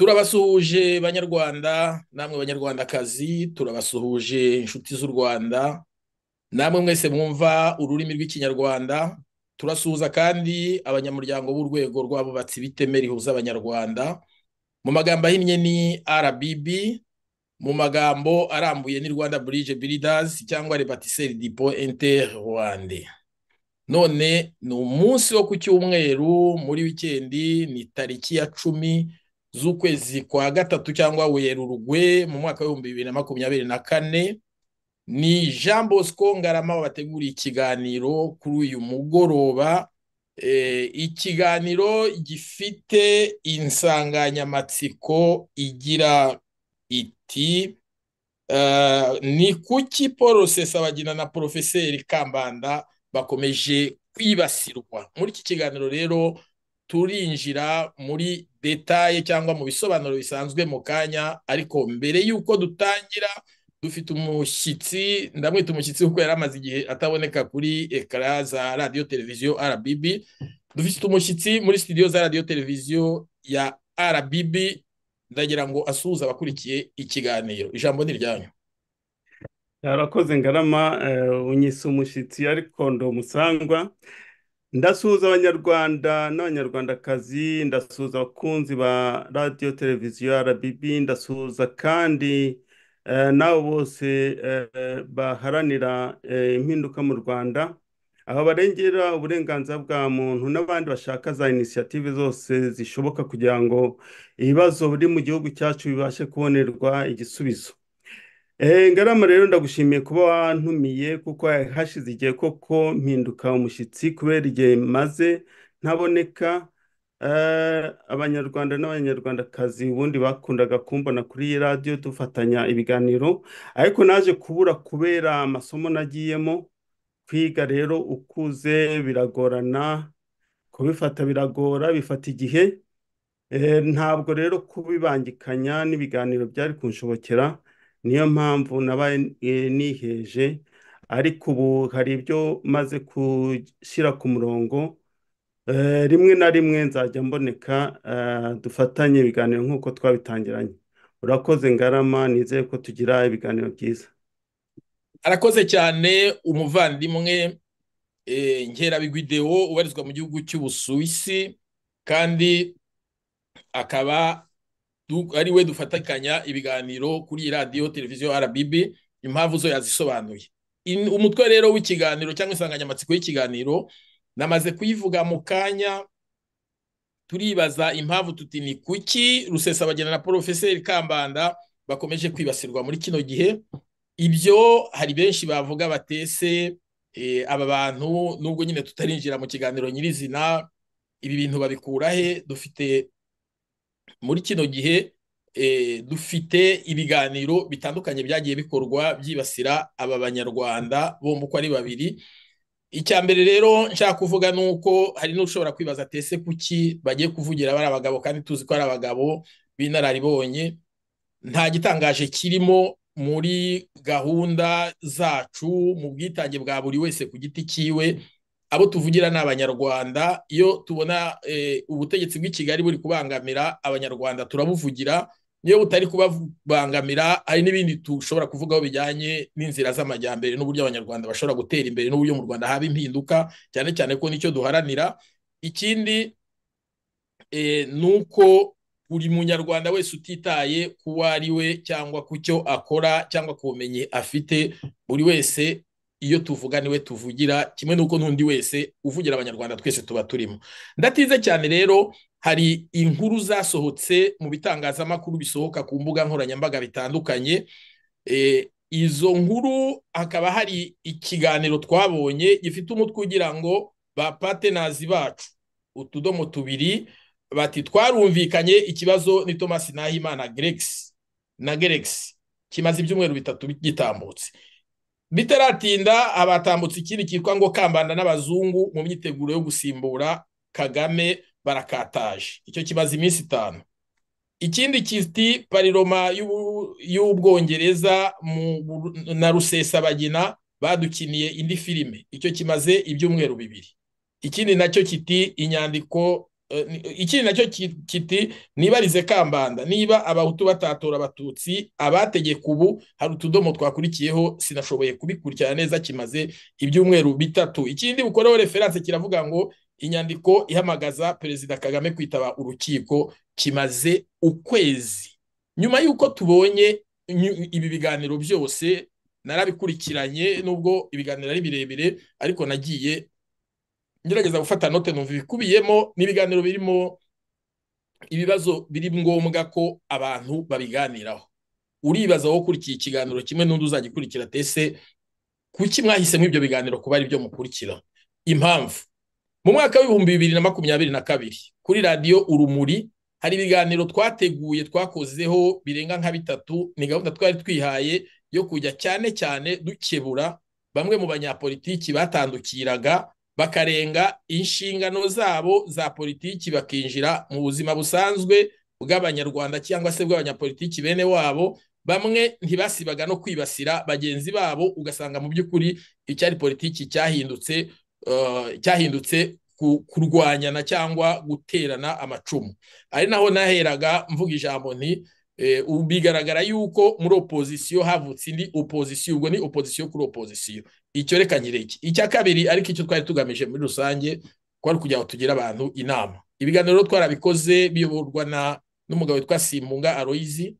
turabasuhuje banyarwanda namwe banyarwandakazi turabasuhuje inshuti z'u rwanda namwe mwese mwumva ururimi rw'ikinyarwanda. Turasuhuza kandi abanyamuryango b'urwego rw'abubatsi b'iteme rihuza abanyarwanda. Mu magambo ahinnye ni rbb mu magambo arambuye ni rwanda burije biridazi cyangwa rebatiseri dipo inter rwande none ni umunsi wo ku cyumweru muri wikendi ni tariki ya cumi z'ukwezi kwa gatatu cyangwa werurwe mu mwaka w'ibihumbi bibiri na makumyabiri na kane ni jean bosco ngarama wabateguriye ikiganiro kuri uyu mugoroba. Ikiganiro gifite insanganyamatsiko igira iti ni kuki paul rusesabagina na porofeseri kambanda bakomeje kwibasirwa? Muri iki kiganiro rero turinjira muri detaye cyangwa mu bisobanuro bisanzwe mu kanya ariko mbere y'uko dutangira dufite umushyitsi ndamwita umushyitsi kuko yari amaze igihe ataboneka kuri ekara za radiyo televiziyo RBB dufite umushyitsi muri studio za radiyo televiziyo ya RBB ndagira ngo asuhuze abakurikiye ikiganiro. Ijambo ni iryanyu yarakoze ngarama unyise umushyitsi ariko ndo umusangwa. Ndasuhuza abanyarwanda n'abanyarwandakazi ndasuhuza abakunzi ba radiyo televiziyo RBB ndasuhuza kandi n'abo bose baharanira impinduka mu rwanda. Aho barengera uburenganzira bwa muntu n'abandi bashaka za inisiyative zose zishoboka kugira ngo ibibazo biri mu gihugu cyacu bibashe kubonerwa igisubizo. Ngarama rero ndagushimiye kuba wantumiye kuko hashize igihe koko mpinduka umushyitsi kubera igihe maze ntaboneka. Abanyarwanda n'abanyarwandakazi ubundi bakundaga kumbona kuri iyi radiyo dufatanya ibiganiro. Ariko naje kubura kubera amasomo nagiyemo kwiga rero ukuze biragorana. Kubifata biragora bifata igihe. Ntabwo rero kubibangikanya n'ibiganiro byari kunshobokera. Niyo mpamvu nabaye niheje ariko ubu hari ibyo maze gushyira ku murongo rimwe na rimwe nzajya mboneka dufatanye ibiganiro nk'uko twabitangiranye. Urakoze ngarama nizeye ko tugira ibiganiro byiza. Arakoze cyane umuvandimwe nkerabigwidewo ubarizwa mu gihugu cy'ubusuwisi kandi akaba ari we dufatikanya ibiganiro kuri iyi radiyo televiziyo RBB impamvu zo yazisobanuye. Umutwe rero w'ikiganiro cyangwa insanganyamatsiko y'ikiganiro namaze kuyivuga mu kanya turibaza impamvu tuti ni kuki rusesabagina na porofeseri kambanda bakomeje kwibasirwa muri kino gihe? Ibyo hari benshi bavuga batese aba bantu nubwo nyine tutarinjira mu kiganiro nyirizina ibi bintu babikura he dufite muri kino gihe dufite ibiganiro bitandukanye byagiye bikorwa byibasira aba banyarwanda bombi uko ari babiri. Icya mbere rero nshaka kuvuga ni uko hari n'ushobora kwibaza atese kuki bagiye kuvugira bari abagabo kandi tuzi ko ari abagabo b'inararibonye? Nta gitangaje kirimo muri gahunda zacu mu bwitange bwa buri wese ku giti cyiwe abo tuvugira ni abanyarwanda. Iyo tubona ubutegetsi bw'i kigali buri kubangamira abanyarwanda turabuvugira. Niyo butari kubabangamira hari n'ibindi dushobora kuvugaho bijyanye n'inzira z'amajyambere n'uburyo abanyarwanda bashobora gutera imbere n'uburyo mu rwanda haba impinduka cyane cyane ko ni cyo duharanira. Ikindi ni uko buri munyarwanda wese utitaye ku wo ari we cyangwa ku cyo akora cyangwa ku bumenyi afite buri wese iyo tuvuga ni we tuvugira kimwe n'uko n'undi wese uvugira abanyarwanda twese tuba turimo. Ndatize cyane rero hari inkuru zasohotse mu bitangazamakuru bisohoka ku mbuga nkoranyambaga bitandukanye. Izo nkuru hakaba hari ikiganiro twabonye gifite umutwe ugira ngo ba patenazi bacu. Utudomo tubiri bati twarumvikanye ikibazo ni Thomas Nahimana Grex na Grex kimaze ibyumweru bitatu gitambutse. Bitaratinda abatambutse ikindi cyitwa ngo kambanda n'abazungu mu myiteguro yo gusimbura Kagame barakataje. Icyo kimaze iminsi itanu. Ikindi kiti pariroma y'ubwongereza na rusesabagina badukiniye indi filime. Icyo kimaze ibyumweru bibiri. Ikindi na cyo kiti inyandiko ikindi na cyo kiti nibarize kambanda niba abahutu batatora abatutsi abategeka ubu hari utudomo twakurikiyeho sinashoboye kubikurikirana neza kimaze ibyumweru bitatu. Ikindi bukoreho referanse kiravuga ngo inyandiko ihamagaza perezida kagame kwitaba urukiko kimaze ukwezi. Nyuma y'uko tubonye ibi biganiro byose narabikurikiranye nubwo ibiganiro ari birebire ariko nagiye ngerageza gufata note numva ibikubiyemo n'ibiganiro birimo ibibazo biri ngombwa ko abantu babiganiraho. Uribaza wowe ukurikiye ikiganiro kimwe n'undi uzagikurikira tese kuki mwahisemo ibyo biganiro kuba ari byo mukurikira? Impamvu. Mu mwaka w'ibihumbi bibiri na makumyabiri na kabiri kuri radiyo urumuri hari ibiganiro twateguye twakozeho birenga nka bitatu ni gahunda twari twihaye yo kujya cyane cyane dukebura bamwe mu banyapolitiki batandukiraga bakarenga inshingano zabo za politiki bakinjira mu buzima busanzwe bw'abanyarwanda cyangwa se bw'abanyapolitiki bene wabo bamwe ntibasibaga no kwibasira bagenzi babo ugasanga mu by'ukuri icyari politiki cyahindutse cyahindutse kurwanyana cyangwa guterana amacumu. Ari naho naheraga mvuga ijambo nti bigaragara yuko muri opozisiyo havutse indi opozisiyo ubwo ni opozisiyo kuri opozisiyo icyo reka nyireke icya kabiri ariko icyo twari tugamije muri rusange kwari kugira ngo tugire abantu inama. Ibiganiro twarabikoze biyoborwa n'umugabo witwa simunga aroyizi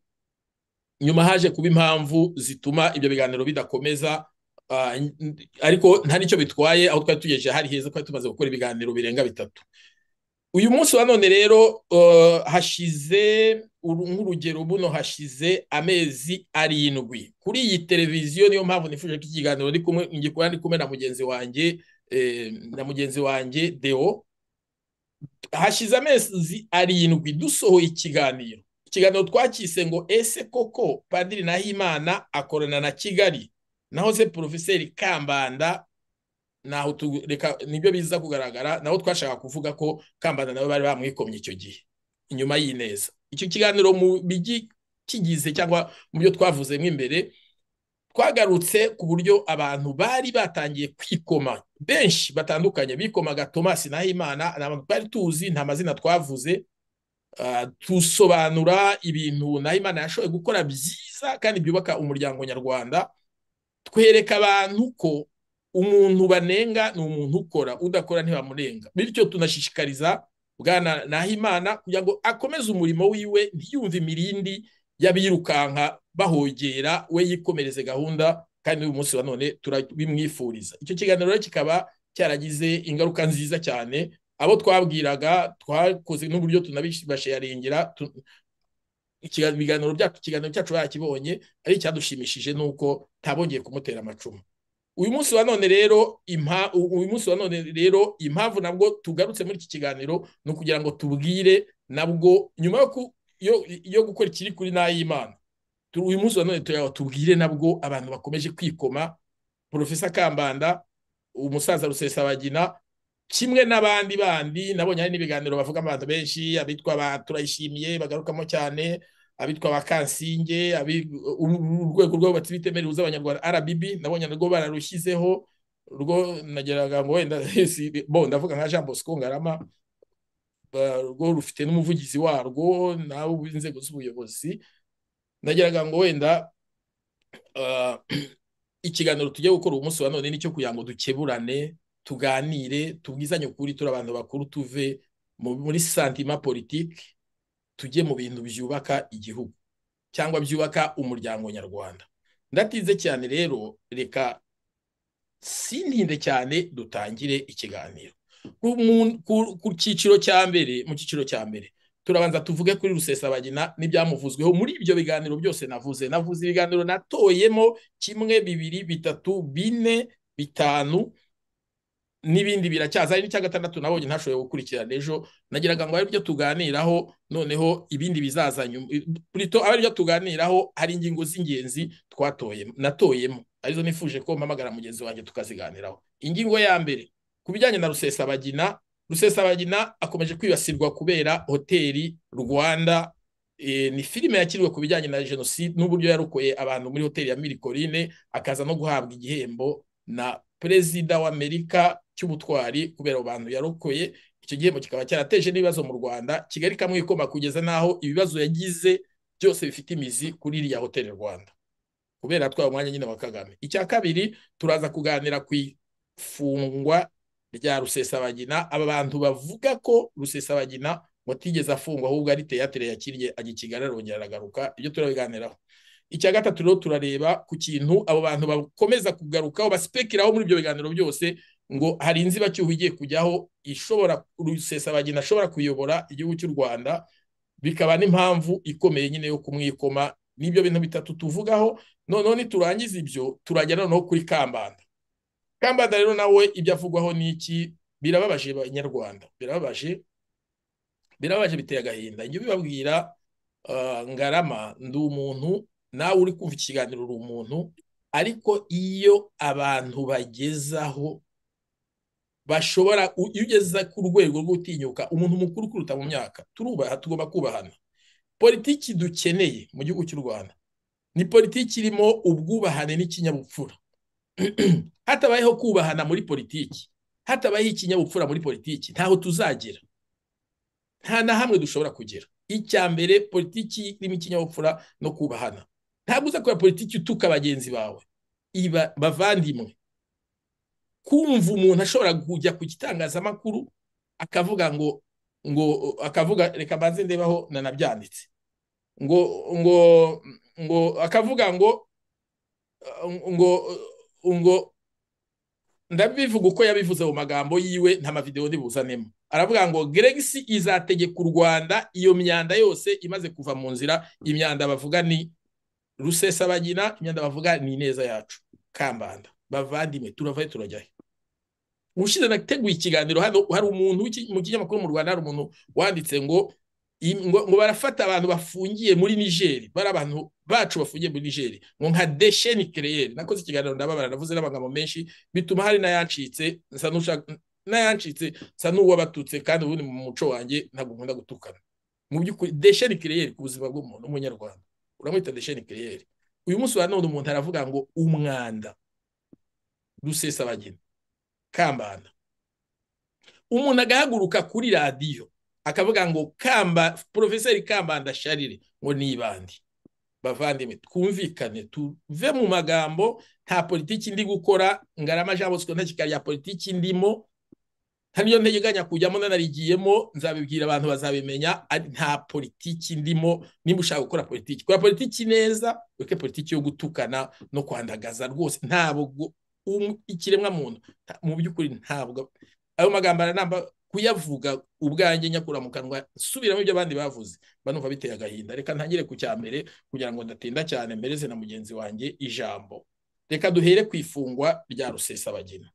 nyuma haje kuba impamvu zituma ibyo biganiro bidakomeza ariko nta n'icyo bitwaye aho twari tugejeje hari heza twari tumaze gukora ibiganiro birenga bitatu. Uyu munsi wa none rero hashize nk'urugero buno hashize amezi arindwi. Kuri iyi televiziyo niyo mpamvu nifuje ko ikiganiro ndi kumwe na mugenzi wanjye na mugenzi wanjye deo. Hashize amezi arindwi dusohoye ikiganiro. Ikiganiro twakise ngo ese koko padiri nahimana akorana na kigali? Naho se porofeseri kambanda naho reka ni byo biza kugaragara naho twashaka kuvuga ko kambanda nawe bari bamwikomye icyo gihe. Inyuma y'ineza. Icyo kiganiro mu bigi kigize cyangwa mu byo twavuzemo imbere twagarutse ku buryo abantu bari batangiye kwikoma. Benshi batandukanye bikomaga Thomas Nahimana ni abantu twari tuzi nta mazina twavuze. Tusobanura ibintu Nahimana yashoboye gukora byiza kandi byubaka umuryango nyarwanda. Twereka abantu ko umuntu banenga ni umuntu ukora udakora ntibamurenga. Bityo tunashishikariza bwana Nahimana kugira ngo akomeze umurimo wiwe ntiyumve imirindi y'abirukanka bahogera we yikomereze gahunda kandi uyu munsi wa none turabimwifuriza. Icyo kiganiro kikaba cyaragize ingaruka nziza cyane. Abo twabwiraga twakoze n'uburyo tunabibasharingira ibiganiro byacu ikiganiro cyacu barakibonye ari icyadushimishije nuko ntabongeye kumutera amacumu. Uyu munsi wa none rero uyu munsi wa none rero impamvu nabwo tugarutse muri iki kiganiro ni ukugira ngo tubwire nabwo nyuma yo gukora ikiri kuri n'ay'imana uyu munsi wa none tubwire nabwo abantu bakomeje kwikoma porofesa kambanda umusaza rusesabagina kimwe n'abandi bandi nabonye hari n'ibiganiro bavuga abantu benshi abitwa turayishimiye bagarukamo cyane abitwa ba kansinge urwego rw'abubatsi bitemerewe z'abanyarwanda rbb nabonye narwo bararushyizeho rwo nageraga ngo wenda bo ndavuga nka jean bosco ngarama rwo rufite n'umuvugizi warwo nawe w'inzego z'ubuyobozi nageraga ngo wenda ikiganiro tujya gukora uyu munsi wa none ni cyo kugira ngo dukeburane tuganire tubwizanye ukuri turi abantu bakuru tuve muri santima politiki tujye mu bintu byubaka igihugu cyangwa byubaka umuryango nyarwanda. Ndatinze cyane rero reka sintinde cyane dutangire ikiganiro. Ku cyiciro cya mbere mu cyiciro cya mbere turabanza tuvuge kuri rusesabagina n'ibyamuvuzweho. Muri ibyo biganiro byose navuze navuze ibiganiro natoyemo kimwe bibiri bitatu bine bitanu n'ibindi biracyaza hari n'icya gatandatu nabonye ntashoboye gukurikirana. Ejo nagiraga ngo ari byo tuganiraho noneho ibindi bizaza burito aba ari byo tuganiraho hari ingingo z'ingenzi twatoyemo natoyemo. Arizo nifuje ko mpamagara mugenzi wanjye tukaziganiraho. Ingingo ya mbere ku bijyanye na rusesabagina rusesabagina akomeje kwibasirwa kubera hoteli rwanda. Ni filime yakiriwe ku bijyanye na jenoside n'uburyo yarokoye abantu muri hoteli ya mirikorine akaza no guhabwa igihembo na perezida w'amerika cy'ubutwari kubera abantu yarokoye icyo gihembo kikaba cyarateje n'ibibazo mu rwanda kigali ikamwikoma kugeza n'aho ibibazo yagize byose bifite imizi kuri iriya hoteli rwanda kubera atwaye umwanya nyine wa kagame. Icya kabiri turaza kuganira ku ifungwa rya rusesabagina. Aba bantu bavuga ko rusesabagina watigeze afungwa ahubwo ari teyatere yakiriye ajya i kigali arongera aragaruka. Ibyo turabiganiraho. Icya gatatu rero turareba ku kintu abo bantu bakomeza kugarukaho baspekiraho muri ibyo biganiro byose ngo hari inzibacyuho igiye kujyaho ishobora rusesabagina ashobora kuyobora igihugu cy'u rwanda bikaba n'impamvu ikomeye nyine yo kumwikoma. N'ibyo bintu bitatu tuvugaho noneho niturangiza ibyo turajya noneho kuri kambanda. Kambanda rero nawe ibyo avugwaho ni iki? Birababaje abanyarwanda birababaje birababaje biteye agahinda. Njye ubibabwira ngarama ndi umuntu nawe uri kumva ikiganiro uri umuntu ariko iyo abantu bagezaho bashobora iyo ugeze ku rwego rwo gutinyuka umuntu mukuru ukuruta mu myaka turubaha tugomba kubahana. Politiki dukeneye mu gihugu cy'u rwanda ni politiki irimo ubwubahane n'ikinyabupfura. Hatabayeho kubahana muri politiki hatabayeho ikinyabupfura muri politiki ntaho tuzagera. Nta na hamwe dushobora kugera. Icya mbere politiki irimo ikinyabupfura no kubahana. Ntabwo uza kureba politiki utuka bagenzi bawe. Iba bavandimwe. Kumva umuntu ashobora kujya ku gitangazamakuru akavuga ngo ngo akavuga reka mbanze ndebaho nanabyanditse ngo ngo ngo akavuga ngo ngo ngo ndabivuga uko yabivuze mu magambo yiwe nta mavidewo ntibuzanemo aravuga ngo geregisi izategeka u rwanda iyo myanda yose imaze kuva mu nzira imyanda bavuga ni rusesabagina imyanda bavuga ni ineza yacu. Kambanda bavandimwe turavayo turajyayo. Ubushize nateguye ikiganiro hano hari umuntu mu kinyamakuru mu rwanda hari umuntu wanditse ngo ngo barafata abantu bafungiye muri nigeri bari abantu bacu bafungiye muri nigeri ngo nka deshe nikereyeri nakoze ikiganiro ndababara navuze n'amagambo menshi bituma hari n'ayancitse n'ayancitse nsa n'uwabatutse kandi ubundi mu muco wanjye ntabwo nkunda gutukana. Mu by'ukuri deshe nikereyeri ku buzima bw'umuntu w'umunyarwanda. Uramwita deshe nikereyeri uyu munsi wa none umuntu aravuga ngo umwanda. Rusesabagina kambanda umuntu agahaguruka kuri radiyo akavuga ngo kamba porofeseri kambanda sharire ngo nibandi. Bavandimwe twumvikane tuve mu magambo nta politiki ndi gukora ngarama jean bosco nta kikari ya politiki ndimo nta niyo nteganya kujyamo nanarigiyemo nzabibwira abantu bazabimenya nta politiki ndimo nimba ushaka gukora politiki. Kora politiki neza ureke politiki yo gutukana no kwandagaza rwose. Ntabwo ikiremwa muntu mu by'ukuri ntabwo ayo magambo aranamba kuyavuga ubwanjye nyakura mu kanwa subiramo ibyo abandi bavuze. Banumva biteye agahinda. Reka ntangire ku cya mbere kugira ngo ndatinda cyane mpereze na mugenzi wanjye ijambo. Reka duhere ku ifungwa rya rusesabagina.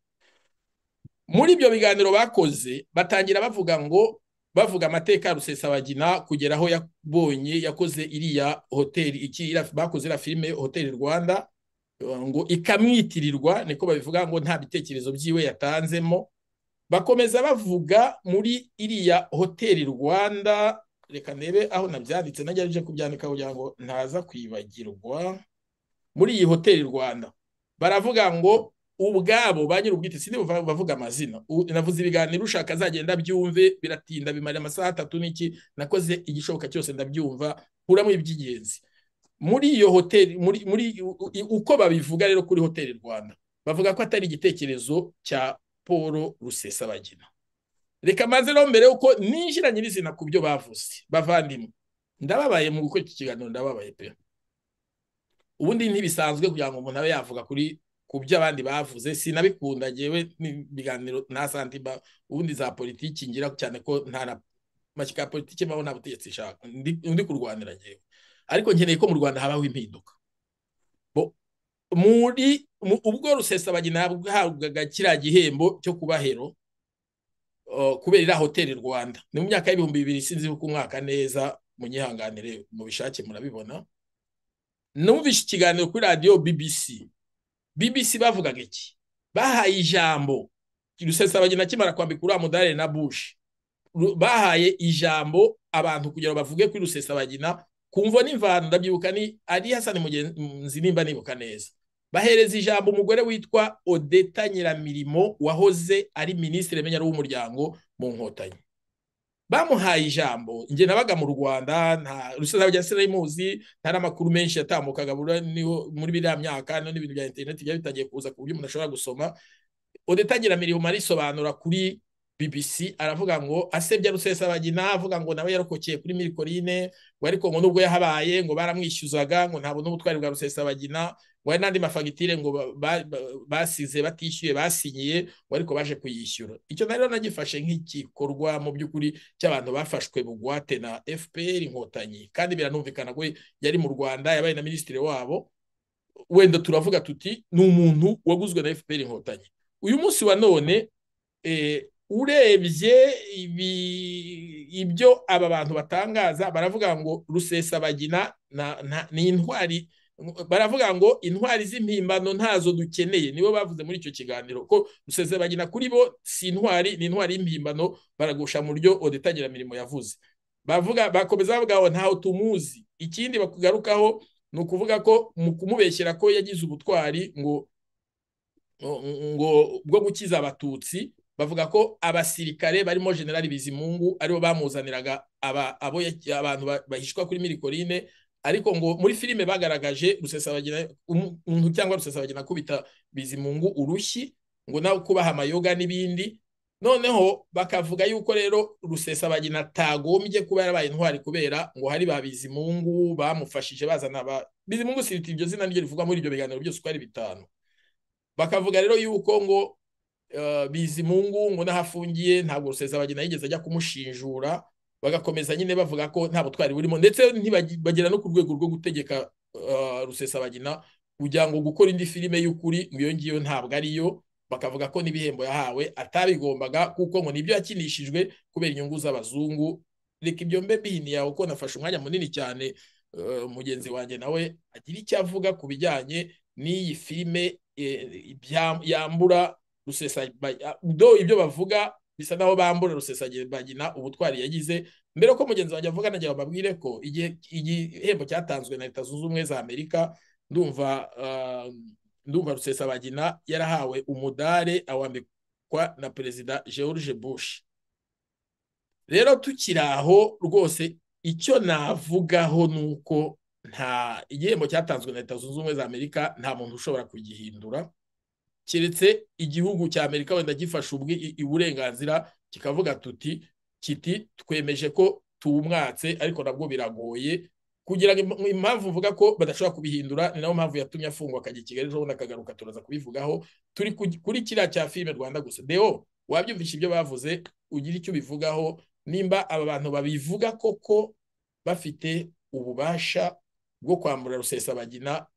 Muri ibyo biganiro bakoze batangira bavuga ngo bavuga amateka ya rusesabagina kugera aho yabonye yakoze iriya hoteli bakoze iriya filime hoteli rwanda. Ngo ikamwitirirwa niko babivuga ngo nta bitekerezo byiwe yatanzemo. Bakomeza bavuga muri iriya hoteli rwanda reka ndebe aho nabyanditse nagerageje kubyandika kugira ngo ntaza kwibagirwa. Muri iyi hoteli rwanda baravuga ngo ubwabo ba nyir'ubwite sindi bavuga amazina. Navuze ibiganiro ushaka azagenda byumve biratinda bimara amasaha atatu n'iki nakoze igishoboka cyose ndabyumva kuramo iby'ingenzi. Muri iyo hoteli muri muri uko babivuga rero kuri hoteli rwanda bavuga ko atari igitekerezo cya paul rusesabagina. Reka maze rero mbere yuko ninjira nyirizina ku byo bavuze bavandimwe. Ndababaye mu gukora iki kiganiro ndababaye pe. Ubundi ntibisanzwe kugira ngo umuntu abe yavuga kuri ku byo abandi bavuze. Sinabikunda ngewe n'ibiganiro nta santima ubundi za politiki ngira cyane ko nta na mashyika ya politiki mpamvu nta butegetsi ishaka undi kurwanira ngewe ariko nkeneye ko mu rwanda habaho impinduka. Muri ubwo rusesabagina yahabwaga kiriya gihembo cyo kuba hero kubera iriya hoteli rwanda. Ni mu myaka y'ibihumbi bibiri sinzi ku mwaka neza munyihanganire mu bishake murabibona. Numvise ikiganiro kuri radiyo bbc bbc bavugaga iki? Bahaye ijambo. Rusesabagina akimara kwambika uriya mudare na bushi bahaye ijambo abantu kugira ngo bavuge kuri rusesabagina kumva n'imvano ndabyibuka ni ari hasani mugenzi nimba nibuka neza. Bahereza ijambo umugore witwa odeta nyiramirimo wahoze ari minisitiri menyari w'umuryango mu nkotanyi. Bamuhaye ijambo njye nabaga mu rwanda nta rusesabagina sinarimuzi nta n'amakuru menshi yatambukaga muri biriya myaka n'ibintu bya interineti byari bitangiye kuza ku buryo umuntu ashobora gusoma. Odetangira mirimo arisobanura kuri BBC aravuga ngo asebya rusesabagina avuga ngo nawe yarokokeye kuri mirikorine ngo ariko ngo nubwo yahabaye ngo baramwishyuzaga ngo ntabwo n'ubutwari bwa rusesabagina ngo hari n'andi mafagitire ngo basize batishyuye basinyiye ngo ariko baje kuyishyura. Icyo rero nagifashe nk'igikorwa mu by'ukuri cy'abantu bafashwe bugwate na FPR inkotanyi kandi biranumvikana ko yari mu Rwanda yabaye na minisitiri wabo. Wenda turavuga tuti ni umuntu waguzwe na FPR inkotanyi. Uyu munsi wa none urebye ibyo aba bantu batangaza baravuga ngo rusesabagina ni intwari baravuga ngo intwari z'impimbano ntazo dukeneye. Nibo bavuze muri icyo kiganiro ko rusesabagina kuri bo si intwari ni intwari y'impimbano baragusha mu buryo odetagira mirimo yavuze. Bavuga bakomeza bavuga ngo ntaho tumuzi. Ikindi bakugarukaho ni ukuvuga ko mu kumubeshyera ko yagize ubutwari ngo ngo bwo gukiza abatutsi bavuga ko abasirikare barimo generali bizimungu ari bo bamuzaniraga abo abantu bahishwa kuri mirikorine ariko ngo muri filime bagaragaje rusesabagina umuntu cyangwa rusesabagina akubita bizimungu urushyi ngo nawe kubaha amayoga n'ibindi. Noneho bakavuga yuko rero rusesabagina atagombye kuba yarabaye intwari kubera ngo hari ba bizimungu bamufashije bazana ba bizimungu si iryo zina niryo rivugwa muri ibyo biganiro byose uko ari bitanu. Bakavuga rero yuko ngo bizimungu ngo n'ahafungiye ntabwo rusesabagina yigeze ajya kumushinjura bagakomeza nyine bavuga ko nta butwari burimo. Ndetse bagera no ku rwego rwo gutegeka rusesabagina kugira ngo gukora indi filime y'ukuri iyo ngiyo ntabwo ariyo bakavuga ko n'ibihembo yahawe atabigombaga kuko ngo ni byo yakinishijwe kubera inyungu z'abazungu. Reka ibyo mbe bihiniye aho ko nafashe umwanya munini cyane mugenzi wanjye nawe agira icyo avuga ku bijyanye n'iyi filime yambura rusesabagina ibyo bavuga bisa naho bambura rusesabagina ubutwari yagize. Mbere ko mugenzi wanjye avuga nagira babwire ko igihe igihembo cyatanzwe na leta zunze ubumwe za amerika ndumva ndumva rusesabagina yarahawe umudare awambikwa na perezida george bush. Rero tukiri aho rwose icyo navugaho ni uko nta igihembo cyatanzwe na leta zunze ubumwe za amerika nta muntu ushobora kugihindura. Keretse igihugu cya amerika wenda gifashe uburenganzira kikavuga tuti kiti twemeje ko tuwumwatse ariko nabwo biragoye. Kugira ngo impamvu mvuga ko badashobora kubihindura ni na yo mpamvu yatumye afungwa akajya i kigali ejo akagaruka turaza kubivugaho. Turi kuri kiriya cya filime rwanda gusa. Deo wabyumvisha ibyo bavuze ugira icyo ubivugaho nimba aba bantu babivuga koko bafite ububasha bwo kwambura rusesabagina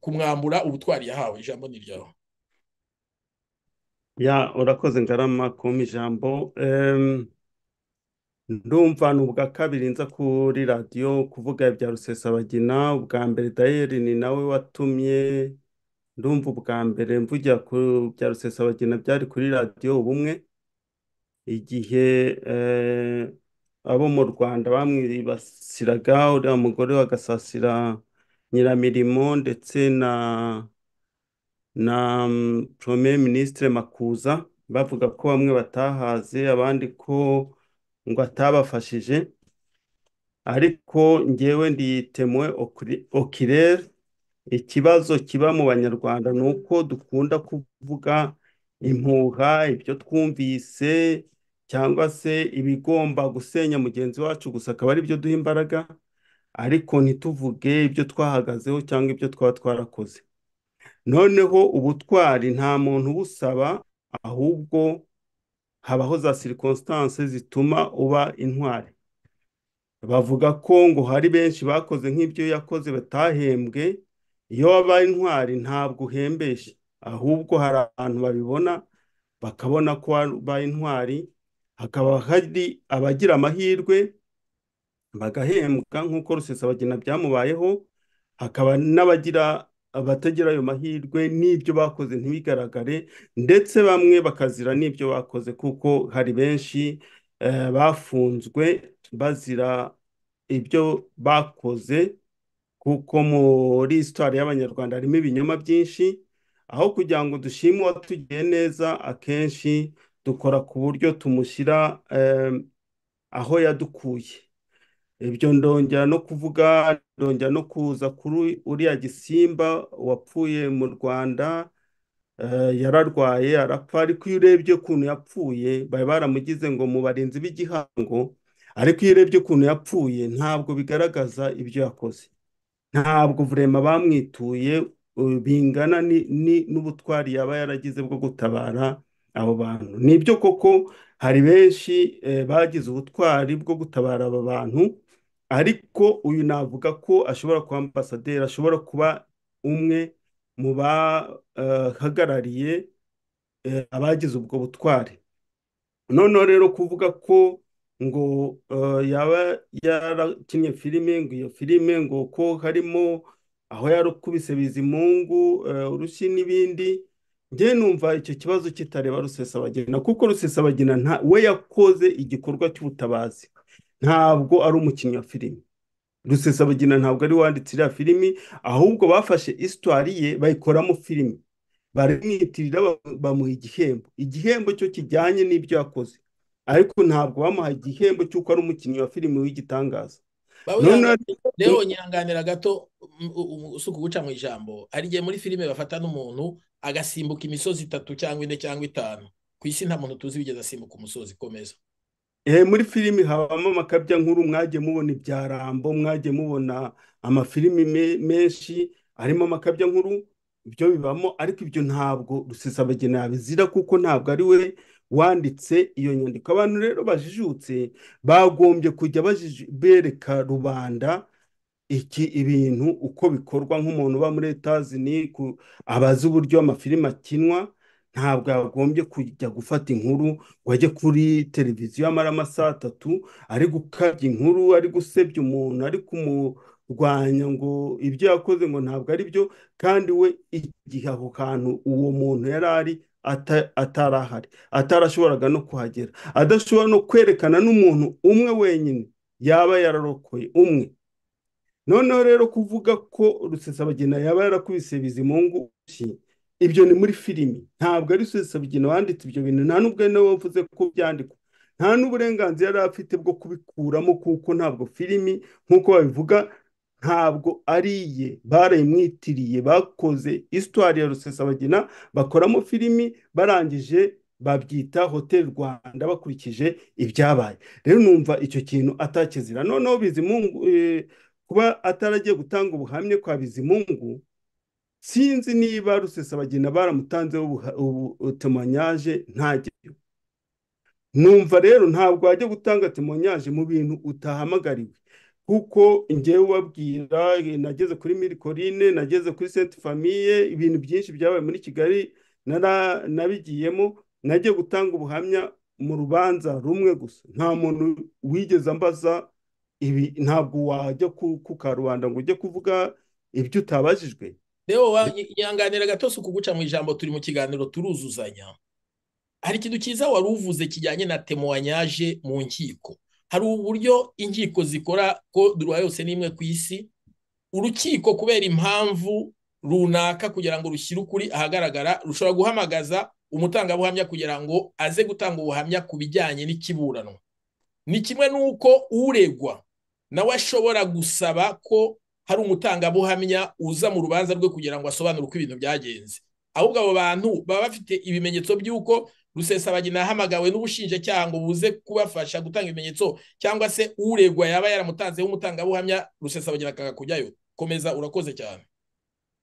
kumwambura ubutwari yahawe. Ijambo ni ryawe ya urakoze ngarama kumpa ijambo ndumva ni ubwa kabiri nza kuri radiyo kuvuga ibya rusesabagina. Ubwa mbere dayeri ni nawe watumye ndumva ubwa mbere mvugira ku bya rusesabagina byari kuri radiyo ubumwe. Igihe abo mu rwanda bamwibasiraga uriya mugore bagasasira nyiramirimo ndetse na na premier minisitiri makuza bavuga ko bamwe batahaze abandi ko ngo atabafashije. Ariko ngewe nditemwe okirere ikibazo kiba mu banyarwanda ni uko dukunda kuvuga impuha ibyo twumvise cyangwa se ibigomba gusenya mugenzi wacu gusa akaba ari byo duha imbaraga. Ariko ntituvuge ibyo twahagazeho cyangwa ibyo twaba twarakoze. Noneho ubutwari nta muntu ubusaba ahubwo habaho za sirikonsitanse zituma uba intwari. Bavuga ko ngo hari benshi bakoze nk'ibyo yakoze batahembwe iyo wabaye intwari ntabwo uhembeshe. Ahubwo hari abantu babibona bakabona ko wabaye intwari hakaba hari abagira amahirwe bagahembwa nk'uko rusesabagina byamubayeho hakaba n'abagira abatagira ayo mahirwe n'ibyo bakoze ntibigaragare ndetse bamwe bakazira n'ibyo bakoze kuko hari benshi bafunzwe bazira ibyo bakoze kuko muri sitari y'abanyarwanda harimo ibinyoma byinshi aho kugira ngo dushime uwatugiye neza akenshi dukora ku buryo tumushyira aho yadukuye. Ibyo ndongera no kuvuga ndongera no kuza kuri uriya gisimba wapfuye mu rwanda yararwaye arapfa. Ariko iyo urebye ukuntu yapfuye bari baramugize ngo mu barinzi b'igihango ariko iyo urebye ukuntu yapfuye ntabwo bigaragaza ibyo yakoze. Ntabwo vurema bamwituye bingana n'ubutwari yaba yaragize bwo gutabara abo bantu. Nibyo koko hari benshi bagize ubutwari bwo gutabara aba bantu ariko uyu navuga ko ashobora kuba ambasaderi ashobora kuba umwe mu bahagarariye abagize ubwo butwari noneho rero kuvuga ko ngo yaba yarakinnye filime ngo iyo filime ngo ko harimo aho yarukubise bizimungu urushyi n'ibindi njye numva icyo kibazo kitareba rusesabagina. Kuko rusesabagina we yakoze igikorwa cy'ubutabazi. Ntabwo ari umukinnyi wa filime rusesabagina ntabwo ari wanditse iriya filimi ahubwo bafashe isitwari ye bayikoramo filimi. Baramwitirira bamuha igihembo. Igihembo cyo kijyanye n'ibyo yakoze. Ariko ntabwo bamuhaye igihembo cy'uko ari umukinnyi wa filime w'igitangaza. Rero nyiranganira gato si ukuguca mu ijambo. Hari igihe muri filime bafata n'umuntu agasimbuka imisozi itatu cyangwa ine cyangwa itanu. Ku isi nta muntu tuzi wigeze asimbuka umusozi. Komeza. Muri filimi habamo amakabya nkuru mwagiye mubona ibya rambo mwagiye mubona amafilimi menshi arimo amakabya nkuru ibyo bibamo ariko ibyo ntabwo rusesabagina yabizira kuko ntabwo ari we wanditse iyo nyandiko. Abantu rero bajijutse bagombye kujya bereka rubanda iki ibintu uko bikorwa nk'umuntu uba muri etazini abazi uburyo amafilimi akinwa ntabwo yagombye kujya gufata inkuru ngo ajye kuri televiziyo amara amasaha atatu ari gukabya inkuru ari gusebya umuntu ari kumurwanya ngo ibyo yakoze ngo ntabwo ari byo kandi we igihe aho hantu uwo muntu yari ari atari ahari atarashoboraga no kuhagera. Adashobora no kwerekana n'umuntu umwe wenyine yaba yararokoye umwe. Noneho rero kuvuga ko rusesabagina yaba yarakubise bizimungu ibyo ni muri filimi. Ntabwo ari rusesabagina wanditse ibyo bintu. Nta n'ubwo nawe wavuze ko byandikwa. Nta n'uburenganzira yari afite bwo kubikuramo kuko ntabwo filimi nk'uko babivuga ntabwo ari iye barayimwitiriye. Bakoze isitwari ya rusesabagina bakoramo filimi barangije babyita hoteli rwanda bakurikije ibyabaye. Rero numva icyo kintu atakizira noneho bizimungu kuba ataragiye gutanga ubuhamya kwa bizimungu sinzi niba rusesabagina baramutanzeho ubutemanyaje ntageyo numva rero ntabwo wajya gutanga temonyaje mu bintu utahamagariwe kuko ngewe ubabwira nageze kuri mirikorine nageze kuri senti famiye ibintu byinshi byabaye muri kigali nabigiyemo nagiye gutanga ubuhamya mu rubanza rumwe gusa. Nta muntu wigeze ambaza ibi ntabwo wajya ku karubanda ngo ujye kuvuga ibyo utabajijwe. Rero yanganira gato si ukuguca mu ijambo turi mu kiganiro turuzuzanya. Hari ikintu cyiza wari uvuze kijyanye na temowanyaje mu nkiko. Hari uburyo inkiko zikora ko duruwa yose n'imwe ku isi urukiko kubera impamvu runaka kugira ngo rushyire ukuri ahagaragara rushobora guhamagaza umutangabuhamya kugira ngo aze gutanga ubuhamya ku bijyanye n'ikiburanwa. Ni kimwe n'uko uregwa nawe ashobora gusaba ko hari umutangabuhamya uza mu rubanza rwe kugira ngo asobanure uko ibintu byagenze. Ahubwo abo bantu baba bafite ibimenyetso by'uko rusesabagina yahamagawe n'ubushinjacyaha ngo buze kubafasha gutanga ibimenyetso cyangwa se uregwa yaba yaramutanzeho umutangabuhamya rusesabagina kujyayo. Komeza urakoze cyane.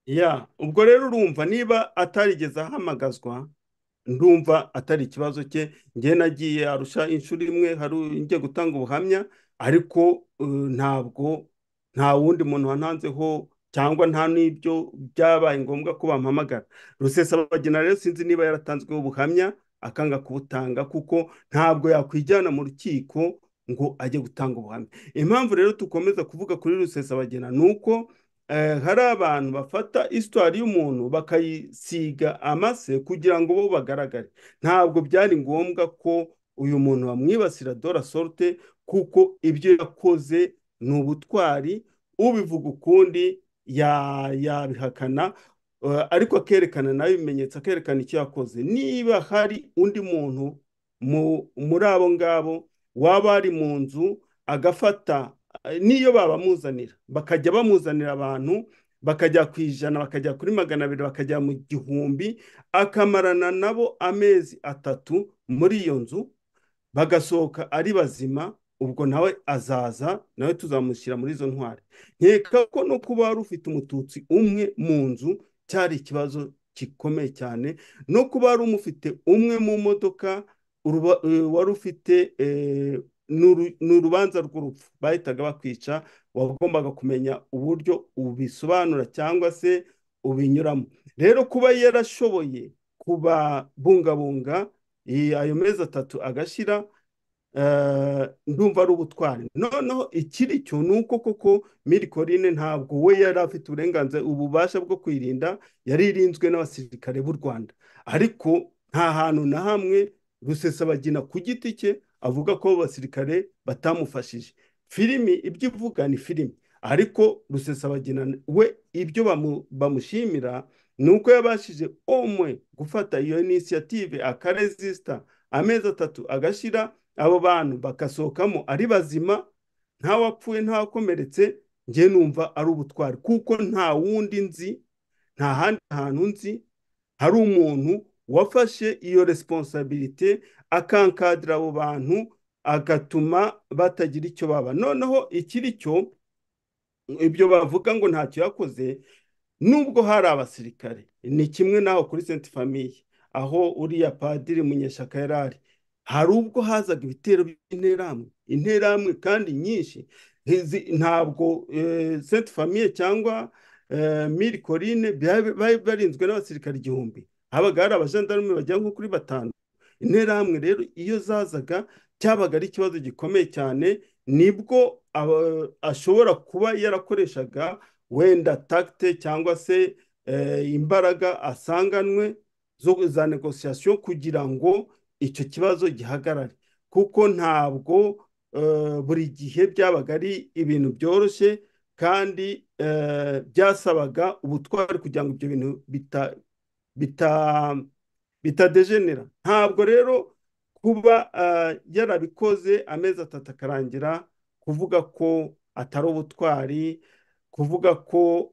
Ya ubwo rero urumva niba atarigeze ahamagazwa ndumva atari ikibazo cye. Njye nagiye arusha inshuro imwe hari njye gutanga ubuhamya ariko ntabwo nta wundi muntu wantanzeho cyangwa nta n'ibyo byabaye ngombwa ko bampamagara. Rusesabagina rero sinzi niba yaratanzweho ubuhamya akanga kubutanga kuko ntabwo yakwijyana mu rukiko ngo ajye gutanga ubuhamya. Impamvu rero dukomeza kuvuga kuri rusesabagina ni uko hari abantu bafata isitwari y'umuntu bakayisiga amase kugira ngo bo bagaragare. Ntabwo byari ngombwa ko uyu muntu bamwibasira dora sorute kuko ibyo yakoze ni ubutwari ubivuga ukundi yabihakana ariko akerekana nawe ibimenyetso akerekana icyo yakoze. Niba hari undi muntu muri abo ngabo waba ari mu nzu agafata n'iyo babamuzanira bakajya bamuzanira abantu bakajya ku ijana bakajya kuri magana abiri bakajya mu gihumbi akamarana nabo amezi atatu muri iyo nzu bagasohoka ari bazima ubwo nawe azaza nawe tuzamushyira muri izo ntwari. Nkeka ko no kuba wari ufite umututsi umwe mu nzu cyari ikibazo gikomeye cyane no kuba wari umufite umwe mu modoka wari ufite ni urubanza rw'urupfu. Bahitaga bakwica wagombaga kumenya uburyo ubisobanura cyangwa se ubinyuramo. Rero kuba yarashoboye kubabungabunga ayo mezi atatu agashyira ndumva ari ubutwari. Noneho ikiri cyo ni uko koko mirikorine ntabwo we yari afite uburenganzira ububasha bwo kwirinda yari irinzwe n'abasirikare b'u rwanda. Ariko nta hantu na hamwe rusesabagina ku giti cye avuga ko abasirikare batamufashije. Filimi ibyo ivuga ni filimi. Ariko rusesabagina we ibyo bamushimira ni uko yabashije omwe gufata iyo inisiyative akarezisita amezi atatu agashyira abo bantu bagasohokamo ari bazima ntawapfuye ntawakomeretse njye numva ari ubutwari. Kuko nta wundi nzi nta handi hantu nzi hari umuntu wafashe iyo resiponsabirite akankadira abo bantu agatuma batagira icyo baba. Noneho ikiri cyo ibyo bavuga ngo ntacyo yakoze nubwo hari abasirikare. Ni kimwe n'aho kuri senti famiye aho uriya padiri munyeshyaka yari ari hari ubwo hazaga ibitero by'interahamwe. Interahamwe kandi nyinshi ntabwo senti famiye cyangwa miri korine barinzwe n'abasirikare igihumbi. Habaga hari abajandarume bagera nko kuri batanu. Interahamwe rero iyo zazaga cyabaga ari ikibazo gikomeye cyane ni bwo ashobora kuba yarakoreshaga wenda tagite cyangwa se imbaraga asanganwe za negosiyasiyo kugira ngo icyo kibazo gihagarare. Kuko ntabwo buri gihe byabaga ari ibintu byoroshye kandi byasabaga ubutwari kugira ngo ibyo bintu bitadejenera. Ntabwo rero kuba yarabikoze amezi atatu akarangira kuvuga ko atari ubutwari kuvuga ko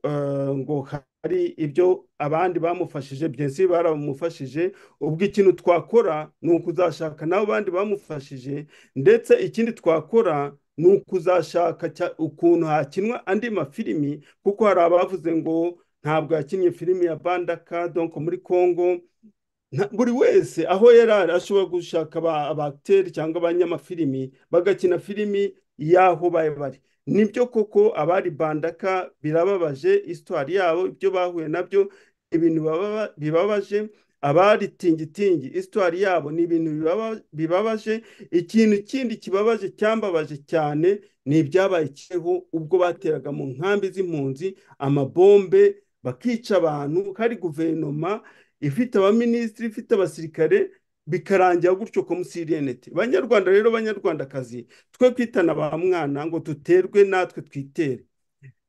ngo hari ibyo abandi bamufashije byinshi baramufashije ubwo ikintu twakora ni ukuzashaka n'abo bandi bamufashije ndetse ikindi twakora ni ukuzashaka ukuntu hakinwa andi mafilimi kuko hari abavuze ngo ntabwo yakinnye filimi ya bandaka donko muri congo. Buri wese aho yari ari ashobora gushaka abagiteri cyangwa abanyamafilimi bagakina filimi y'aho bari bari. Ni byo koko abari bandaka birababaje isitwari yabo ibyo bahuye na byo ibintu bibabaje abari tingitingi isitwari yabo ni ibintu bibabaje ikintu kindi kibabaje cyambabaje cyane ni ibyabaye kiriho ubwo bateraga mu nkambi z'impunzi amabombe bakica abantu hari guverinoma ifite abaminisitiri ifite abasirikare bikarangira gutyo komisiriyenete banyarwanda rero banyarwandakazi twe kwitana ba mwana ngo duterwe natwe twitere.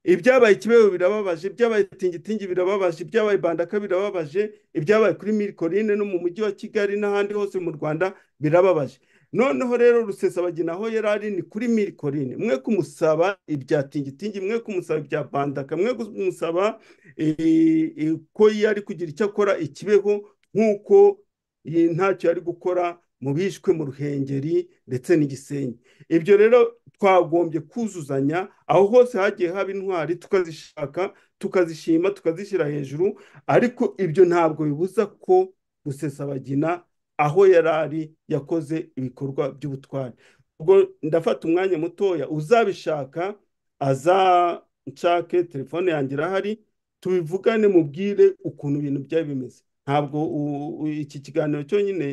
Ibyabaye ikibeho birababaje ibyabaye tingitingi birababaje ibyabaye bandaka birababaje ibyabaye kuri mirikorine no mu mujyi wa kigali n'ahandi hose mu rwanda birababaje. Noneho rero rusesabagina aho yari ari ni kuri mirikorine mwe kumusaba ibya tingitingi mwe kumusaba ibya bandaka mwe kumusaba ko yari kugira icyo akora ikibeho nk'uko ntacyo yari gukora mu bishwe mu ruhengeri ndetse n'igisenyi. Ibyo rero twagombye kuzuzanya aho hose hagiye haba intwari tukazishaka tukazishima tukazishyira hejuru ariko ibyo ntabwo bibuza ko rusesabagina aho yari ari yakoze ibikorwa by'ubutwari. Ubwo ndafata umwanya mutoya uzabishaka azanshake telefone yanjye irahari tubivugane mubwire ukuntu ibintu byari bimeze. Ntabwo iki kiganiro cyonyine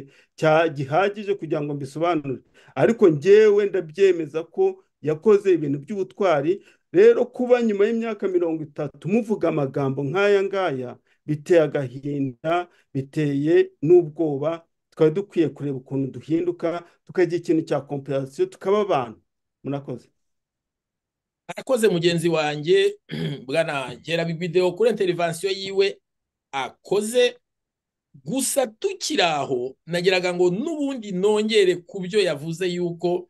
gihagije kugira ngo mbisobanure. Ariko ngewe ndabyemeza ko yakoze ibintu by'ubutwari. Rero kuba nyuma y'imyaka mirongo itatu muvuga amagambo nk'aya ngaya biteye agahinda biteye n'ubwoba. Twari dukwiye kureba ukuntu duhinduka tukagira ikintu cya komperasiyo tukaba abantu. Murakoze. Arakoze mugenzi wanjye bwana gera kuri interivansiyo yiwe akoze gusa tukiri aho nagiraga ngo n'ubundi nongere ku byo yavuze yuko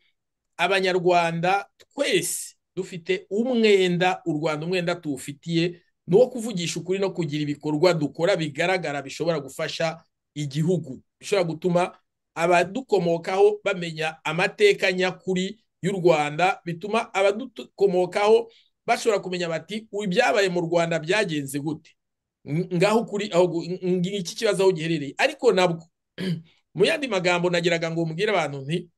abanyarwanda twese dufite umwenda u rwanda umwenda tuwufitiye ni uwo kuvugisha ukuri no kugira ibikorwa dukora bigaragara bishobora gufasha igihugu. Bishobora gutuma abadukomokaho bamenya amateka nyakuri y'u rwanda bituma abadukomokaho bashobora kumenya bati ibyabaye mu rwanda byagenze gute? Ngaho kuri aho iki kibazo aho giherereye. Ariko nabwo mu yandi magambo nagiraga ngo mbwire abantu nti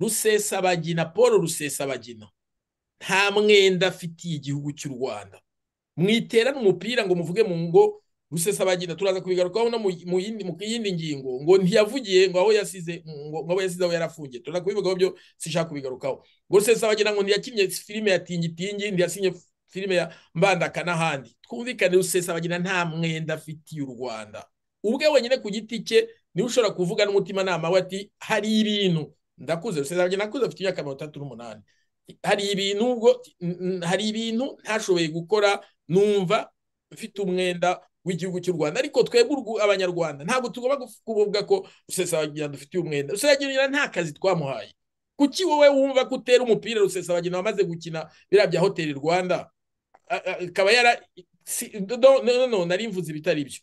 rusesabagina paul rusesabagina nta mwenda afitiye igihugu cy'u rwanda. Mwiterane umupira ngo muvuge mu ngo rusesabagina turaza kubigarukaho no mu yindi ngingo ngo ntiyavugiye ngo aho yasize ngo aho yasize aho yarafungiye. Turaza kubivugaho byo sishaka kubigarukaho ngo rusesabagina ngo ntiyakinnye filime ya tingitingi ntiyasinye filime ya mbandaka n'ahandi. Twumvikane rusesabagina nta mwenda afitiye u rwanda. Ubwe wenyine ku giti cye ni we ushobora kuvuga n'umutimanama we ati hari ibintu. Ndakuze rusesabagina nakuze afite imyaka mirongo itatu n'umunani. Hari ibintu ubwo hari ibintu ntashoboye gukora numva mfite umwenda w'igihugu cy'u rwanda. Ariko twebwe abanyarwanda ntabwo tugomba kuvuga ko rusesabagina dufitiye umwenda. Rusesabagina nta kazi twamuhaye. Kuki wowe wumva ko utera umupira rusesabagina wamaze gukina biriya bya hoteli rwanda? Akaba yara no nari mvuze ibitari byo.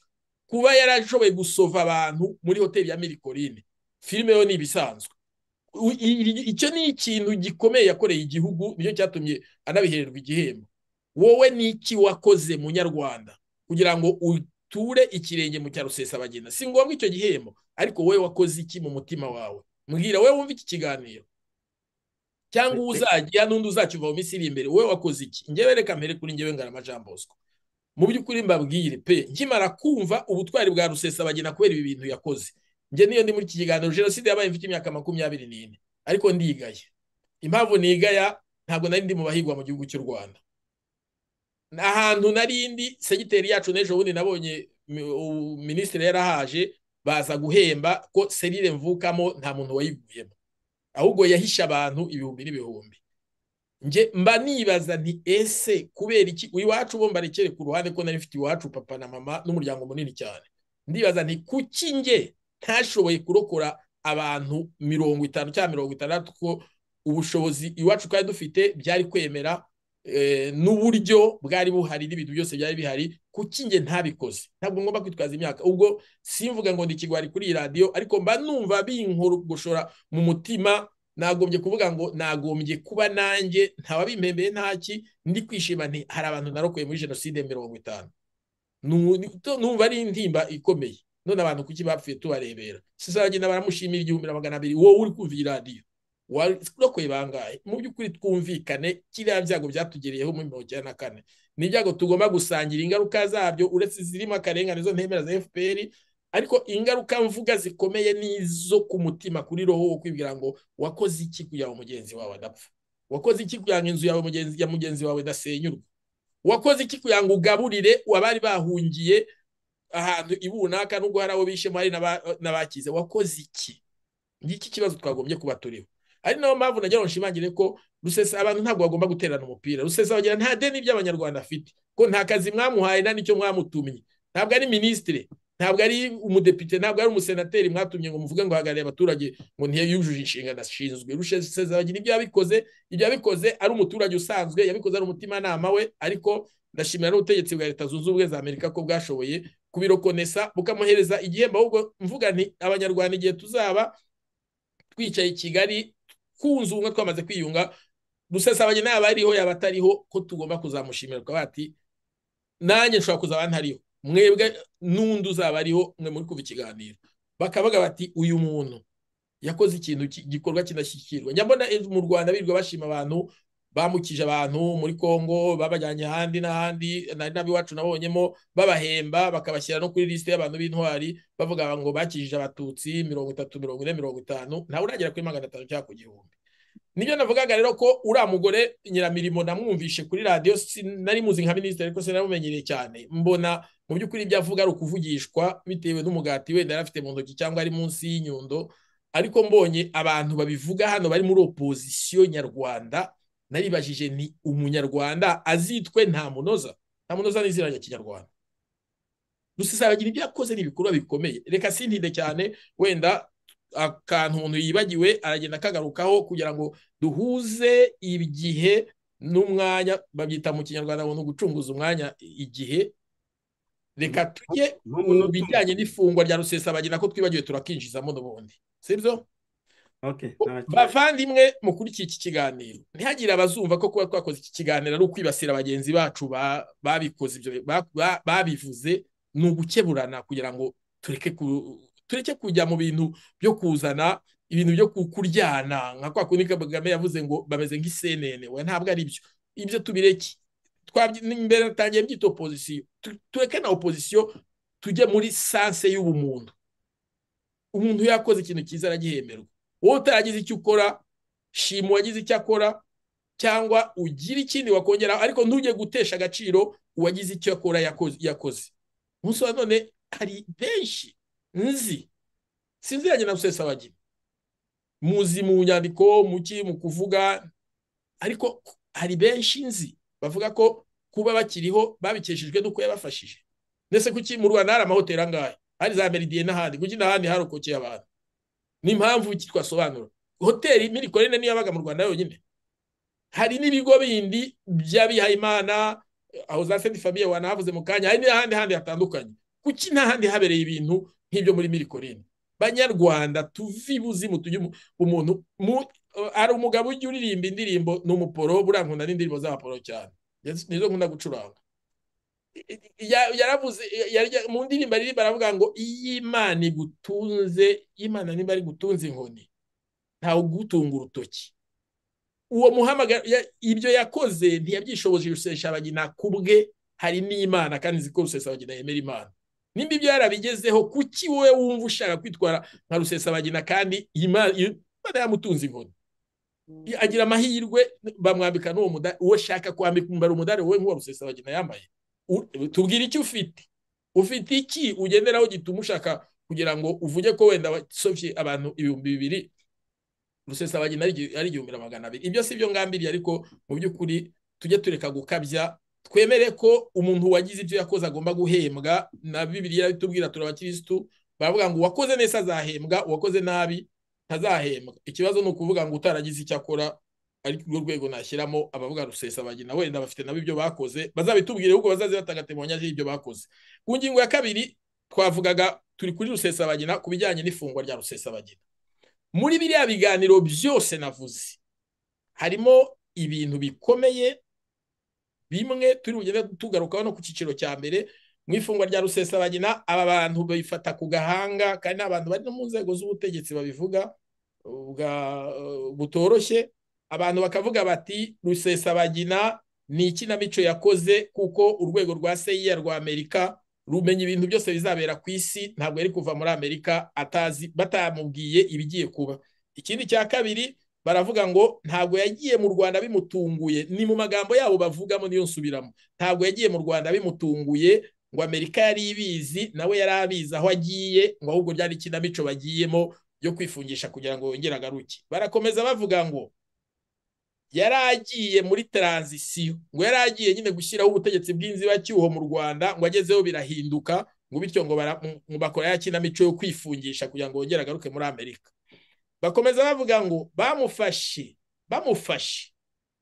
Kuba yarashoboye gusova abantu muri hoteli ya mirikorine filime yo ni ibisanzwe. Icyo ni ikintu gikomeye yakoreye igihugu ni cyo cyatumye anabihererwa igihembo. Wowe ni iki wakoze munyarwanda kugira ngo uture ikirenge mu cya rusesabagina. Si ngombwa icyo gihembo ariko wowe wakoze iki mu mutima wawe? Mbwira wowe wumva iki kiganiro. Cyangwa uzajya n'undi uzakiva mu minsi iri imbere. Wowe wakoze iki? Ngewe reka mbere kuri ngewe ngarama jean bosco. Mu by'ukuri mbabwire pe nkimara kumva ubutwari bwa rusesabagina kubera ibi bintu yakoze. Njye niyo ndi muri iki kiganiro. Jenoside yabaye mfite imyaka makumyabiri n'ine. Ariko ndigaye. Impamvu nigaya ntabwo nari ndi mu bahigwa mu gihugu cy'u rwanda. Ahantu nari ndi segiteri yacu n'ejo bundi nabonye minisitiri yarahaje baza guhemba ko serire mvukamo nta muntu wayiguyemo. Ahubwo yahishe abantu ibihumbi n'ibihumbi. Nge mba nibaza nti ese kubera iki? Iwacu bo mbarekere ku ruhande ko nari mfite iwacu papa na mama n'umuryango munini cyane. Ndibaza nti kuki nge ntashoboye kurokora abantu mirongo itanu cyangwa mirongo itandatu ko ubushobozi iwacu twari dufite byari kwemera n'uburyo bwari buhari n'ibintu byose byari bihari kuki nge ntabikoze? Ntabwo ngomba kwitwaza imyaka. Ubwo simvuga ngo ndikigwari kuri iyi radiyo ariko mba numva binkogoshora mu mutima. Nagombye kuvuga ngo nagombye kuba nanjye ntawabimpembeye ntaki ndi kwishima nti hari abantu narokoye muri jenoside mirongo itanu. Numva ari intimba ikomeye. None abantu kuki bapfuye tubarebera? Sizagenda baramushimira igihumbi na magana abiri. Wowe uri kumva iyi radiyo warokoye bangahe mu by'ukuri twumvikane kiriya byago byatugereyeho muri mirongo icyenda na kane. Ni ibyago tugomba gusangira ingaruka zabyo uretse zirimo akarengane zo ntemera za fpr ariko ingaruka mvuga zikomeye n'izo ku mutima kuri roho wo kwibwira ngo wakoze iki kugira ngo mugenzi wawe adapfa? Wakoze iki kugira ngo inzu yawe ya mugenzi wawe idasenyurwa wakoze iki kugira ngo ugaburire abari bahungiye ahantu ibunaka nubwo hari abo bishemo hari n'abakize? Wakoze iki? Ngiki kibazo twagombye kuba turiho. Ari na yo mpamvu nagira ngo nshimangire ko rusesa abantu ntabwo bagomba guterana umupira. Rusesa bagira nta deni by'abanyarwanda afite. Ko nta kazi mwamuhaye nta n'icyo mwamutumye. Ntabwo ari minisitire ntabwo ari umudepite ntabwo ari umusenateri mwatumye ngo muvuge ngo hagarariye abaturage ngo ntiyujuje inshingano ashinzwe. Rusesa bagira ibyo yabikoze ibyo yabikoze ari umuturage usanzwe yabikoze ari umutimanama we ariko ndashimira n'ubutegetsi bwa leta zunze ubumwe za amerika ko bwashoboye kubirokonesa bukamuhereza igihembo. Ahubwo mvuga nti abanyarwanda igihe tuzaba twicaye i kigali kunze ubumwe twamaze kwiyunga. Rusesabagina yaba ariho yaba atariho ko tugomba kuzamushimira tukaba bati nanjye nshobora kuzaba ntariho. Mwebwe n'undi uzaba ariho mwe muri kuva ikiganiro. Bakavuga bati uyu muntu yakoze ikintu gikorwa kinashyikirwa. Nyabona mu rwanda birirwa bashima abantu bamukije abantu muri congo babajyanye ahandi n'ahandi nari n'abiwacu nabonyemo babahemba bakabashyira no kuri lisite y'abantu b'intwari bavuga ngo bakijije abatutsi mirongo itatu mirongo ine mirongo itanu ntawe uragera kuri magana atanu cyangwa ku gihumbi. Nibyo navugaga rero ko uriya mugore nyiramirimo namwumvishe kuri radiyo nari muzi nka minisitiri ariko sinamumenyereye cyane. Mbona mu by'ukuri ibyo avuga ari ukuvugishwa bitewe n'umugati wenda yari afite mu ntoki cyangwa ari munsi y'inyundo ariko mbonye abantu babivuga hano bari muri opozisiyo nyarwanda naribajije ni umunyarwanda azitwe nta munoza. Nta munoza n'izina rya kinyarwanda. Rusesabagina ibyo yakoze ni ibikorwa bikomeye. Reka sintinde cyane wenda akantu umuntu yibagiwe aragenda akagarukaho kugira ngo duhuze igihe n'umwanya babyita mu kinyarwanda ngo ni ugucunguza umwanya igihe. Reka tujye mu bijyanye n'ifungwa rya rusesabagina ko twibagiwe turakinjizamo n'ubundi. Sibyo bavandimwe mukurikiye iki kiganiro. Ntihagire abazumva ko kuba twakoze iki kiganiro ari ukwibasira bagenzi bacu babikoze ibyo babivuze ni ugukeburana kugira ngo tureke kujya mu bintu byo kuzana ibintu byo kuryana. Nka kwa kundi kagame yavuze ngo bameze nk'isenene. We ntabwo ari byo ibyo tubireke imbere natangiye byita opozisiyo tureke na opozisiyo tujye muri sanse y'ubumuntu. Umuntu yakoze ikintu cyiza aragihemberwa wowe utaragize icyo ukora shima uwagize icyo akora cyangwa ugire ikindi wakongeraho ariko ntujye gutesha agaciro uwagize icyo akora yakoze umunsi wa none hari benshi nzi. Sinziranye na rusesabagina muzi mu nyandiko muki mu kuvuga ariko hari benshi nzi bavuga ko kuba bakiriho babikeshejwe n'uko yabafashije. Ndetse kuki mu rwanda hari amahoteli angahe? Hari za meridiye n'ahandi. Kuki n'ahandi harokokeye abantu? Ni impamvu iki twasobanura? Hoteli mirikorine niyo yabaga mu rwanda yonyine. Hari n'ibigo bindi by'abihayimana aho za senti famiye wanahavuze mu kanya hari n'ahandi handi hatandukanye. Kuki n'ahandi habereye ibintu nk'ibyo muri mirikorine? Banyarwanda tuve ibuzimu tujye umuntu hari umugabo ujya uririmba indirimbo ni umuporo buriya nkunda n'indirimbo z'abaporo cyane nizo nkunda gucuranga. Yaravuze mu ndirimbo aririmba aravuga ngo iyo imana igutunze imana niba ari gutunze inkoni. Ntawe ugutunga urutoki. Uwo muhamagara ibyo yakoze ntiyabyishoboje rusesabagina ku bwe hari n'imana kandi nzi ko rusesabagina yemera imana. Nimba ibyo yarabigezeho kuki wowe wumva ushaka kwitwara nka rusesabagina kandi imana yamutunze inkoni? Agira amahirwe bamwambika n'uwo mudari uwo ashaka kwambika umubare umudari wowe nk'uwa rusesabagina yambaye. Tubwire icyo ufite. Ufite iki? Ugenderaho gituma ushaka kugira ngo uvuge ko wenda wasofye abantu ibihumbi bibiri rusesabagina ari igihumbi na magana abiri. Ibyo si byo ngambiriye ariko mu by'ukuri tujye tureka gukabya. Twemere ko umuntu wagize ibyo yakoze agomba guhembwa na bibiriya bitubwira turi abakirisitu baravuga ngo uwakoze neza azahembwa uwakoze nabi ntazahembwa. Ikibazo ni ukuvuga ngo utaragize icyo akora ari rwo rwego nashyiramo abavuga rusesabagina wenda bafite nabo ibyo bakoze bazabitubwire ahubwo bazaze batagatemanya y'ibyo bakoze. Ku ngingo ya kabiri twavugaga turi kuri rusesabagina ku bijyanye n'ifungwa rya rusesabagina muri biriya biganiro byose navuze harimo ibintu bikomeye bimwe turi bugende tugarukaho no ku cyiciro cya mbere mu ifungwa rya rusesabagina aba bantu babifata ku gahanga kandi n'abantu bari no mu nzego z'ubutegetsi babivuga butoroshye abantu bakavuga bati rusesabagina ni ikinamico yakoze kuko urwego rwa seyiya rwa amerika rumenya ibintu byose bizabera ku isi ntabwo yari kuva muri amerika atazi batamubwiye ibigiye kuba. Ikindi cya kabiri baravuga ngo ntabwo yagiye mu rwanda bimutunguye. Ni mu magambo yabo bavugamo niyo nsubiramo. Ntabwo yagiye mu rwanda bimutunguye ngo amerika yari ibizi nawe yari abizi aho agiye ngo ahubwo ryari ikinamico bagiyemo yo kwifungisha kugira ngo yongere agaruke. Barakomeza bavuga ngo yari agiye muri taranzisiyo ngo yari agiye nyine gushyiraho ubutegetsi bw'inzibacyuho mu rwanda ngo agezeho birahinduka ngo bityo ngo bakora ya kinamico yo kwifungisha kugira ngo yongere agaruke muri amerika. Bakomeza bavuga ngo bamufashe bamufashe.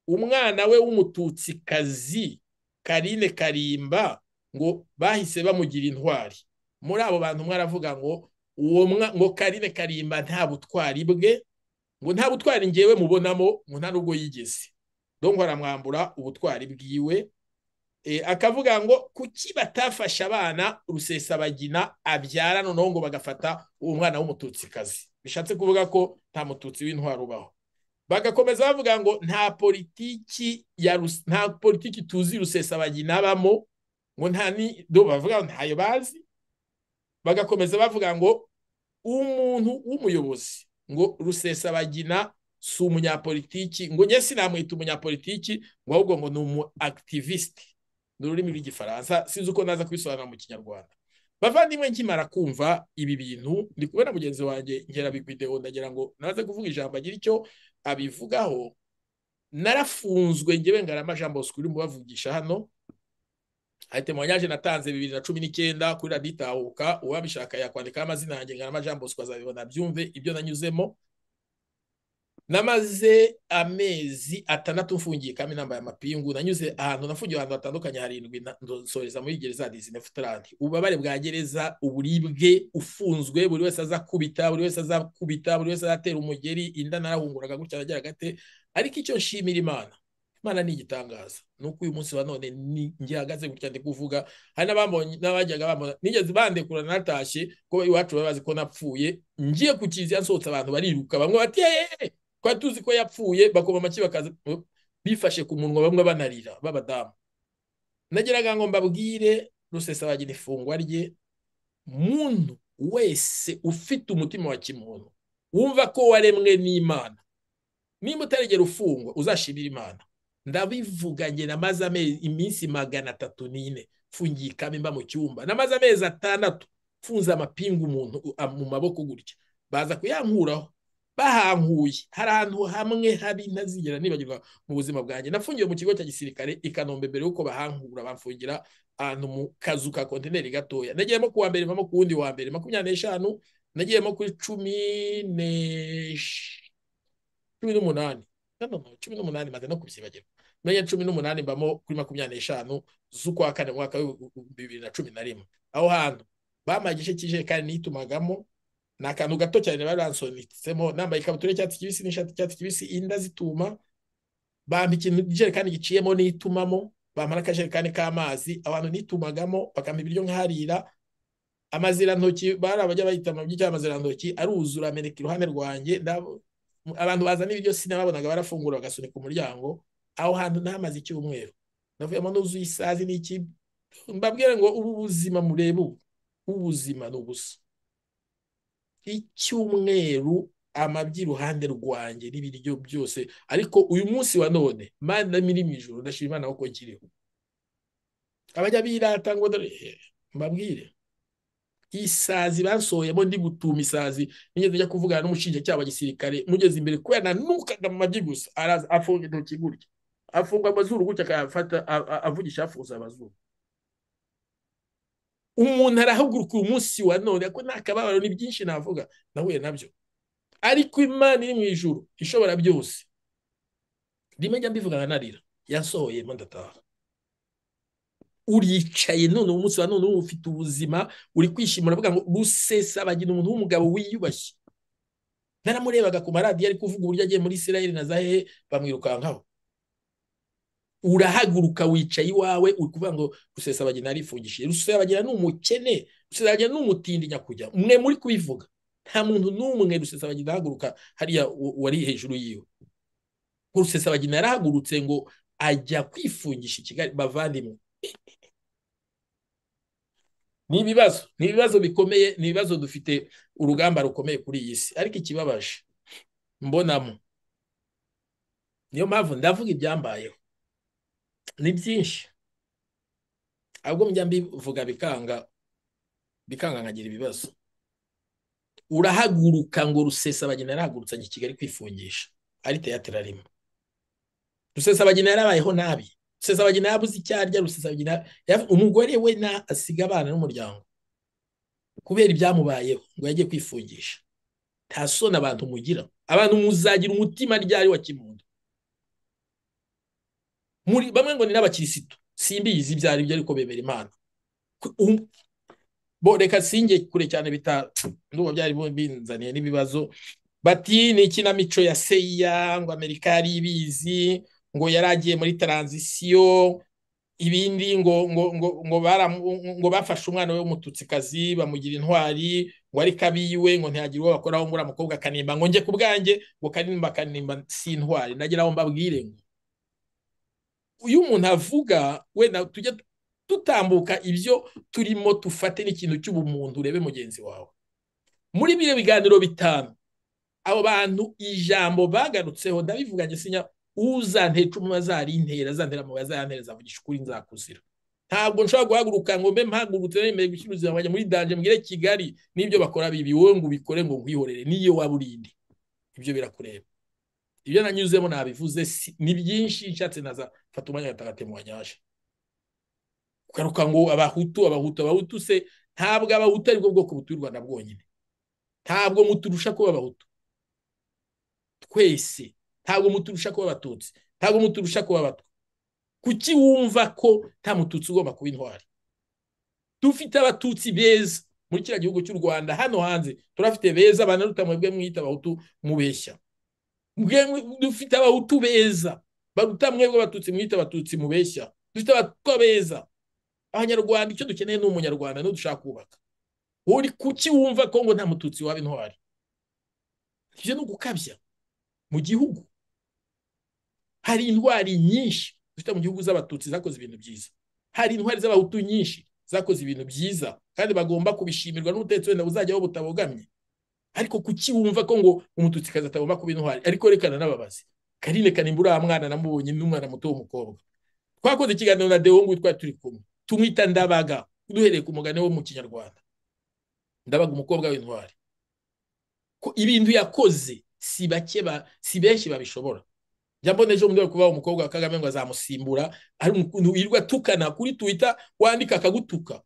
Umwana we w'umututsikazi karine karimba ngo bahise bamugira intwari. Muri abo bantu mwaravuga ngo uwo ngo karine karimba nta butwari bwe ngo nta butwari ngewe mubonamo ngo nta nubwo yigeze. Donko aramwambura ubutwari bwiwe akavuga ngo kuki batafashe abana rusesabagina abyara noneho ngo bagafata uwo mwana w'umututsikazi? Bishatse kuvuga ko nta mututsi w'intwaro ubaho. Bagakomeza bavuga ngo nta politiki ya nta politiki tuzi rusesabagina abamo ngo nta ni bavuga ntayo bazi. Bagakomeza bavuga ngo umuntu w'umuyobozi ngo rusesabagina si umunyapolitiki ngo njye sinamwita umunyapolitiki ngo ahubwo ngo ni umu akitiviste ni ururimi rw'igifaransa sinzi uko naza kubisobanura mu kinyarwanda. Bavandimwe nkimara kumva ibi bintu ndi kubona mugenzi wanjye ngera bigwideho ndagira ngo naze kuvuga ijambo agira icyo abivugaho. Narafunzwe ngewe ngarama jambo sikuri mubavugisha hano hari temoignage natanze bibiri na cumi n'icyenda kuri radiyo itahuka uwabishaka yakwandikaho amazina yanjye nka Jean Bosco byumve ibyo nanyuzemo. Namaze amezi atandatu mfungiye kami nambaye amapingu nanyuze ahantu nafungiye ahantu hatandukanye harindwi nsoreza muri gereza disine futarandi ububabare bwa gereza uburibwe ufunzwe buri wese azakubita buri wese azakubita buri wese azatera umugeri inda narahunguraga gutya nagira gate. Ariko icyo nshimira imana imana ni igitangaza nuko uyu munsi wa none ngihagaze gutya ndi kuvuga hari n'abambonye n'abajyaga bambona nigeze bandekura natashye ko iwacu baba bazi ko napfuye ngiye ku kiliziya nsohotse abantu bariruka. Bamwe bati yeee twari tuzi ko yapfuye. Bakoma amaki bakaza bifashe ku munwa bamwe banarira b'abadamu. Nageraga ngo mbabwire rusesabagina ifungwa rye muntu wese ufite umutima wa kimuntu wumva ko waremwe n'imana. Nimba utarigera ufungwa uzashimira imana. Ndabivuga nge namaze amezi iminsi magana atatu n'ine mfungiye ikame mu cyumba. Namaze amezi atandatu mfunze amapingu umuntu mu maboko gutya. Baza kuyankuraho. Bahankuye. Hari ahantu hamwe habi ntazigera nibagirwa mu buzima bwanjye. Nafungiwe mu kigo cya gisirikare i kanombe mbere y'uko bahankura. Bamfungira ahantu mu kazu ka kontineri gatoya. Nagiyemo ku wa mbere mamo ku wundi wa mbere. Makumyabiri n'eshanu nagiyemo kuri cumi n'umunani. Cumi n'umunani maze no kubyibagirwa menye cumi n'umunani mbamo kuri makumyabiri n'eshanu z'ukwa kane mwaka w'ibihumbi bibiri na cumi na rimwe. Aho hantu bampaye igice cy'ijerekani nitumagamo ni akantu gato cyane bari bansonitsemo nambaye ikabutura y'icyatsi kibisi n'ishati y'icyatsi kibisi inda zituma bampa ikintu ijerekani giciyemo nitumamo bampa n'akajerekani k'amazi abantu nitumagamo bakampa ibiryo nkaharira amazirantoki bari abajya bahita mu by'icyo amazirantoki aruzura ameneka iruhande rwanjye abantu bazana ibiryo sinababonaga barafungura bagasunika umuryango aho hantu nahamaze icyumweru. Navuyemo nuzuye isazi n'iki? Mbabwire ngo ubu buzima murebe ubu. Ubuzima ni ubusa. Icyumweru amabyi iruhande rwanjye n'ibiryo byose ariko uyu munsi wa none mana miri mu ijoro ndashima imana ko nkiriho. Abajya birata ngo mbabwire. Isazi basohoyemo ndi gutuma isazi nigeze njya kuvugana n'umushinjacyaha wa gisirikare mugeze imbere kubera nanukaga mu mabyi gusa araza afunga intoki gutya. Afunga amazuru gutya akayafata avugisha afuza amazuru. Umuntu arahaguruka uyu munsi wa none ko nta kababaro ni byinshi navuga nahuye na byo. Ariko imana iri mu ijuru ishobora byose. Rimwe njya mbivuga narira. Yasohoyemo ndataha. Uricaye none uwo munsi wa none ufite ubuzima uri kwishimira uravuga ngo rusesabagina umuntu w'umugabo wiyubashye. Naramurebaga ku maradiyo ari kuvuga uburyo agiye muri isirayeli na zahehe bamwirukankaho. Urahaguruka wicaye iwawe uri kuvuga ngo rusesabagina arifungishije. Rusesabagina ni umukene rusesabagina ni umutindi nyakujya. Mwe muri kubivuga. Nta muntu n'umwe rusesabagina ahaguruka hariya wari hejuru yiwe. Rusesabagina yarahagurutse ngo ajya kwifungisha i kigali bavandimwe. Ni ibibazo ni ibibazo bikomeye ni ibibazo dufite urugamba rukomeye kuri iyi si. Ariko ikibabaje mbonamo. Niyo mpamvu ndavuga ibyambayeho. Ni byinshi. Ahubwo njya mbivuga bikanga bikanga nkagira ibibazo. Urahaguruka ngo rusesabagina yarahagurutse kigali kwifungisha ari teyatere arimo. Rusesabagina yarabayeho nabi. Rusesabagina yabuze icyo arya rusesabagina umugore we na asiga abana n'umuryango. Kubera ibyamubayeho ngo yagiye kwifungisha. Nta soni abantu mugira abantu muzagira umutima ryari wa kimuntu bamwe ngo ni n'abakirisitu. Simbizi ibyo ari byo ariko bemera imana. Bo reka singe kure cyane ndumva byari binzaniye n'ibibazo. Bati ni ikinamico ya seya ngo amerika yari ibizi ngo yari agiye muri taranzisiyo ibindi ngo ngo ngo ngo bafashe umwana we w'umututsikazi bamugira intwari ngo ari kabiwe ngo ntihagire uwo bakoraho ngo uriya mukobwa kanimba ngo njye ku bwanjye ngo kanimba kanimba si intwari. Nagira ngo mbabwire ngo iyo umuntu avuga wenda tujye dutambuka ibyo turimo tufate n'ikintu cy'ubumuntu urebe mugenzi wawe. Muri bino biganiro bitanu abo bantu ijambo bagarutseho ndabivuganye sinya uzantera icumu azarintera azantera amabuye azayantera azavugisha ukuri nzakuzira. Ntabwo nshobora guhaguruka ngo mbe mpagurutse nemeye gushyira ubuzima bwanjye muri danje mbwire kigali n'ibyo bakora bibi wowe ngo ubikore ngo nkwihorere niyo waba urindi ibyo birakureba. Ibyo nanyuzemo nabivuze ni byinshi nshatse naza fata umwanya gatagate mu wanyaje ugaruka ngo abahutu abahutu abahutu se ntabwo abahutu ari bwo bwoko butuye u rwanda bwonyine. Ntabwo muturusha kuba abahutu. Twese ntabwo muturusha kuba abatutsi ntabwo muturusha kuba abatwa. Kuki wumva ko nta mututsi ugomba kuba intwari? Dufite abatutsi beza muri kiriya gihugu cy'u rwanda hano hanze turafite beza banaruta mwebwe mwita abahutu mubeshya. Dufite abahutu beza. Baruta mwebwe abatutsi mwita abatutsi mubeshya. Dufite abatwa beza. Abanyarwanda icyo dukeneye ni umunyarwanda niyo dushaka kubaka. Uri kuki wumva ko ngo nta mututsi waba intwari? Ibyo ni ugukabya mu gihugu. Hari intwari nyinshi dufite mu gihugu z'abatutsi zakoze ibintu byiza. Hari intwari z'abahutu nyinshi zakoze ibintu byiza kandi bagomba kubishimirwa n'ubutegetsi wenda buzajyaho butabogamye ariko kuki wumva ko ngo umututsi kazi atagomba kuba intwari ariko rekana n'ababazi. Karine kanimba uriya mwana namubonye n'umwana muto w'umukobwa. Twakoze ikiganiro na dewo ngo twari turi kumwe. Tumwita ndabaga duhereye ku mugani wo mu kinyarwanda. Ndabaga umukobwa w'intwari. Ko ibintu yakoze si bake si benshi babishobora. Mbona ejo bundi kuba umukobwa wa kagame ngo azamusimbura ari umuntu wirirwa atukana kuri twita wandika akagutuka.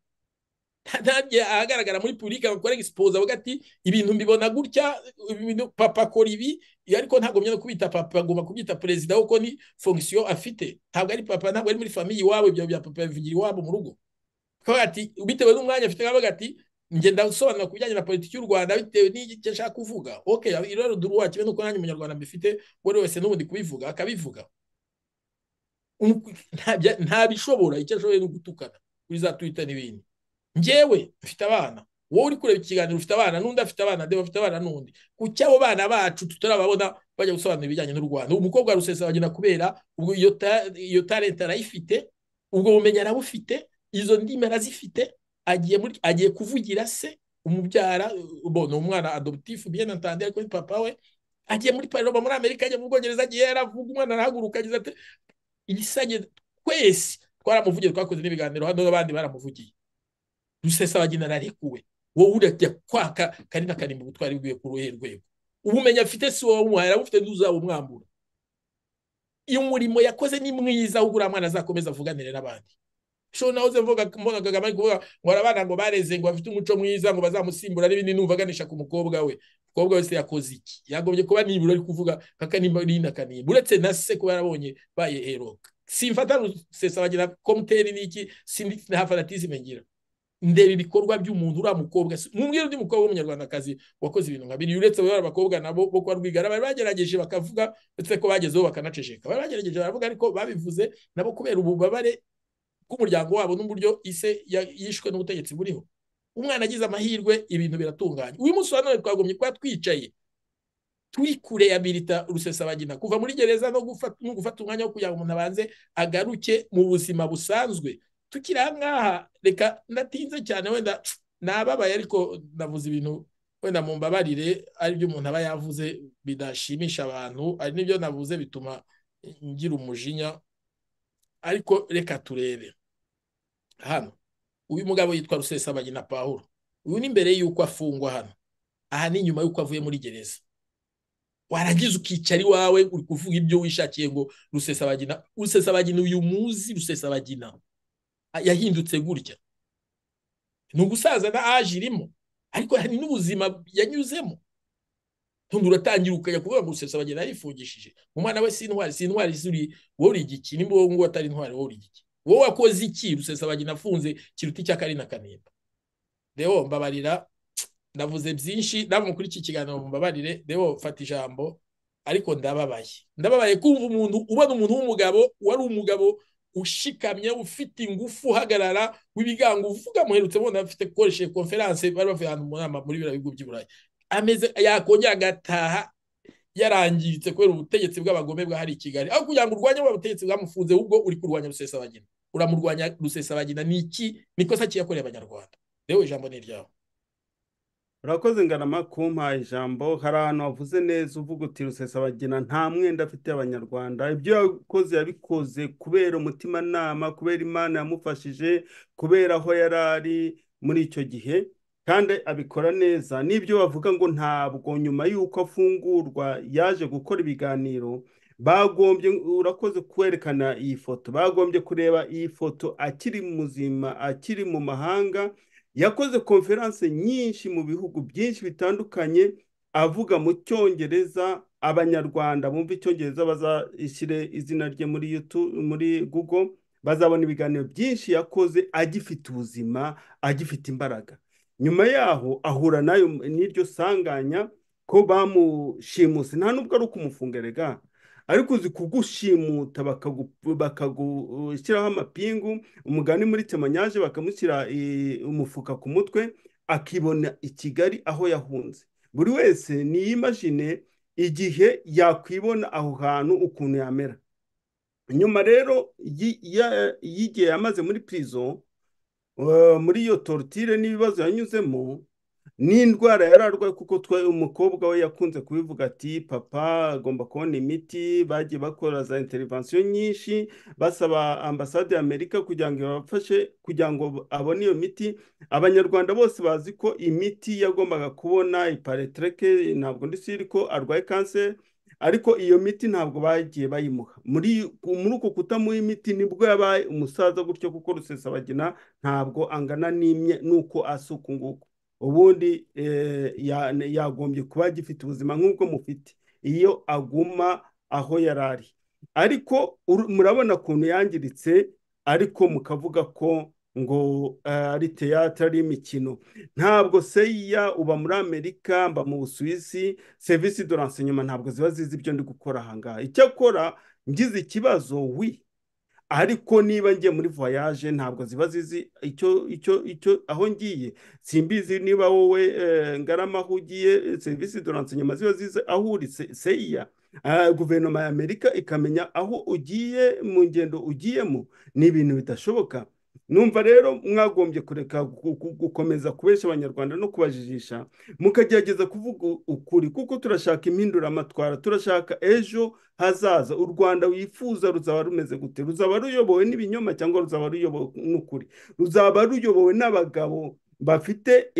Ahagaragara muri publika bakora egisipoza avuga ati ibintu mbibona gutya papa akora ibi. Ariko ntabwo no kubita papa agomba kubyita perezida kuko ni fonction afite. Ntabwo ari papa ntabwo ari muri famiye iwabo ibyo bya papa bivugira iwabo mu rugo. Ati bitewe n'umwanya afite akavuga ati ngenda gusobanura ku bijyanye na politiki y'u rwanda bitewe n'icyo ashaka kuvuga. Ok rero duruwa kimwe nuko nanjye umunyarwanda mbifite buri wese n'ubundi kubivuga akabivuga. Ntabishobora icyo ashoboye ni ugutukana. Kuri za twita n'ibindi. Ngewe mfite abana. Wowe uri kureba ikiganiro ufite abana n'undi afite abana deba afite abana n'undi. Kuki abo bana bacu tutarababona bajya gusobanura ibijyanye n'u rwanda. Umukobwa wa rusesabagina kubera ubwo iyo talenti arayifite ubwo bumenyi arabufite izo ndimi arazifite agiye kuvugira se umubyara ni umwana adoptifu bien entendu ariko ni papa we agiye muri paroma muri amerika agiye mu bwongereza agiye yaravuga umwana arahaguruka agize ati igisage twese twaramuvugiye twakoze n'ibiganiro hano n'abandi baramuvugiye. Rusesabagina ararekuwe wowe urajya kwaka kari na karimba ubutwari bwiwe ku ruhe rwego. Ubumenyi afite si wowe umuhaye arabufite n'uzaba umwambura. Iyo umurimo yakoze ni mwiza ahubwo uriya mwana azakomeza avuganire n'abandi. Shobora nahoze mvuga mbona kagame ari kuvuga ngo abana ngo bareze ngo bafite umuco mwiza ngo bazamusimbura n'ibindi numva aganisha ku mukobwa we. Umukobwa wese yakoze iki? Yagombye kuba nibura ari kuvuga kakanimba rinda kanimba. Uretse na se kuba yarabonye bayeheroka simfata rusesabagina komuteri n'iki? Sindi nta fanatisme ngira. Ndeba ibikorwa by'umuntu uriya mukobwa mwumwira undi mukobwa w'umunyarwandakazi wakoze ibintu nka biriya uretse bari abakobwa nabo bo kwa rwigara bari bagerageje bakavuga ndetse ko bagezeho bakanaceceka. Bari bagerageje baravuga ariko babivuze nabo kubera ububabare bw'umuryango wabo n'uburyo ise yishwe n'ubutegetsi buriho. Umwana agize amahirwe ibintu biratunganye. Uyu munsi wa none twagombye kuba twicaye turi kure ya birita rusesabagina. Kuva muri gereza no gufata umwanya wo kugira ngo umuntu abanze agaruke mu buzima busanzwe. Tukiri aha ngaha reka ndatinze cyane wenda nababaye ariko navuze ibintu wenda mu mbabarire ari byo umuntu aba yavuze bidashimisha abantu ari ni byo navuze bituma ngira umujinya. Ariko reka turebe. Hano uyu mugabo yitwa rusesabagina paul uyu ni mbere y'uko afungwa hano. Aha ni nyuma y'uko avuye muri gereza. Warangiza ukicara iwawe uri kuvuga ibyo wishakiye ngo rusesabagina rusesabagina uyu muzi rusesabagina yahindutse gutya. Ni ugusaza na aje irimo ariko hari n'ubuzima yanyuzemo. Ntundi uratangira ukajya kuvuga ngo rusesabagina yarifungishije umwana we si intwari si intwari zuri wowe uri igiki? Nimba wowe ngo atari intwari wowe uri igiki? Wowe wakoze iki? Rusesabagina afunze kiruta icy'akari na kanimba rero mbabarira ndavuze byinshi namwe kuri iki kiganiro mbabarire rero fata ijambo ariko ndababaye. Ndababaye kumva umuntu ubona umuntu w'umugabo wari umugabo ushikamye ufite ingufu uhagarara w'ibigango uvuga muherutse mubona bafite gukoresha konferanse bari bavuye ahantu mu nama muri biriya bihugu by'i burayi. Ameze yakongera agataha yarangiritse kubera ubutegetsi bw'abagome bwahari i kigali. Aho kugira ngo urwanye ubutegetsi bwamufunze ahubwo uri kurwanya rusesabagina. Uramurwanya rusesabagina ni iki? Ni ikosa kiyakoreye abanyarwanda. Rero ijambo ni iryawe. Urakoze ngarama kumpa ijambo. Hari ahantu wavuze neza uvuga uti rusesabagina nta mwenda afite abanyarwanda. Ibyo yakoze yabikoze kubera umutimanama kubera imana yamufashije kubera aho yari ari muri icyo gihe kandi abikora neza. N'ibyo bavuga ngo ntabwo nyuma y'uko afungurwa yaje gukora ibiganiro bagombye urakoze kwerekana iyi foto bagombye kureba iyi foto akiri muzima akiri mu mahanga yakoze konferanse nyinshi mu bihugu byinshi bitandukanye avuga mu cyongereza abanyarwanda bumva icyongereza bazashyire izina rye muri muri Google bazabona ibiganiro byinshi yakoze agifite ubuzima agifite imbaraga. Nyuma yaho ahura n'iryo sanganya ko bamushimuse. Nta nubwo ari ukumufunga rega ariko uzi kugushimuta bakagushyiraho amapingu umugani muri temanyaje bakamushyira umufuka ku mutwe akibona i kigali aho yahunze. Buri wese niyimajine igihe yakwibona aho hantu ukuntu yamera. Nyuma rero y'igihe yamaze muri pirizo muri iyo torutire n'ibibazo yanyuzemo n'indwara yari arwaye kuko twe umukobwa we yakunze kubivuga ati papa agomba kubona imiti. Bagiye bakora za interivansiyo nyinshi basaba ambasade y'amerika kugira ngo ibafashe kugira ngo abone iyo miti. Abanyarwanda bose bazi ko imiti yagombaga kubona iparetreke ntabwo ndisi ko arwaye kanseri ariko iyo miti ntabwo bagiye bayimuha. Muri uko kutamuha imiti ni bwo yabaye umusaza gutyo kuko rusesabagina ntabwo angana n'uko asa uku nguku. Ubundi yagombye kuba agifite ubuzima nk'ubwo mufite. Iyo aguma aho yari ari ariko murabona ukuntu yangiritse ariko mukavuga ko ngo ari teyatere ari imikino. Ntabwo seya uba muri amerika mba mu busuwisi serivisi do nyuma ntabwo ziba zizi ibyo ndi gukora ahangaha icyakora ngize ikibazo wi ariko niba ngiye muri voyage ntabwo ziba zizi icyo icyo icyo aho ngiye. Simbizi niba wowe ngarama aho ugiye serivisi do nyuma ziba zizi aho uri seya. Guverinoma ya amerika ikamenya aho ugiye mu ngendo ugiyemo. Ni ibintu bidashoboka. Numva rero mwagombye kureka gukomeza kubeshya abanyarwanda no kubajijisha mukagerageza kuvuga ukuri kuko turashaka impinduramatwara turashaka ejo hazaza. U rwanda wifuza ruzaba rumeze gute? Ruzaba ruyobowe n'ibinyoma cyangwa ruzaba ruyobowe n'ukuri? Ruzaba ruyobowe n'abagabo bafite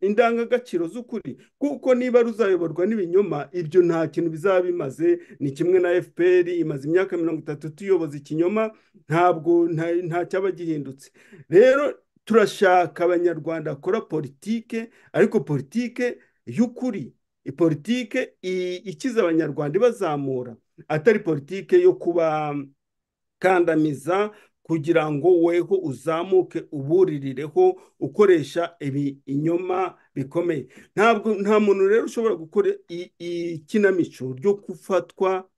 indangagaciro z'ukuri. Kuko niba ruzayoborwa n'ibinyoma ibyo nta kintu bizaba bimaze. Ni kimwe na fpr imaze imyaka mirongo itatu tuyoboza ikinyoma ntabwo nta cyaba gihindutse. Rero turashaka abanyarwanda bakora politike ariko politike y'ukuri politike ikiza abanyarwanda ibazamura. Atari politike yo kubakandamiza kugira ngo weho uzamuke uburirireho ukoresha ibinyoma bikomeye. Ntabwo nta muntu rero ushobora gukora ikinamico ryo gufatwa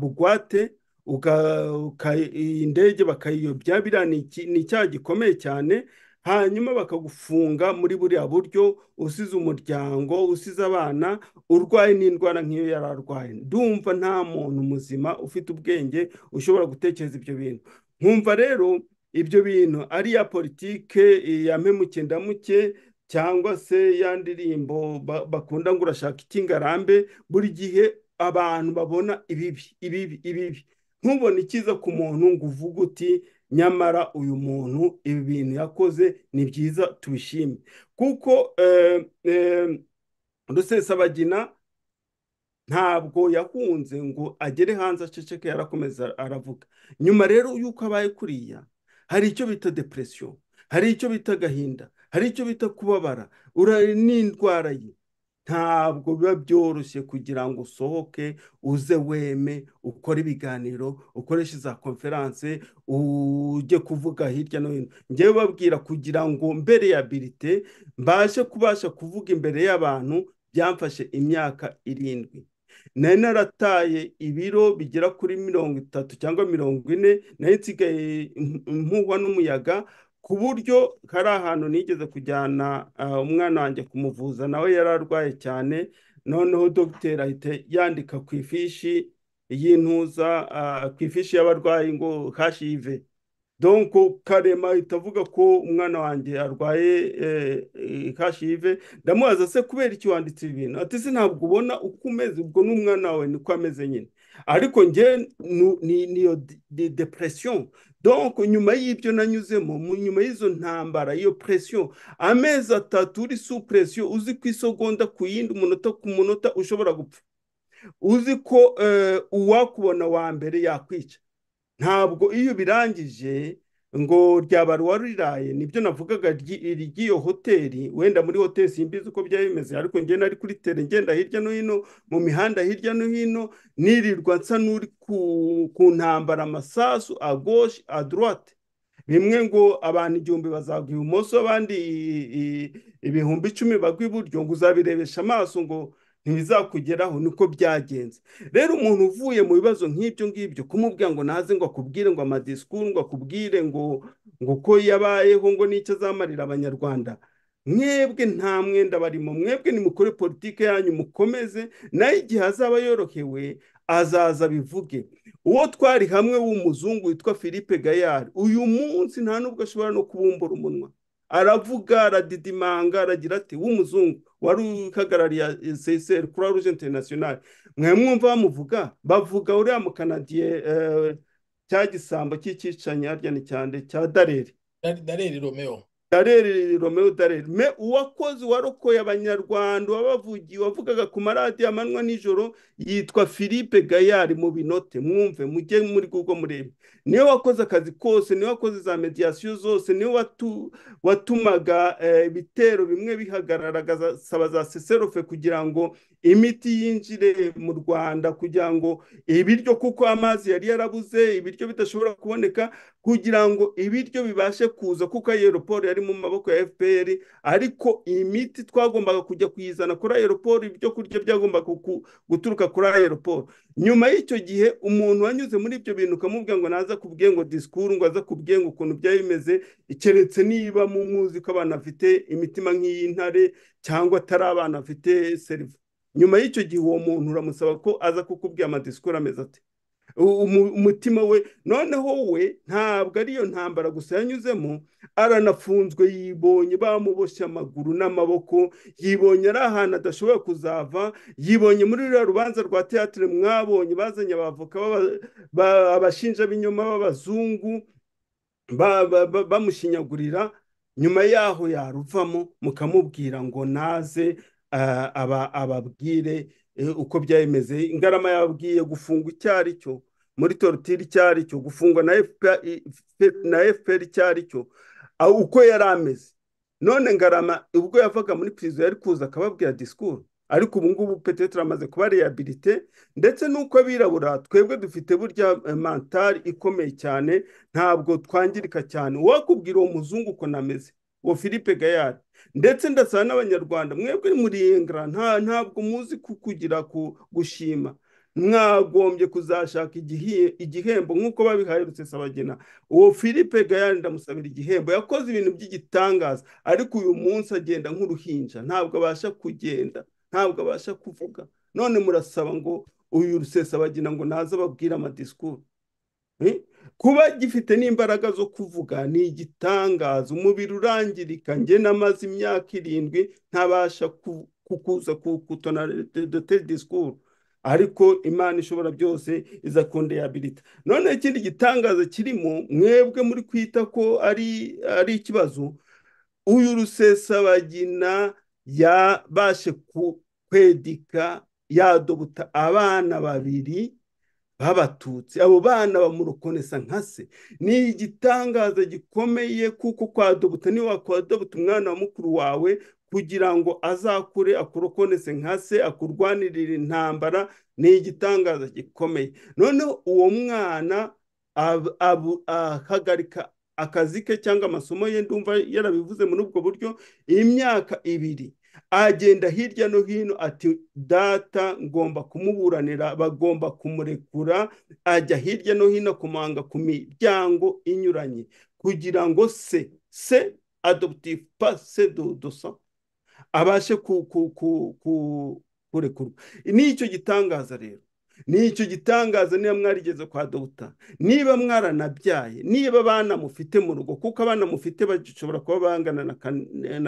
bugwate indege bakayiyobya biriya ni icyaha gikomeye cyane. Hanyuma bakagufunga muri buriya buryo usize umuryango usize abana urwaye n'indwara nk'iyo yari arwaye ndumva nta muntu muzima ufite ubwenge ushobora gutekereza ibyo bintu. Nkumva rero ibyo bintu ari iya politike ya mpemuke ndamuke cyangwa se ya ndirimbo bakunda ngo urashaka icy'ingarambe buri gihe abantu babona ibibi ibibi ibibi. Ntubone icyiza ku muntu ngo uvuge uti nyamara uyu muntu ibi bintu yakoze ni byiza tubishime. Kuko rusesabagina ntabwo yahunze ngo agere hanze aceceke yarakomeza aravuga. Nyuma rero y'uko abaye kuriya hari icyo bita depresiyo hari icyo bita agahinda hari icyo bita kubabara. N'indwara ye. Ntabwo biba byoroshye kugira ngo usohoke uze weme ukore ibiganiro ukoreshe za konferanse ujye kuvuga hirya no hino. Ngewe babwira kugira ngo mbere ya birite mbashe kubasha kuvuga imbere y'abantu byamfashe imyaka irindwi. Nari narataye ibiro bigera kuri mirongo itatu cyangwa mirongo ine na yo nsigaye mpuhwa n'umuyaga ku buryo hari ahantu nigeze kujyana umwana wanjye kumuvuza nawe yari arwaye cyane. Noneho dogiteri ahita yandika ku ifishi y'intuza ku ifishi y'abarwayi ngo hashive donko karema ahita avuga ko umwana wanjye arwaye hashive ndamubaza se kubera icyo wanditse ibi bintu? Ati se ntabwo ubona uko umeze ubwo n'umwana wawe niko ameze nyine. Ariko njye niyo depresiyo donko nyuma y'ibyo nanyuzemo nyuma y'izo ntambara iyo presiyo amezi atatu uri su presiyo uzi ku isogonda ku yindi umunota ku munota ushobora gupfa. Uzi ko uwakubona wa mbere yakwica. Ntabwo iyo ubirangije ngo ryaba riraye ni byo navugaga ry'iyo hoteli wenda muri hoteli simbizi uko byaba bimeze ariko ngenda ari kuri tere ngenda hirya no hino mu mihanda hirya no hino nirirwa nsa n'uri ku ntambara amasasu agoshi adroite bimwe ngo abantu igihumbi bazagwa ibumoso abandi ibihumbi icumi bagwa iburyo ngo uzabirebesha amaso ngo ntibizakugeraho niko byagenze. Rero umuntu uvuye mu bibazo nk'ibyo ngibyo kumubwira ngo naze ngo akubwire ngo amadisikuru ngo akubwire ngo ngo ko yabayeho ngo n'icyo azamarira abanyarwanda mwebwe nta mwenda barimo mwebwe nimukore politiki yanyu mukomeze na yo igihe azaba yorohewe azaza bivuge uwo twari hamwe w'umuzungu witwa philippe gayari uyu munsi nta nubwo ashobora no kubumbura umunwa. Aravuga aradidimanga aragira ati w'umuzungu wari uhagarariye seyiseri kuri ruje interinasiyonari mwe mwumva bamuvuga bavuga uriya mukanadiye cya gisambo cy'icyicanyi harya ni cyane cya dareri dareri romeo. Dareri romeo dareri me uwakoze warokoye abanyarwanda wabavugiye wavugaga ku maradiyo amanywa nijoro yitwa philippe gayari mu binote. Mwumve mujye muri google murebe. Ni we wakoze akazi kose ni we wakoze za mediyasiyo zose ni we watumaga ibitero bimwe bihagarara agasaba za seserofe kugira ngo imiti yinjire mu rwanda kugira ngo ibiryo kuko amazi yari yarabuze ibiryo bidashobora kuboneka kugira ngo ibiryo bibashe kuza kuko ayeroporo yari mu maboko ya fpr ariko iyi miti twagombaga kujya kuyizana kuri ayeroporo ibyo kurya byagombaga guturuka kuri ayeroporo nyuma y'icyo gihe umuntu wanyuze muri ibyo bintu ukamubwira ngo naza kubwiye ngo disikuru ngo aza kubwiye ngo ukuntu byaba bimeze keretse niba mu muzi ko abantu bafite imitima nk'iy'intare cyangwa atari abana bafite seriva nyuma y'icyo gihe uwo muntu uramusaba ko aza kukubwira amadisikuru ameze ati umutima we noneho we ntabwo ariyo ntambara gusa yanyuzemo aranafunzwe yibonye bamuboshye amaguru n'amaboko yibonye ari ahantu adashobora kuzava yibonye muri ruriya rubanza rwa teatire mwabonye bazanye abavoka abashinja b'inyuma b'abazungu bamushinyagurira nyuma yaho yaruvamo mukamubwira ngo naze ababwire uko byabimeze ingarama yabwiye gufungwa icyo ari cyo muri torutire icyo ari cyo gufungwa na fpr icyo ari cyo uko yari ameze. None ngarama ubwo yavaga muri pirizo yari kuza akababwira disikuru ariko ubu ngubu peteteri amaze kuba reyabilite ndetse n'uko abirabura twebwe dufite burya mantari ikomeye cyane ntabwo twangirika cyane. Uwakubwira uwo muzungu uko nameze uwo philippe gayari ndetse ndasaba n'abanyarwanda mwebwe muri engara ntabwo muzi kukugira gushima. Mwagombye kuzashaka igihembo nk'uko babihaye rusesabagina. Uwo philippe gayari ndamusabira igihembo. Yakoze ibintu by'igitangaza. Ariko uyu munsi agenda nk'uruhinja. Ntabwo abasha kugenda ntabwo abasha kuvuga. None murasaba ngo uyu rusesabagina ngo naze ababwire amadisikuru kuba gifite n'imbaraga zo kuvuga ni igitangaza. Umubiri urangirika. Njye namaze imyaka irindwi ntabasha kukuza kutona dote disikuru ariko imana ishobora byose iza kundeyabilita none ikindi gitangaza kirimo mwebwe muri kwita ko ari ari ikibazo uyu rusesabagina yabashe kwedika yadobuta abana babiri b'abatutsi. Abo bana bamurokonesa nka se. Ni igitangaza gikomeye kuko kwadobuta niba wakwadobuta umwana wa mukuru wawe kugira ngo azakure akurokonese nka se akurwanirire intambara ni igitangaza gikomeye. Noneho uwo mwana ahagarika akazi ke cyangwa amasomo ye ndumva yarabivuze muri ubwo buryo imyaka ibiri. Agenda hirya no hino ati data ngomba kumuburanira. Bagomba kumurekura ajya hirya no hino kumanga ku miryango inyuranye. Kugira ngo se se adoptive pase dosa abashe kurekurwa ni cyo gitangaza rero ni cyo gitangaza niba mwarigeze kwa dogita niba mwaranabyaye niba abana mufite mu rugo kuko abana mufite bashobora kuba bangana na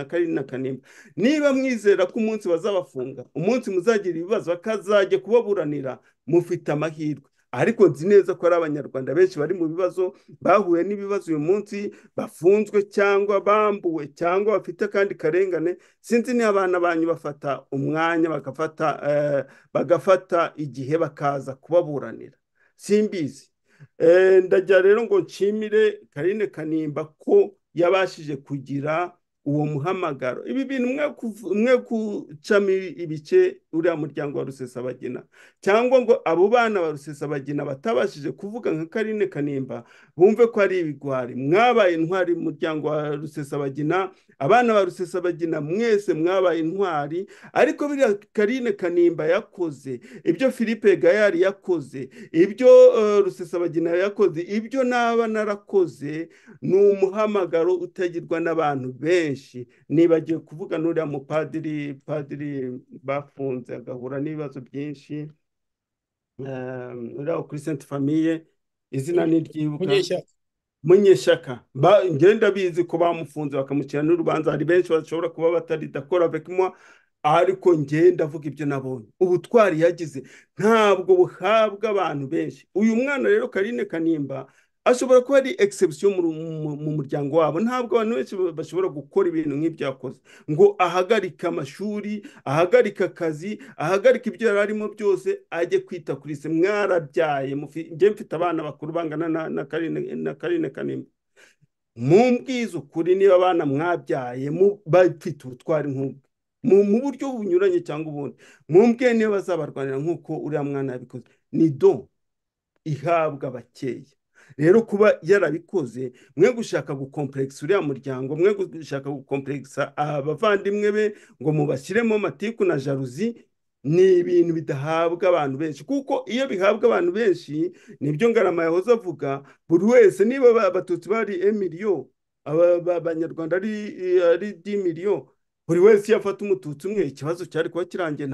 karindwi na kanimba. Niba mwizera ko umunsi bazabafunga umunsi muzagira ibibazo bakazajya kubaburanira mufite amahirwe. Ariko nzi neza ko ari abanyarwanda benshi bari mu bibazo bahuye n'ibibazo uyu munsi bafunzwe cyangwa bambuwe cyangwa bafite akandi karengane. Sinzi niba abana banyu bafata umwanya bagafata bagafata igihe bakaza kubaburanira. Simbizi. Ndagira rero ngo nshimire karine kanimba ko yabashije kugira uwo muhamagaro. Ibi bintu mwe gucamo ibice uriya muryango wa rusesabagina cyangwa ngo abo bana ba rusesabagina batabashije kuvuga nka karine kanimba bumve ko ari ibigwari. Mwabaye intwari mu muryango wa rusesabagina abana ba rusesabagina mwese mwabaye intwari. Ariko biriya karine kanimba yakoze ibyo philippe gayari yakoze ibyo rusesabagina yakoze ibyo naba narakoze ni umuhamagaro utagirwa n'abantu benshi. Nibagiwe kuvuga n'uriya mupadiri padiri bafunze agahura n'ibibazo byinshi uriya kuri senti famiye izina ni ryibuka. Munyeshyaka. Ngenda bizi ko bamufunze bakamucira n'urubanza. Hari benshi bashobora kuba batari dakora vekimwa ariko ngenda avuga ibyo nabonye. Ubutwari yagize ntabwo buhabwa abantu benshi. Uyu mwana rero karine kanimba ashobora kuba ari egisebusiyo mu muryango wabo. Ntabwo abantu benshi bashobora gukora ibintu nk'ibyo yakoze. Ngo ahagarike amashuri ahagarike akazi ahagarike ibyo yari arimo byose ajye kwita kuri se mwarabyaye njye mfite abana bakuru bangana na karine kanimba. Mumbwize ukuri niba abana mwabyaye bafite ubutwari nk'ubwo mu buryo bunyuranye cyangwa ubundi. Mumbwe niba bazabarwanira nk'uko uriya mwana yabikoze. Ni do ihabwa bakeya rero kuba yarabikoze mwe gushaka gukomplekisa uriya muryango mwe gushaka gukomplekisa abavandimwe be ngo mubashyiremo matiku na jaruzi ni ibintu bidahabwa abantu benshi. Kuko iyo bihabwa abantu benshi ni byo ngarama yahoze avuga buri wese niba abatutsi bari emiliyo abanyarwanda ari di miliyo buri wese iyo afata umututsi umwe ikibazo cyari kuba kirangiye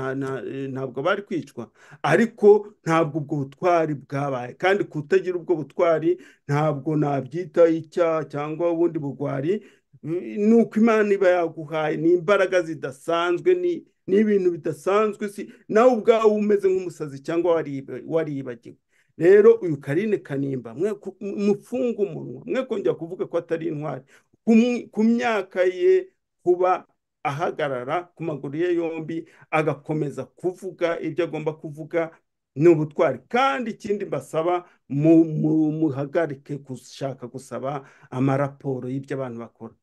ntabwo bari kwicwa. Ariko ntabwo ubwo butwari bwabaye. Kandi kutagira ubwo butwari ntabwo nabyita icyaha cyangwa ubundi bugwari ni uko imana iba yaguhaye ni imbaraga zidasanzwe ni ibintu bidasanzwe si nawe ubwawe umeze nk'umusazi cyangwa waribagiwe. Rero uyu karine kanimba mufunga umunwa mwe kongera kuvuga ko atari intwari. Ku myaka ye kuba ahagarara ku maguru ye yombi agakomeza kuvuga ibyo agomba kuvuga ni ubutwari. Kandi ikindi mbasaba muhagarike gushaka gusaba amaraporo y'ibyo abantu bakora.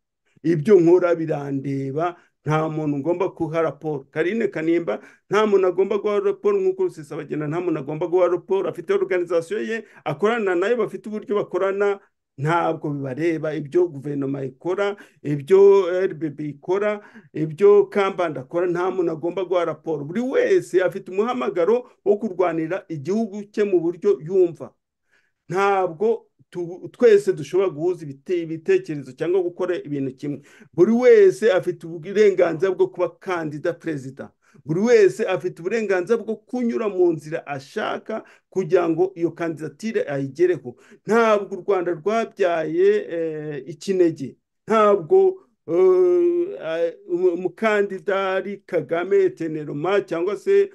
Ibyo nkora birandeba nta muntu ugomba guha raporo. Karine kanimba nta muntu agomba guha raporo nk'uko rusesabagina nta muntu agomba guha raporo. Afite organizasiyo ye akorana na yo bafite uburyo bakorana ntabwo bibareba ibyo guverinoma ikora ibyo rbb ikora ibyo kambanda akora nta muntu agomba guha raporo. Buri wese afite umuhamagaro wo kurwanira igihugu cye mu buryo yumva. Ntabwo twese dushobora guhuza ibitekerezo cyangwa gukora ibintu kimwe. Buri wese afite uburenganzira bwo kuba kandida perezida. Buri wese afite uburenganzira bwo kunyura mu nzira ashaka kugira ngo iyo kandidatire ayigereho. Ntabwo u rwanda rwabyaye ikinege. Ntabwo umukandida ari kagame teneroma cyangwa se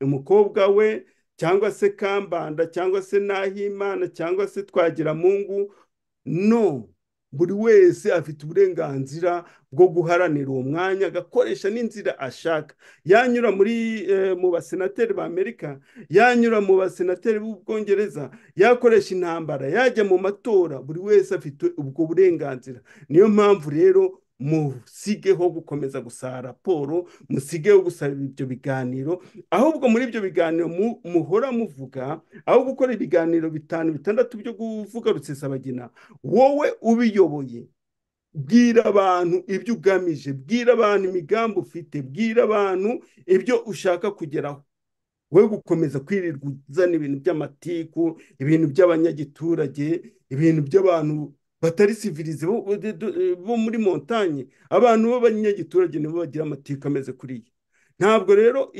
umukobwa we cyangwa se kambanda cyangwa se nahimana cyangwa se twagiramungu no. Buri wese afite uburenganzira bwo guharanira uwo mwanya agakoresha n'inzira ashaka. Yanyura muri mu basenateri b'amerika yanyura mu basenateri b'ubwongereza yakoresha intambara yajya mu matora buri wese afite ubwo burenganzira. Niyo mpamvu rero musigeho gukomeza gusaba raporo musigeho gusaba ibyo biganiro ahubwo muri ibyo biganiro muhora muvuga aho gukora ibiganiro bitanu bitandatu byo kuvuga rusesabagina wowe ubiyoboye bwira abantu ibyo ugamije bwira abantu imigambi ufite bwira abantu ibyo ushaka kugeraho. We gukomeza kwirirwa uzana ibintu by'amatiku ibintu by'abanyagiturage ibintu by'abantu batari sivirize bo muri montanye abantu b'abanyagiturage nibo bagira amatiku ameze kuriya ntabwo rero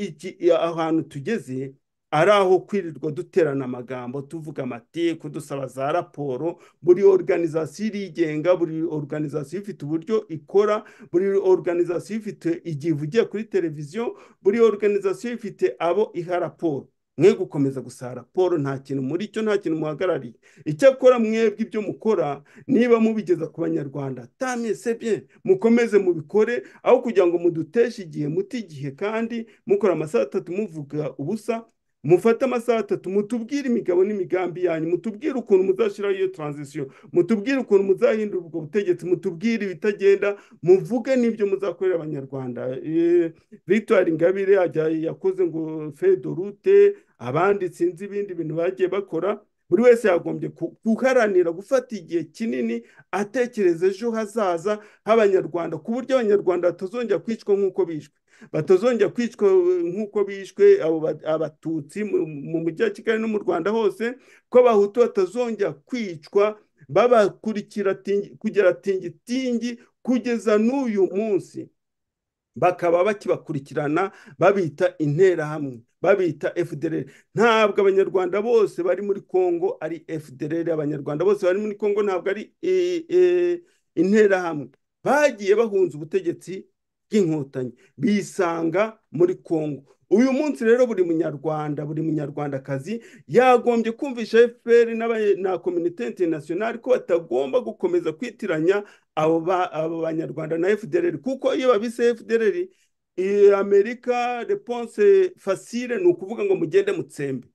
ahantu tugeze ari aho kwirirwa duterana amagambo tuvuga amatiku dusaba za raporo buri organizasiyo irigenga buri organizasiyo ifite uburyo ikora buri organizasiyo ifite igihe ivugiye kuri televiziyo buri organizasiyo ifite abo iha raporo. Mwe gukomeza gusaba raporo nta kintu muri cyo nta kintu muhagarariye. Icyakora mwebwe ibyo mukora niba mubigeza ku banyarwanda sebye mukomeze mubikore aho kugira ngo muduteshe igihe muti igihe kandi mukora amasaha atatu muvuga ubusa mufate amasaha atatu mutubwire imigabo n'imigambi yanyu mutubwire ukuntu muzashyiraho iyo transition mutubwire ukuntu muzahindura ubwo butegetsi mutubwire ibitagenda muvuge n'ibyo muzakorera abanyarwanda. Victoire ingabire yakoze ngo fedorute abandi sinzi ibindi bintu bagiye bakora buri wese yagombye guharanira gufata igihe kinini atekereza ejo hazaza h'abanyarwanda ku buryo abanyarwanda batazongera kwicwa nk'uko bishwe. Batazongera kwicwa nk'uko bishwe abatutsi mu mujyi wa kigali no mu rwanda hose ko abahutu batazongera kwicwa babakurikira kugera tingitingi kugeza n'uyu munsi. Bakaba bakibakurikirana babita interahamwe babita fdr ntabwo abanyarwanda bose bari muri congo ari fdr abanyarwanda bose bari muri congo ntabwo ari interahamwe. Bagiye bahunze ubutegetsi bw'inkotanyi bisanga muri congo. Uyu munsi rero buri munyarwanda buri munyarwandakazi yagombye kumvisha fpr na komite interinasiyonari ko batagomba gukomeza kwitiranya abo banyarwanda na fdr kuko iyo babise fdr amerika reponse fasire ni ukuvuga ngo mugende mutsembe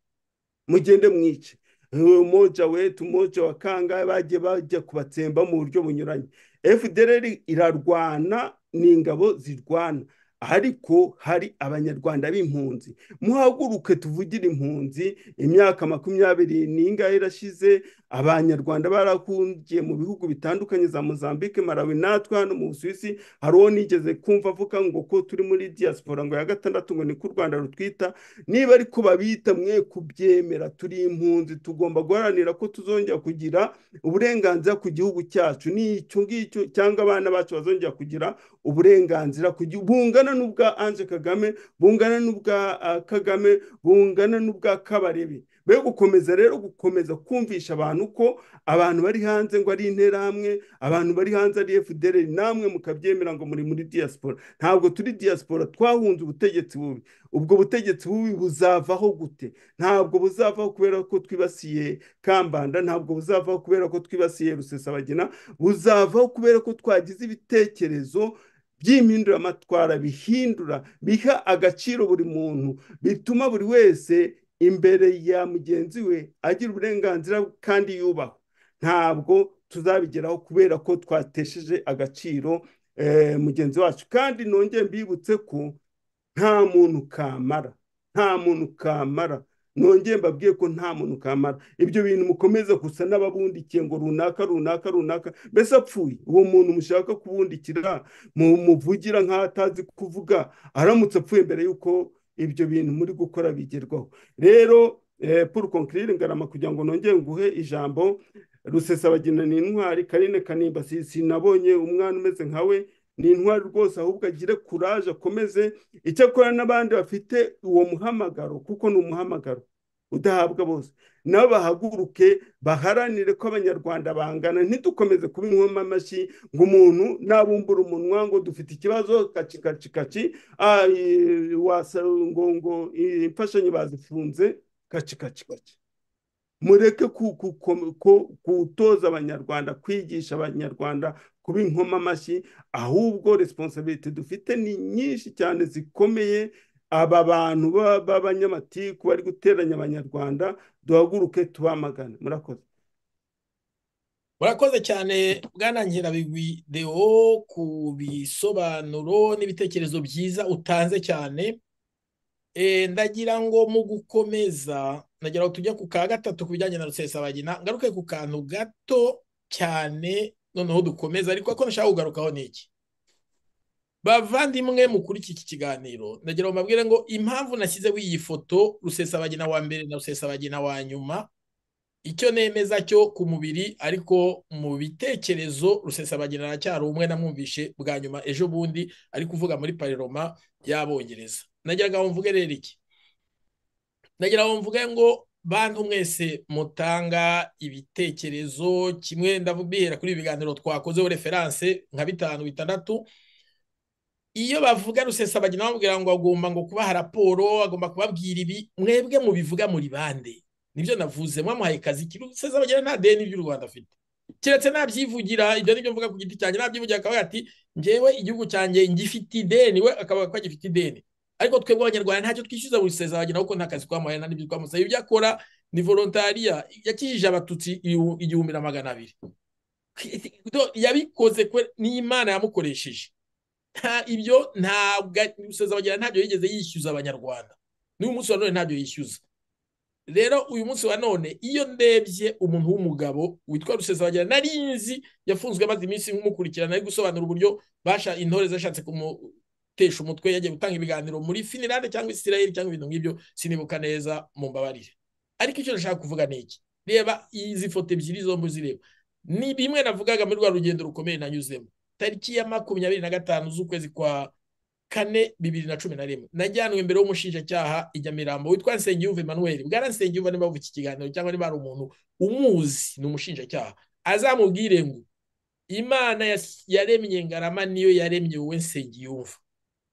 mugende mwice. Umoja wetu umoja wa kangahe bagiye bajya kubatsemba mu buryo bunyuranye. Fdr irarwana ni ingabo zirwana ariko hari abanyarwanda b'impunzi. Muhaguruke tuvugire impunzi imyaka makumyabiri n'ingahe irashize abanyarwanda barakungiye mu bihugu bitandukanye za mozambique malawi natwe hano mu busuwisi hari uwo nigeze kumva avuga ngo ko turi muri diaspora ngo ya gatandatu ngo niko u rwanda rutwita niba ariko babita mwe kubyemera turi impunzi tugomba guharanira ko tuzongera kugira uburenganzira ku gihugu cyacu. N'icyo ngicyo cyangwa abana bacu bazongera kugira uburenganzira bungana n'ubwa Ange Kagame bungana n'ubwa Kagame bungana n'ubwa Kabarebe. Be gukomeza rero gukomeza kumvisha abantu ko abantu bari hanze ngo ari interahamwe abantu bari hanze ari FDL namwe mukabyemera ngo muri muri diaspora. Ntabwo turi diaspora twahunze ubutegetsi bubi. Ubwo butegetsi bubi buzavaho gute? Ntabwo buzavaho kubera ko twibasiye Kambanda ntabwo buzavaho kubera ko twibasiye Rusesabagina buzavaho kubera ko twagize ibitekerezo by'impinduramatwara bihindura biha agaciro buri muntu bituma buri wese imbere ya mugenzi we agira uburenganzira kandi yubahwa ntabwo tuzabigeraho kubera ko twatesheje agaciro mugenzi wacu. Kandi nongeye mbibutse ko nta muntu kamara nta muntu kamara. Nongeye mbabwiye ko nta muntu kamara. Ibyo bintu mukomeza gusa n'ababundikiye ngo runaka runaka runaka. Mbese apfuye? Uwo muntu mushaka kubundikira muvugira nk'aho atazi kuvuga aramutse apfuye mbere y'uko ibyo bintu muri gukora bigerwaho rero paul concrete ngarama kugira ngo nongere nguhe ijambo. Rusesabagina ni intwari karine kanimba. Sinabonye umwana umeze nkawe ni intwari rwose ahubwo agire kuraje akomeze. Icyakora n'abandi bafite uwo muhamagaro kuko ni umuhamagaro udahabwa bose. Nabo bahaguruke baharanire ko abanyarwanda bangana. Ntidukomeze kuba inkoma amashyi ngo umuntu nabumbura umunwa ngo dufite ikibazo kaci kaci kaci. Ngo ngo imfashanyo bazifunze kaci kaci kaci. Mureke gutoza abanyarwanda kwigisha abanyarwanda kuba inkoma amashyi ahubwo resiponsabiriti dufite ni nyinshi cyane zikomeye aba bantu b'abanyamatiku bari guteranya abanyarwanda duhaguruke tubamagane murakoze. Murakoze cyane bwana nkirabigwi deo ku bisobanuro n'ibitekerezo byiza utanze cyane. Ndagira ngo mu gukomeza ndagira ngo tujye ku ka gatatu ku bijyanye na rusesabagina. Ngaruke ku kantu gato cyane noneho dukomeza ariko ko nashaka kugarukaho ni iki? Bavandimwe mu kuri iki kiganiro. Ndagira ngo mbabwire ngo impamvu nashyizeho iyi foto rusesabagina wa mbere na rusesabagina wa nyuma icyo nemeza cyo ku mubiri ariko mu bitekerezo rusesabagina aracyari umwe namwumvishe bwa nyuma ejo bundi ari kuvuga muri pariroma y'abongereza nagira ngo mvuge rero iki? Nagira ngo mvuge ngo bantu mwese mutanga ibitekerezo kimwe ndabihera kuri ibi biganiro twakozeho referanse nka bitanu bitandatu iyo bavuga rusesabagina bamubwira ngo agomba ngo kubaha raporo agomba kubabwira ibi mwebwe mubivuga muri bande? Nibyo navuze mwamuhaye kazi rusesabagina nta deni ry'u rwanda afite. Keretse nabyivugira ibyo ni byo mvuga ku giti cyanjye nabyivugira akavuga ati ngewe igihugu cyanjye ngifite ideni. We akavuga ko agifite ideni. Ariko twebwe abanyarwanda ntacyo twishyuza buri rusesabagina kuko nta kazi twamuhaye nta n'ibyo twamusaba. Ibyo akora ni volontariya yakijije abatutsi igihumbi na magana abiri. Yabikoze n'imana yamukoresheje. Ibyo ntabwo rusesabagina ntabyo yigeze yishyuza abanyarwanda. N'uyu munsi wa none ntabyo yishyuza. Rero uyu munsi wa none iyo ndebye umuntu w'umugabo witwa rusesabagina nari nzi yafunzwe amaze iminsi nk'umukurikirana ari gusobanura uburyo intore zashatse kumutesha umutwe yagiye gutanga ibiganiro muri finilande cyangwa isirayeli cyangwa ibintu nk'ibyo sinibuka neza mu mbabarire ariko icyo nashaka kuvuga ni iki? Reba izi foto ebyiri zombi zireba ni bimwe navugaga muri rwa rugendo rukomeye nanyuzemo. Tariki ya makumyabiri na gatanu z'ukwezi kwa kane bibiri na cumi na rimwe. Najyanwe imbere y'umushinjacyaha i nyamirambo witwa nsengiyumva emmanuel. Bwana nsengiyumva niba bavuga iki kiganiro cyangwa niba ari umuntu umuzi ni umushinjacyaha. Azamubwire ngo imana yaremye ngarama niyo yaremye wowe nsengiyumva.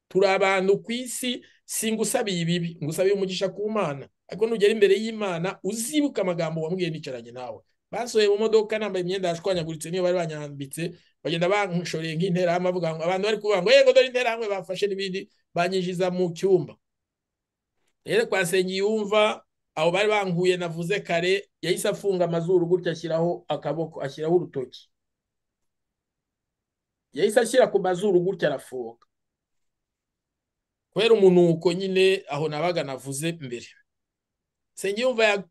Turi abantu ku isi singusabiye ibibi ngusabiye umugisha ku mana. Ariko nugera imbere y'imana uzibuka amagambo wambwiye nicaranye nawe. Basohoye mu modoka nambaye imyenda yashwanyaguritse niyo bari banyambitse. Bagenda banshoreye nk'interahamwe bavuga ngo abantu bari kuvuga ngo yego dore interahamwe bafashe n'ibindi banyinjiza mu cyumba. Rero kwa Nsengiyumva abo bari banguye navuze kare yahise afunga amazuru gutya ashyiraho akaboko ashyiraho urutoki. Yahise ashyira ku mazuru gutya arafunga kubera umunuko nyine aho nabaga navuze mbere. Nsengiyumva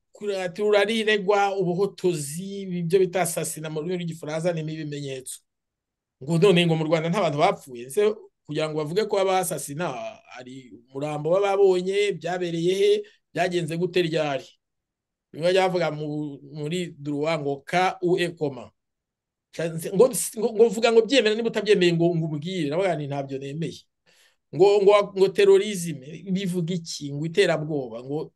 ati urariregwa ubuhotozi ibyo bita asasina mu rurimi rw'igifaransa ni ibimenyetso ngo none ngo mu rwanda nta bantu bapfuye. Ese kugira ngo bavuge ko abasasina ari umurambo w'ababonye byabereye he? Byagenze gute ryari? Bimwe byavuga muri duruwa ngo ka u e koma. Ngo vuga ngo byemera niba utabyemeye ngo umbwire navuga ni ntabyo nemeye. Ngo ngo ngo terorizme bivuga iki? Ngo iterabwoba? Ngo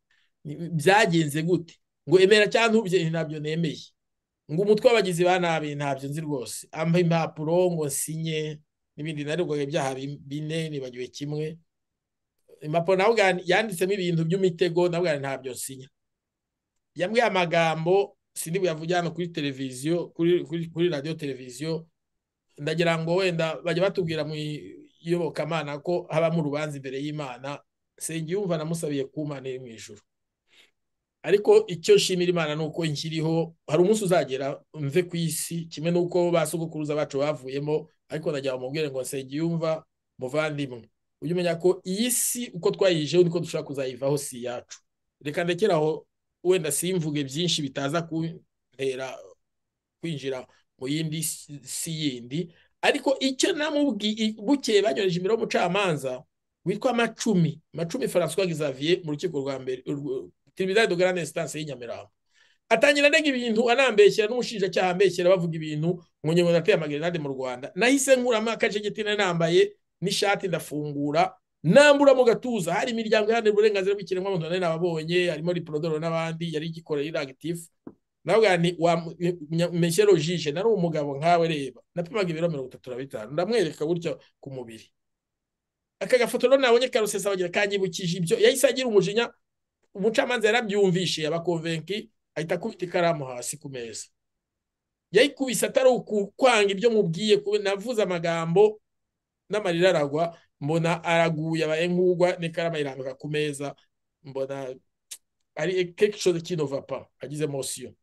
byagenze gute? Ngo emera cyangwa ntubye ntabyo nemeye. Ngo umutwe w'abagizi ba nabi ntabyo nzi rwose. Ampa impapuro ngo nsinye n'ibindi naregwaga ibyaha bine nibagiwe kimwe. Impapuro nawe yanditsemo ibintu by'imitego nawe ntabyo nsinya. Yambwiye amagambo sindi buyavuge hano kuri televiziyo kuri radiyo televiziyo. Ndagira ngo wenda bajya batubwira mu iyobokamana ko habamo urubanza imbere y'imana Nsengiyumva namusabiye ku mana iri mu ijoro ariko icyo nshimira imana ni uko nkiriho hari umunsi uzagera mve ku isi kimwe n'uko ba sogokuruza bacu bavuyemo ariko ndagira mubwire ngo Nsengiyumva muvandimwe ujye umenya ko iyi si uko twayijeho niko dushobora kuzayivaho si iyacu. Reka ndekeraho wenda simvuge byinshi bitaza kuntera kwinjira mu yindi si yindi ariko icyo namubwiye bukeye banyoreje imbere y'umucamanza witwa macumi macumi francois xavier mu rukiko rwa mbere de grande instance y'inyamirambo atangira ndega ibintu anambeshyira n'umushinjacyaha ambeshyira bavuga ibintu ngo ngingo nateye amagerenade mu rwanda. Nahise nkuramo akajegeti nambaye n'ishati ndafungura nambura mu gatuza. Hari imiryango iharanira uburenganzira bw'ikiremwamuntu nari nababonye harimo riprodoro n'abandi yari igikorera iragitifu navuga ni wa meshyero jije nari umugabo nkawe reba. Napimaga ibiro mirongo itatu na bitanu. Ndamwereka gutya ku mubiri. Aka gafoto rero nabonye karusesa bagira kanyibukije ibyo yahise agira umujinya umucamanza yarabyumvishe abakonvenki ahita akubita ikaramu hasi ku meza. Yayikubise atari ukwanga ibyo mubwiye navuze amagambo n'amarira aragwa mbona araguye abaye nk'ugwa n'ikaramu ayirambika ku meza mbona ari quelque qui ne agize motion.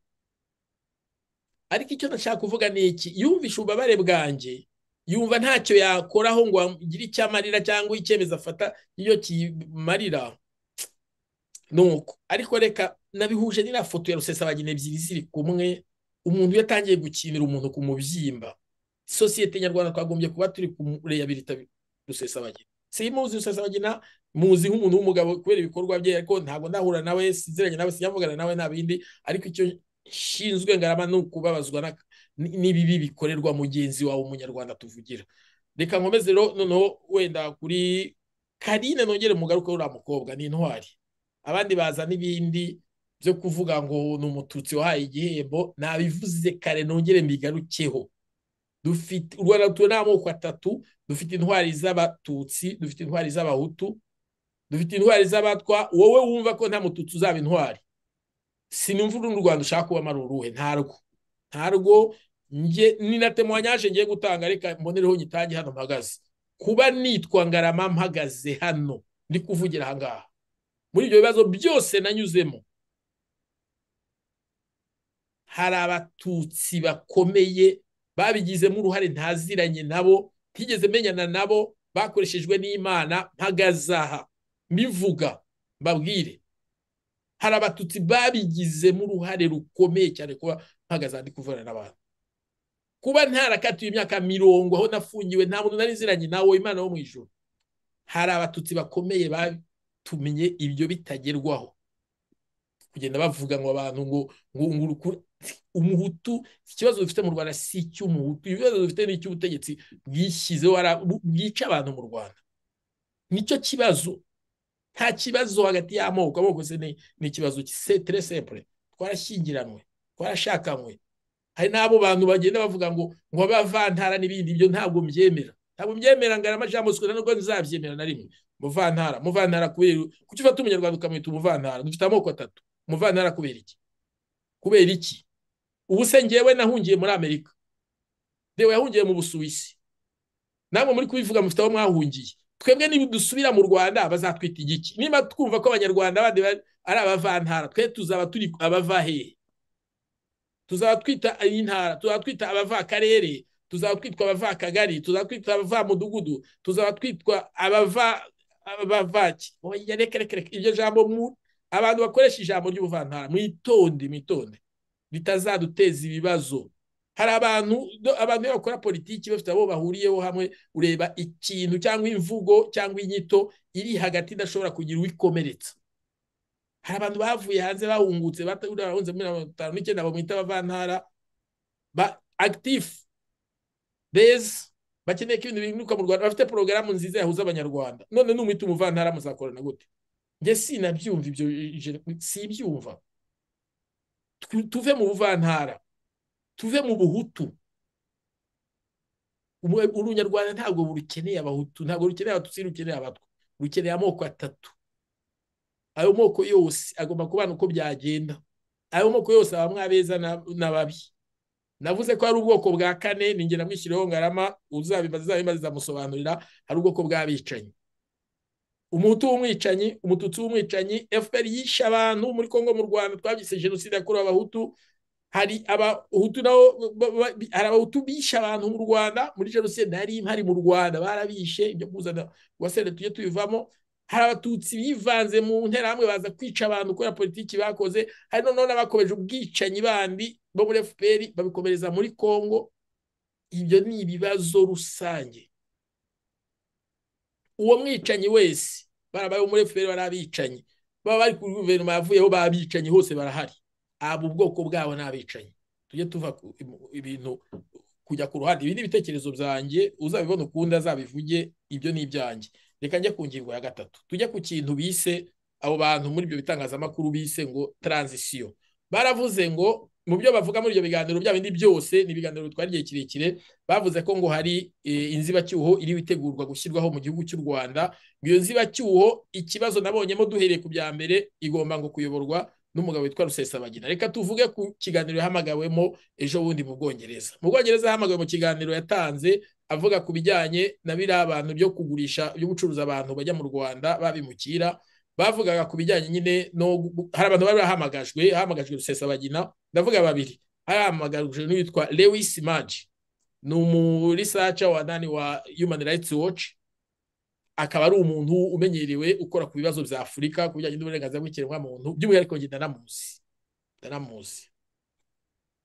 Ariko icyo nashaka kuvuga ni iki? Yumvishe ububabare bwanjye yumva ntacyo yakoraho ngo agire icyo amarira cyangwa icyemezo afata iyo kimarira. Nuko ariko reka nabihuje n'iriya foto ya rusesabagina ebyiri ziri kumwe umuntu iyo atangiye gukinira umuntu ku mubyimba sosiyete nyarwanda twagombye kuba turi kureyabilita rusesabagina. Si muzi rusesabagina? Muzi nk'umuntu w'umugabo kubera ibikorwa bye ariko ntabwo ndahura nawe sinziranye nawe sinyavugana nawe nta bindi ariko icyo nshinzwe ngarama ni ukubabazwa n'ibibi bikorerwa mugenzi wawe umunyarwanda tuvugira. Reka nkomeze noneho wenda kuri karine nongere mugaruke uriya mukobwa ni intwari. Abandi baza n'ibindi byo kuvuga ngo ni umututsi wahaye igihembo nabivuze kare nongere mbigarukeho. Dufite u rwanda rutuwe n'amoko atatu dufite intwari z'abatutsi dufite intwari z'abahutu dufite intwari z'abatwa wowe wumva ko nta mututsi uzaba intwari. Sinumva urundi rwanda ushaka kubamo ari uruhe ntarwo ntarwo ni na temoyanyaje ngiye gutanga reka mbonereho nyitange hano mpagaze. Kuba nitwa ngarama mpagaze hano ndi kuvugira aha ngaha. Muri ibyo bibazo byose nanyuzemo hari abatutsi bakomeye babigizemo uruhare ntaziranye nabo ntigeze menyana nabo bakoreshejwe n'imana mpagaze aha mbivuga mbabwire. Hari abatutsi babigizemo uruhare rukomeye cyane kuba mpagaze aha ndi kuvugana n'abantu. Kuba ntarakatiwe imyaka mirongo aho nafungiwe nta muntu nari nziranye nawe imana wo mu ijoro hari abatutsi bakomeye batumye ibyo bitagerwaho. Kugenda bavuga ngo abantu ngo ngo umuhutu ikibazo dufite mu rwanda si icy'umuhutu. Ibibazo dufite ni icy'ubutegetsi bwishyizeho bwica abantu mu rwanda. Nicyo kibazo. Nta kibazo hagati y'amoko. Amoko se ni ikibazo tere sempure twarashyingiranwe twarashakanywe. Hari n'abo bantu bagenda bavuga ngo ngo abavantara n'ibindi ibyo ntabwo mbyemera. Ntabwo mbyemera ngo nubwo nzabyemera na rimwe. Muvantara muvantara kubera kuki ufata umunyarwanda ukamwita umuvantara dufite amoko atatu. Umuvantara kubera iki? Kubera iki? Ubu se ngewe nahungiye muri amerika. Rewe yahungiye mu busuwisi. Namwe muri kubivuga mufite aho mwahungiye. Twebwe niba dusubira mu rwanda bazatwita igiki? Niba twumva ko abanyarwanda bandi ari abavantara twe tuzaba turi abava hehe? Tuzaba twita intara tuzaba twita abava akarere tuzaba twitwa abava akagari tuzaba twitwa abava mudugudu tuzaba twitwa abava abavaki reka reka reka iryo jambo mu abantu bakoresha ijambo ry'ubuvantara mwitonde mwitonde bitazaduteza ibibazo. Hari abantu abantu iyo bakora politiki bafite abo bahuriyeho hamwe ureba ikintu cyangwa imvugo cyangwa inyito iri hagati idashobora kugira uwikomeretsa. Hari abantu bavuye hanze bahungutse bahunze muri mirongo itanu n'icyenda bamwita abavantara ba actifu beza bakeneye ko ibintu bihinduka mu rwanda. Bafite porogaramu nziza yahuza abanyarwanda. None numwita umuvantara muzakorana gute? Njye sinabyumva ibyo sibyumva. Tuve mu buvantara. Tuve mu buhutu. Urunyarwanda ntabwo rukeneye abahutu. Ntabwo rukeneye abatutsi rukeneye abatwa. Rukeneye amoko atatu. Ayo moko yose agomba kubana uko byagenda. Ayo moko yose abamwe abeza n'ababi navuze ko hari ubwoko bwa kane ni ngena mwishyiriyeho ngarama uzabimaze zabimaze zamusobanurira hari ubwoko bw'abicanyi. Umuhutu w'umwicanyi umututsi w'umwicanyi fpr yishe abantu muri kongo mu rwanda twabyise jenoside yakorewe abahutu. Hari abahutu nabo hari abahutu bishe abantu mu rwanda muri jenoside nari hari mu rwanda barabishe ibyo kuzana wasende tujye tubivamo. Hari abatutsi bivanze mu nterahamwe baza kwica abantu kubera politiki bakoze hari noneho n'abakomeje ubwicanyi bandi bo muri fpr babikomereza muri kongo ibyo ni ibibazo rusange. Uwo mwicanyi wese barabaye muri fpr bari abicanyi baba bari kuri guverinoma yavuyeho babicanyi hose barahari. Abo ubwoko bwabo ni abicanyi tujye tuva ibintu kujya ku ruhande. Ibi ni ibitekerezo byanjye. Uzabibona ukundi azabivuge. Ibyo ni ibyanjye. Reka njye ku ngingo ya gatatu. Tujye ku kintu bise abo bantu muri ibyo bitangazamakuru bise ngo taranzisiyo baravuze ngo mu byo bavuga muri ibyo biganiro bya bindi byose ni ibiganiro bitwara igihe kirekire bavuze ko ngo hari inzibacyuho iri witegurwa gushyirwaho mu gihugu cy'u rwanda. Iyo nzibacyuho ikibazo nabonyemo duhereye ku bya mbere igomba ngo kuyoborwa n'umugabo witwa rusesabagina. Reka tuvuge ku kiganiro yahamagawemo ejo bundi mu bwongereza. Mu bwongereza yahamagawe mu kiganiro yatanze avuga ku bijyanye na biriya abantu byo kugurisha byo gucuruza abantu bajya mu rwanda babimukira bavugaga ku bijyanye nyine no hari abantu bari bahamagajwe hahamagajwe rusesabagina ndavuga babiri hahamagajwe n'uwitwa lewis maji ni umurisaca wa nani wa human rights watch akaba ari umuntu umenyerewe ukora ku bibazo bya afurika ku bijyanye n'uburenganzira bw'ikiremwamuntu by'umwihariko njye ndanamuzi ndanamuzi.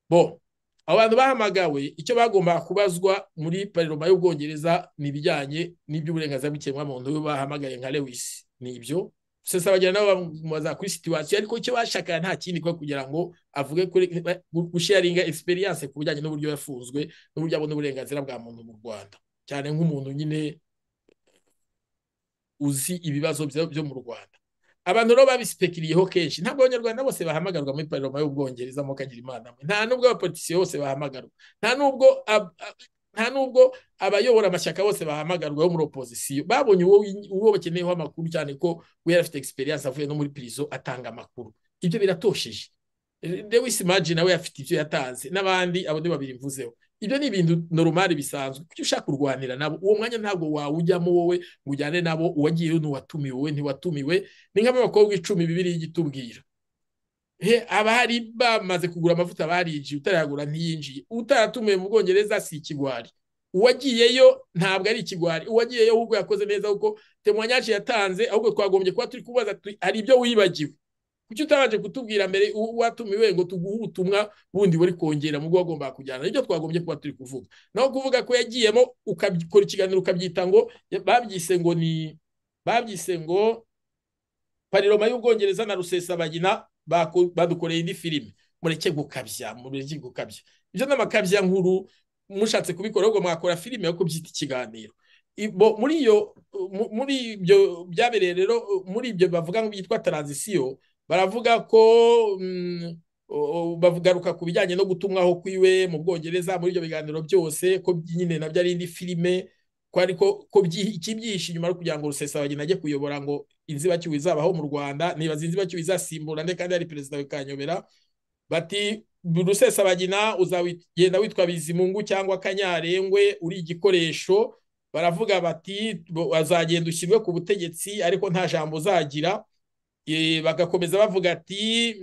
Bo abo bantu bahamagawe icyo bagombaga kubazwa muri pariroma y'ubwongereza ni ibijyanye n'iby'uburenganzira bw'ikiremwamuntu bahamagaye nka lewis. Ni ibyo. Sesa bagira nabo bamubaza kuri situwasiyo ariko icyo bashakaga nta kindi ko kugira ngo avuge gusharinga experience ku bijyanye n'uburyo yafunzwe n'uburyo abona uburenganzira bwa muntu mu rwanda. Cyane nk'umuntu nyine uzi ibibazo byo mu rwanda. Abantu rero babispekiriyeho kenshi. Ntabwo abanyarwanda bose bahamagarwa muri pariroma y'ubwongereza mu kagira imana nta nubwo abapolitisiye bose bahamagarwa. Nta nubwo nta nubwo abayobora amashyaka bose bahamagarwa yo muri opozisiyo. Babonye uwo bakeneyeho amakuru cyane ko we yari afite experience avuye no muri prison atanga amakuru. Ibyo biratosheje Lewis Imagine nawe afite ibyo yatanze. N'abandi abo ni babiri mvuzeho. Ibyo ni ibintu normal bisanzwe. Kuko ushaka kurwanira nabo? Uwo mwanya ntabwo wawujyamo wowe ngo ujyane nabo uwagiyeyo ntiwatumiwe wowe ntiwatumiwe. Ni nk'abakobwa icumi bibiri y'igitubwira abari bamaze kugura amavuta barinjiye utarayagura ntiyinjiye. Utaratumiwe mu bwongereza si ikigwari. Uwagiyeyo ntabwo ari ikigwari. Uwagiyeyo ahubwo yakoze neza kuko temwanyaje yatanze ahubwo twagombye kuba turi kubaza hari ibyo wibagiwe? Kuki utabanje kutubwira mbere watumiwe ngo tuguhe ubutumwa bundi buri kongera mu bwo wagombaga kujyana? Nibyo twagombye kuba turi kuvuga. Naho kuvuga ko yagiyemo ukakora ikiganiro ukabyita ngo babyise ngo ni babyise ngo pariroma y'ubwongereza na rusesabagina badukoreye indi filime mureke gukabya mureke gukabya. Ibyo n'amakabya nkuru mushatse kubikora ahubwo mwakora filime yo kubyita ikiganiro. Muri ibyo byabereye rero muri ibyo bavuga ngo byitwa taranzisiyo baravuga ko bagaruka ku bijyanye no gutumwaho kwiwe mu bwongereza muri ibyo biganiro byose ko nyine na byo ari indi filime ko ariko ko ikibyihishe inyuma kugira ngo rusesabagina ajye kuyobora ngo inzibacyuho izabaho mu rwanda nibaza inzibacyuho izasimbura nde kandi ari perezida bikanyobera bati rusesabagina uzagenda witwa bizimungu cyangwa kanyarengwe uri igikoresho. Baravuga bati azagenda ushyirwe ku butegetsi ariko nta jambo uzagira. Bagakomeza bavuga ati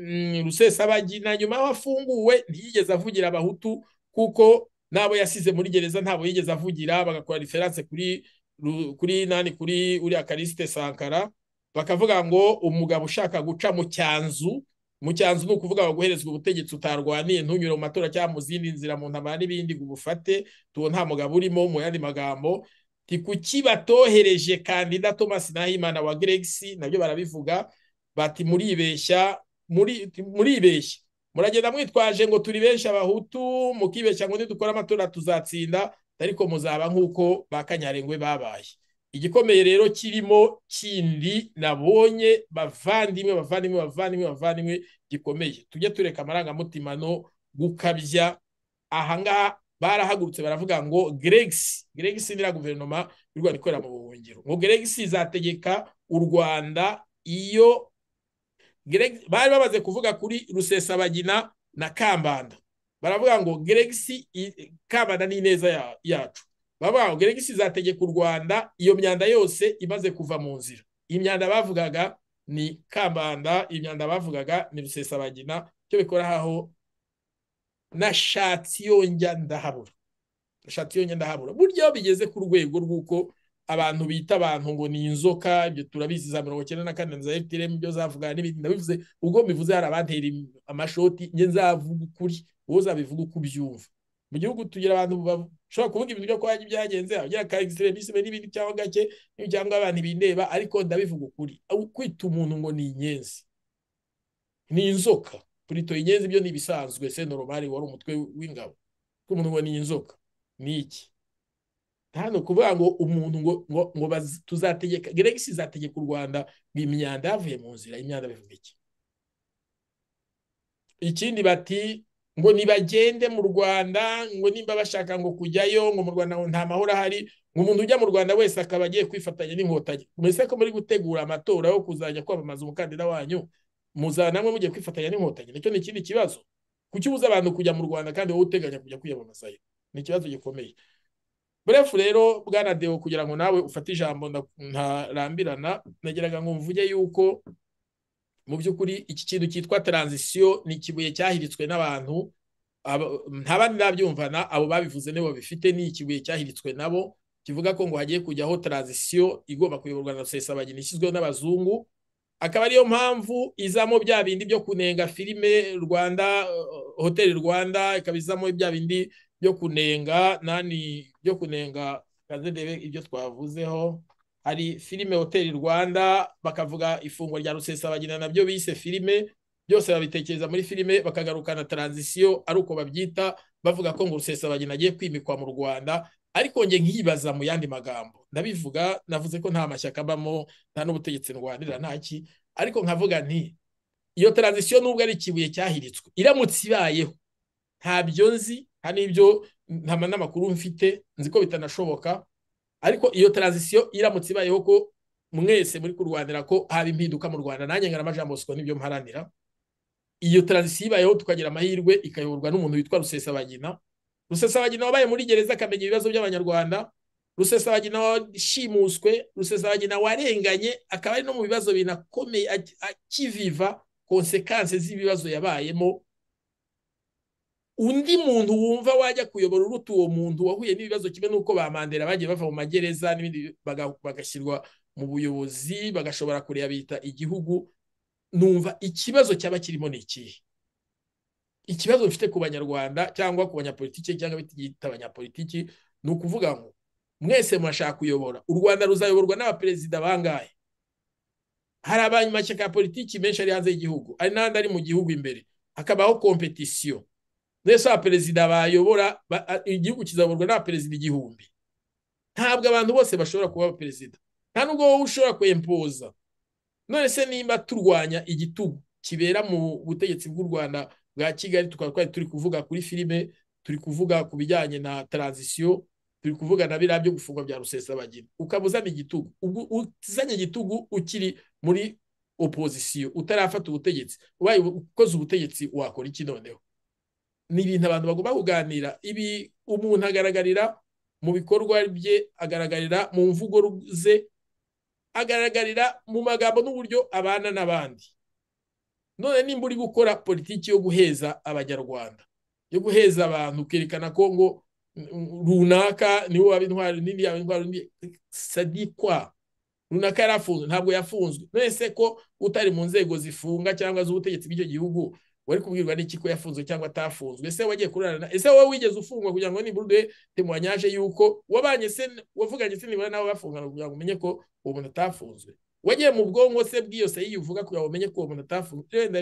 rusesabagina nyuma y'aho afunguwe ntiyigeze avugira abahutu kuko n'abo yasize muri gereza ntabwo yigeze avugira bagakora referanse kuri kuri nani kuri uriya karisite sankara bakavuga ngo umugabo ushaka guca mu cyanzu mu cyanzu ni ukuvuga ngo guherezwa ubutegetsi utarwaniye ntunyure mu matora cyangwa mu zindi nzira mu ntama n'ibindi ngo ubufate tuwo nta mugabo urimo mu yandi magambo. Kuki batohereje kandida thomas nahimana wa gregisi na byo barabivuga. Bati muribeshya muribeshya muragenda mwitwaje ngo turi benshi abahutu mukibeshya ngo nidukora amatora tuzatsinda ariko muzaba nk'uko ba kanyarengwe babaye. Igikomeye rero kirimo kindi nabonye bavandimwe bavandimwe bavandimwe bavandimwe gikomeye. Tujye tureka amarangamutima no gukabya. Ahangaha barahagurutse baravuga ngo gregisi gregisi ni guverinoma y'u rwanda ikorera mu buhungiro. Ngo gregisi izategeka u rwanda iyo bari bamaze kuvuga kuri rusesabagina na kambanda. Baravuga ngo gregisi kambanda ni ineza yacu. Baravuga ngo gregisi izategeka u rwanda iyo myanda yose imaze kuva mu nzira. Iyi myanda bavugaga ni kambanda iyi myanda bavugaga ni rusesabagina. Icyo bikora aho nashatse iyo njya ndahabura. Nashatse iyo njya ndahabura. Burya bigeze ku rwego rw'uko abantu bita abantu ngo ni inzoka ibyo turabizi za mirongo icyenda na kane za efutiremu ibyo zavuga n'ibindi ndabivuze ubwo mbivuze hari abantera amashoti njye nzavuga ukuri wowe uzabivuga uko ubyumva mu gihugu tugira abantu bashobora kuvuga ibintu byo kwanya ibyagenze abagira ka extremisme n'ibindi cyangwa gake cyangwa abantu bindeba ariko ndabivuga ukuri kwita umuntu ngo ni inyenzi. Ni inzoka. Turitoye inyenzi ibyo ni ibisanzwe se normal wari umutwe w'ingabo. Umuntu ngo ni inzoka. Ni iki? Hano kuvuga ngo umuntu ngo ngo ngo tuzategeka geregisi izategeka u rwanda ngo imyanda yavuye mu nzira imyanda bivuga iki ikindi bati ngo nibagende mu rwanda ngo nimba bashaka ngo kujyayo ngo mu rwanda nta mahoro ahari ngo umuntu ujya mu rwanda wese akaba agiye kwifatanya n'inkotanyi. Mwese ko muri gutegura amatora yo kuzajya kwamamaza umukandida wanyu muzana namwe mugiye kwifatanya n'inkotanyi? Nicyo ni ikindi kibazo. Kuki ubuza abantu kujya mu rwanda kandi wowe uteganya kujya kwiyamamazayo? Ni ikibazo gikomeye. Burefu rero bwana deo kugira ngo nawe ufate ijambo ntarambirana nageraga ngo mvuge yuko mu by'ukuri iki kintu cyitwa taranzisiyo ni ikibuye cyahiritswe n'abantu ntabandi nabyumvana abo babivuze nibo babifite ni ikibuye cyahiritswe nabo kivuga ko ngo hagiye kujyaho taranzisiyo igomba kuyoborwa na rusesabagina ishyizweho n'abazungu. Akaba ariyo mpamvu izamo bya bindi byo kunenga filime rwanda hoteli rwanda ikaba izamo bya bindi byo kunenga nani byo kunenga kazedebe ibyo twavuzeho. Hari filime hoteli rwanda bakavuga ifungwa rya rusesabagina na byo bise filime. Byose babitekereza muri filime bakagarukana taranzisiyo ari uko babyita bavuga ko ngo rusesabagina agiye kwimikwa mu rwanda. Ariko nge nkibaza mu yandi magambo. Ndabivuga navuze ko nta mashyaka abamo nta n'ubutegetsi ndwanira ntaki ariko nkavuga nti iyo taranzisiyo nubwo ari ikibuye cyahiritswe iramutse ibayeho. Ntabyo nzi nta n'ibyo nta n'amakuru mfite nzi ko bitanashoboka ariko iyo taranzisiyo iramutse ibayeho ko mwese muri kurwanira ko haba impinduka mu rwanda nanjye ngana amajambo siko ni byo mparanira. Iyo taranzisiyo ibayeho tukagira amahirwe ikayoborwa n'umuntu witwa rusesabagina. Rusesabagina wabaye muri gereza akamenya ibibazo by'abanyarwanda. Rusesabagina washimuswe rusesabagina warenganye akaba ari no mu bibazo binakomeye akiviva konsekanse z'ibibazo yabayemo. Undi muntu wumva wajya kuyobora uruta uwo muntu wahuye n'ibibazo kimwe n'uko ba mandela bagiye bava mu magereza n'ibindi bagashyirwa mu buyobozi bagashobora kureba bita igihugu numva ikibazo cyaba kirimo ni ikihe? Ikibazo mfite ku banyarwanda cyangwa ku banyapolitiki cyangwa bitita abanyapolitiki ni ukuvuga ngo mwese murashaka kuyobora. U rwanda ruzayoborwa n'abaperezida bangahe? Hari amashyaka ya politiki menshi ari hanze y'igihugu hari n'andi ari mu gihugu imbere. Hakabaho kompetisiyo mbese abaperezida bayobora igihugu kizayoborwa n'abaperezida igihumbi? Ntabwo abantu bose bashobora kuba abaperezida nta nubwo wowe ushobora kwempoza. None se nimba turwanya igitugu kibera mu butegetsi bw'u rwanda bwa kigali tukaba twari turi kuvuga kuri filime turi kuvuga ku bijyanye na taranzisiyo turi kuvuga na biriya byo gufungwa bya rusesabagina. Ukaba uzana igitugu uzanye igitugu ukiri muri opozisiyo utarafata ubutegetsi ubaye ukoze ubutegetsi wakora iki noneho? Ni ibintu abantu bagomba kuganira. Ibi umuntu agaragarira mu bikorwa bye agaragarira mu mvugo ze agaragarira mu magambo n'uburyo abana n'abandi. None nimba uri gukora politiki yo guheza abanyarwanda yo guheza abantu ukerekana ko ngo runaka ni we waba intwari nini yaba intwari sadikwa runaka yarafunzwe ntabwo yafunzwe. Mwese ko utari mu nzego zifunga cyangwa z'ubutegetsi bw'icyo gihugu wari kubwirwa n'iki ko yafunzwe cyangwa atafunzwe? Ese wagiye kurarana? Ese wowe wigeze ufungwa kugira ngo nibura uduhe temuwanyaje yuko wabanye se wavuganye se nibura nawe bafungana kugira ngo umenye ko uwo muntu atafunzwe? Wagiye mu bwonko se bw'iyo se uvuga kugira ngo umenye ko uwo muntu atafunzwe? Wenda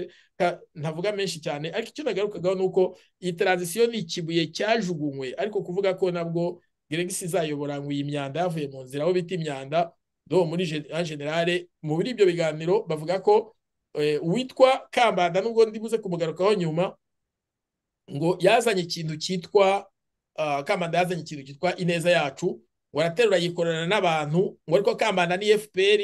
ntavuga menshi cyane ariko icyo nagarukagaho ni uko iyi taranzisiyo ni ikibuye cyajugunywe. Ariko kuvuga ko nabwo geregisi izayobora ngo iyi myanda yavuye mu nzira aho bita imyanda do muri generale muri ibyo biganiro bavuga ko uwitwa kambanda nubwo ndibuze kumugarukaho nyuma ngo yazanye ikintu cyitwa kambanda yazanye ikintu cyitwa ineza yacu ngo araterura yikorana n'abantu ngo ariko kambanda ni fpr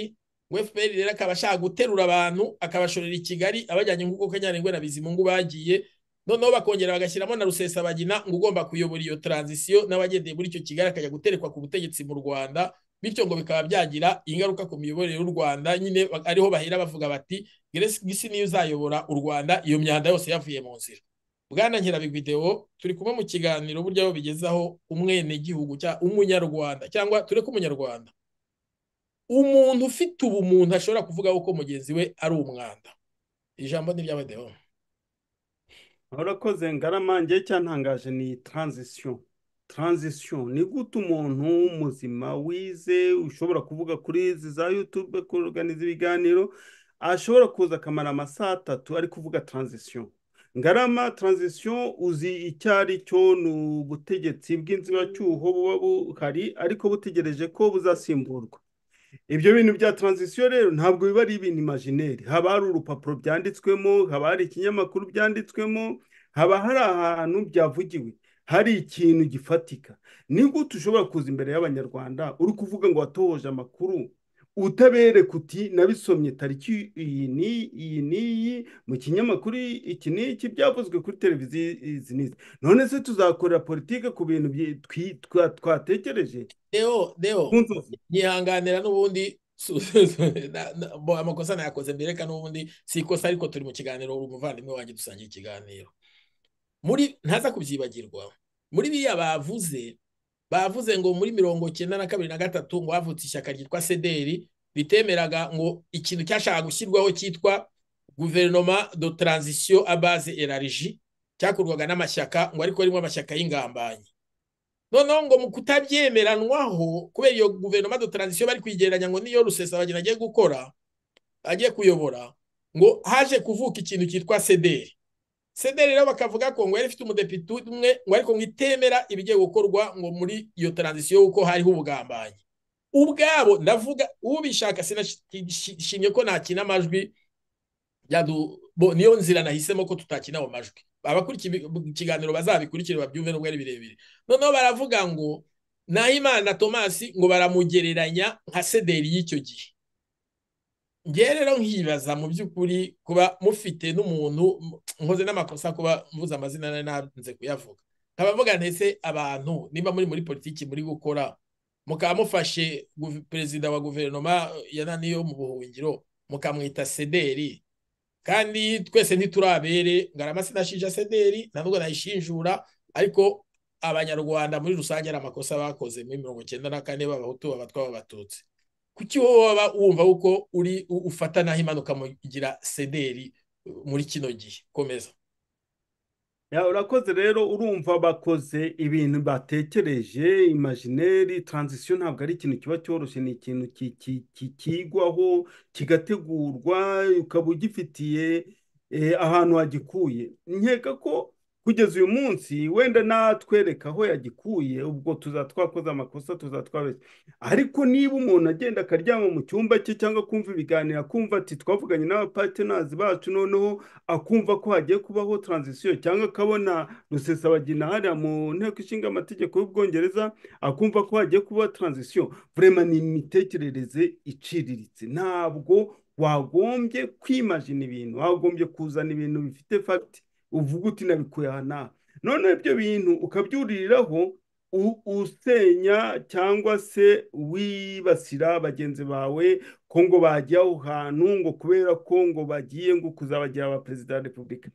ngo fpr rero akaba ashaka guterura abantu akabashorera i kigali abajyanye nk'uko kanyarengwe na bizimungu bagiye noneho bakongera bagashyiramo na rusesabagina ngo ugomba kuyobora iyo taranzisiyo n'abagendeye muri icyo kigali akajya guterekwa ku butegetsi mu rwanda bityo ngo bikaba byagira ingaruka ku miyoborere y'u rwanda. Nyine ariho bahera bavuga bati gisi niyo uzayobora u rwanda. Iyo myanda yose yavuye mu nzira. Bwana nkirabigwidewo turi kumwe mu kiganiro buryo aho bigezaho umwenegihugu cyangwa umunyarwanda cyangwa tureke umunyarwanda umuntu ufite ubumuntu ashobora kuvuga ko mugenzi we ari umwanda. Ijambo ni ry'abadeho urakoze ngaramange cyantangaje ni taranzisiyo taranzisiyo ni gute umuntu muzima wize ushobora kuvuga kuri izi za yutube kuganiza ibiganiro ashobora kuza akamara amasaha atatu ari kuvuga taranzisiyo ngarama taranzisiyo uzi icyo ari cyo ni ubutegetsi bw'inzibacyuho buba buhari ariko butegereje ko buzasimburwa. Ibyo bintu bya taranzisiyo rero ntabwo biba ari ibintu imajineri haba hari urupapuro byanditswemo haba hari ikinyamakuru byanditswemo haba hari ahantu byavugiwe. Hari ikintu gifatika. Ni gute ushobora kuza imbere y'abanyarwanda uri kuvuga ngo watohoje amakuru? Utabereka uti nabisomye tariki iyi n'iyi n'iyi mu kinyamakuru iki n'iki byavuzwe kuri televiziyo izi n'izi. None se tuzakorera politiki ku bintu twatekereje? Deo deo yihanganira n'ubundi amakosa nayakoze mbere reka n'ubundi si ikosa ariko turi mu kiganiro umuvandimwe wanjye dusangiye ikiganiro. Muri ntaza kubyibagirwa muri biriya bavuze bavuze ngo muri mirongo cyenda na kabiri na gatatu ngo havutse ishyaka ryitwa sederi ritemeraga ngo ikintu cyashaka gushyirwaho cyitwa guverinoma de transition a base erariji cyakorwaga n'amashyaka ngo ariko harimo amashyaka y'ingambanyi. Noneho ngo mu kutabyemeranwaho kubera iyo guverinoma de transition bari kwigereranya ngo niyo rusesabagina agiye gukora agiye kuyobora ngo haje kuvuka ikintu cyitwa sederi sederi rero bakavuga ko ngo yari ifite umudepite umwe ngo ariko ngo itemera ibigiye gukorwa ngo muri iyo taranzisiyo kuko hariho ubugambanyi. Ubwabo ndavuga ubishaka sinashimye ko nakina amajwi niyo nzira nahisemo ko tutakina ayo majwi. Abakurikiye ikiganiro bazabikurikire babyumve nubwo ari birebire. Noneho baravuga ngo nahimana tomasi ngo baramugereranya nka sederi y'icyo gihe. Rero nkibaza mu by'ukuri kuba mufite n'umuntu nkoze n'amakosa kuba mvuze amazina nari nanze kuyavuga. Nkaba mvuga ndetse abantu niba muri muri politiki muri gukora mukaba mufashe perezida wa guverinoma yananiye mu buhungiro mukamwita sederi kandi twese ntiturabere ngarama sinashinja sederi nta nubwo nayishinjura ariko abanyarwanda muri rusange ari amakosa bakoze muri mirongo icyenda na kane b'abahutu abatwa b'abatutsi. Kuki wowe waba wumva uko uri ufata naho impanuka mugira sederi muri kino gihe? Komeza. Urakoze rero urumva bakoze ibintu batekereje imajineri taranzisiyo ntabwo ari ikintu kiba cyoroshye ni ikintu kigwaho kigategurwa ukaba ugifitiye ahantu wagikuye nkeka ko kugeza uyu munsi wenda natwereka aho yagikuye ubwo tuza twakoze amakosa tuza twabeshye ariko niba umuntu agenda akaryama mu cyumba cye cyangwa akumva ibiganiro akumva ati twavuganye n'abapatenazi bacu noneho akumva ko hagiye kubaho taranzisiyo cyangwa akabona rusesabagina hariya mu nteko ishinga amategeko y'ubwongereza akumva ko hagiye kubaho taranzisiyo vurema ni imitekerereze iciriritse. Ntabwo wagombye kwimajina ibintu wagombye kuzana ibintu bifite fagiti uvuga uti n'aha noneho ibyo bintu ukabyuririraho usenya cyangwa se wibasira bagenzi bawe ko ngo bagiye aho hantu ngo kubera ko ngo bagiye ngo kuzabagira abaperezida wa repubulika.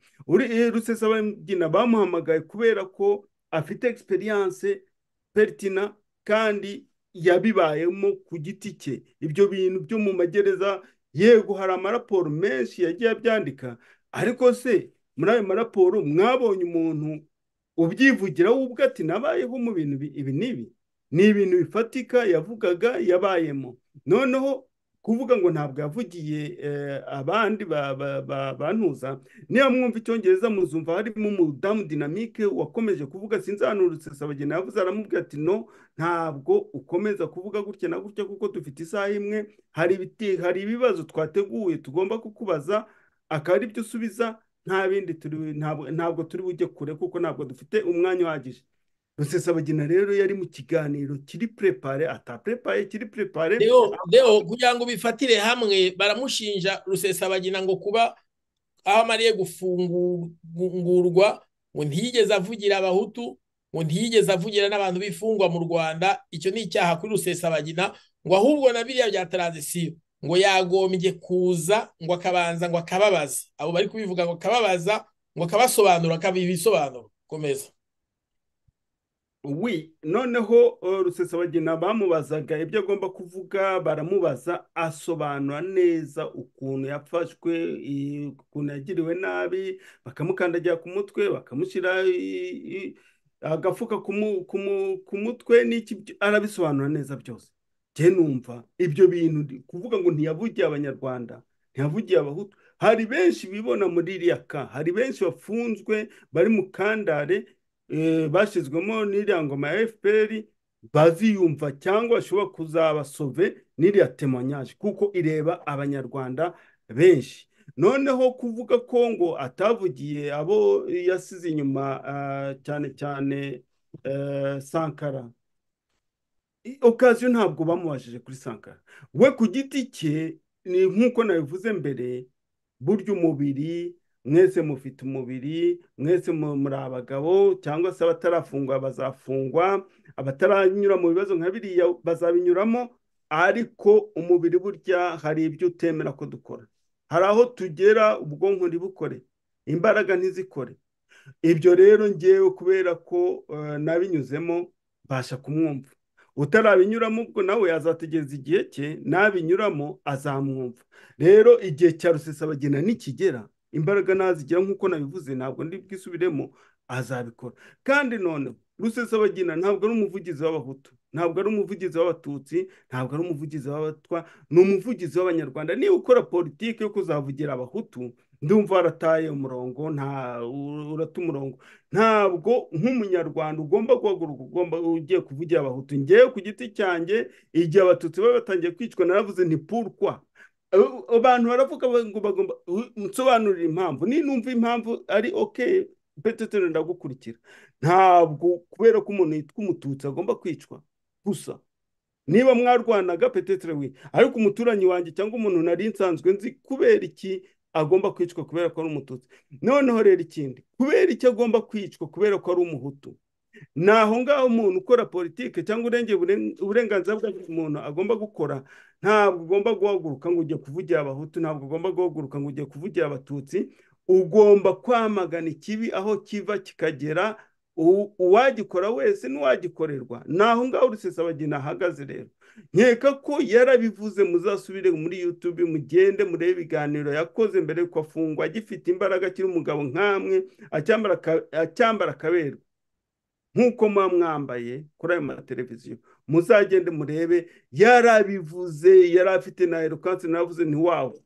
Rusesabagina bamuhamagaye kubera ko afite egisperiyanse peritina kandi yabibayemo ku giti cye. Ibyo bintu byo mu magereza yego hari amaraporo menshi yagiye abyandika ariko se muri ayo maraporo mwabonye umuntu ubyivugira we ubwe ati nabayeho mu bintu ibi n'ibi ni ibintu bifatika yavugaga yabayemo. Noneho kuvuga ngo ntabwo yavugiye abandi bantuza niba mwumva icyongereza muzumva harimo umudamu dinamike wakomeje kuvuga sinzi ahantu rusesabagina yavuze aramubwira ati no ntabwo ukomeza kuvuga gutya na gutya kuko dufite isaha imwe. Hari ibibazo twateguye tugomba kukubaza akaba ari byo usubiza nta bindi ntabwo turi bujye kure kuko ntabwo dufite umwanya uhagije. Rusesabagina rero yari mu kiganiro kiri purepare atapurepare kiri purepare rero kugira ngo bifatire hamwe baramushinja rusesabagina ngo kuba aho amariye gufungurwa ngo ntiyigeze avugira abahutu ngo ntiyigeze avugira n'abantu b'imfungwa mu rwanda icyo ni icyaha kuri rusesabagina ngo ahubwo na biriya bya taranzisiyo ngo yagombye kuza ngo akabanza ngo akababaza abo bari kubivuga ngo akababaza ngo akabasobanura akabiha ibisobanuro. Komeza. Wi noneho rusesabagina bamubazaga ibyo agomba kuvuga baramubaza asobanura neza ukuntu yafashwe ukuntu yagiriwe nabi bakamukandagira ku mutwe bakamushyira agafuka ku mutwe n'iki arabisobanura neza byose. Njye numva ibyo bintu. Kuvuga ngo ntiyavugiye abanyarwanda ntiyavugiye abahutu. Hari benshi bibona muri iriya ka hari benshi bafunzwe bari mu kandare bashyizwemo n'iriya ngoma ya fpr baziyumva cyangwa bashobora kuzabasove n'iriya temonyaje kuko ireba abanyarwanda benshi. Noneho kuvuga ko ngo atavugiye abo yasize inyuma cyane cyane sankara okaziyo ntabwo bamubajije kuri sankara. We ku giti cye ni nk'uko nabivuze mbere burya umubiri mwese mufite umubiri mwese muri abagabo cyangwa se abatarafungwa bazafungwa abataranyura mu bibazo nka biriya bazabinyuramo ariko umubiri burya hari ibyo utemera ko dukora. Hari aho tugera ubwonko ntibukore imbaraga ntizikore. Ibyo rero ngewe kubera ko nabinyuzemo mbasha kumwumva. Utarabinyuramo ubwo nawe azategereza igihe cye nabinyuramo azamwumva. Rero igihe cya rusesabagina nikigera imbaraga nazigira nk'uko nabivuze ntabwo ndi bwisubiremo azabikora. Kandi none rusesabagina ntabwo ari umuvugizi w'abahutu ntabwo ari umuvugizi w'abatutsi ntabwo ari umuvugizi w'abatwa ni umuvugizi w'abanyarwanda. Niba ukora politiki yo kuzavugira abahutu ndumva warataye umurongo urata umurongo. Ntabwo nk'umunyarwanda ugomba guhaguruka ugomba ugiye kuvugira abahutu. Ngewe ku giti cyanjye igihe abatutsi baba batangiye kwicwa naravuze ntipurukwa abantu baravuga ngo bagomba nsobanurira impamvu. Ninumva impamvu ari oke petetero ndagukurikira. Ntabwo kubera ko umuntu yitwa umututsi agomba kwicwa gusa. Niba mwarwanaga petetero we ariko umuturanyi wanjye cyangwa umuntu nari nsanzwe nzi kubera iki agomba kwicwa kubera ko ari umututsi. Noneho rero ikindi kubera iki agomba kwicwa kubera ko ari umuhutu ni aho ngaho umuntu ukora politiki cyangwa urengera uburenganzira bw'umuntu agomba gukora ntabwo ugomba guhaguruka ngo ujye kuvugira abahutu ntabwo ugomba guhaguruka ngo ujye kuvugira abatutsi ugomba kwamagana ikibi aho kiva kikagera uwagikora wese n'uwagikorerwa. Ni aho ngaho urusesabagina ahagaze rero. Nkeka ko yarabivuze muzasubire muri yutube mugende murebe ibiganiro yakoze mbere yuko afungwa. Agifite imbaraga akiri umugabo nk'amwe acyambara akaberwa. Nk'uko muba mwambaye kuri ayo mateleviziyo. Muzagende murebe yarabivuze yari afite na erukansi navuze ni wawe.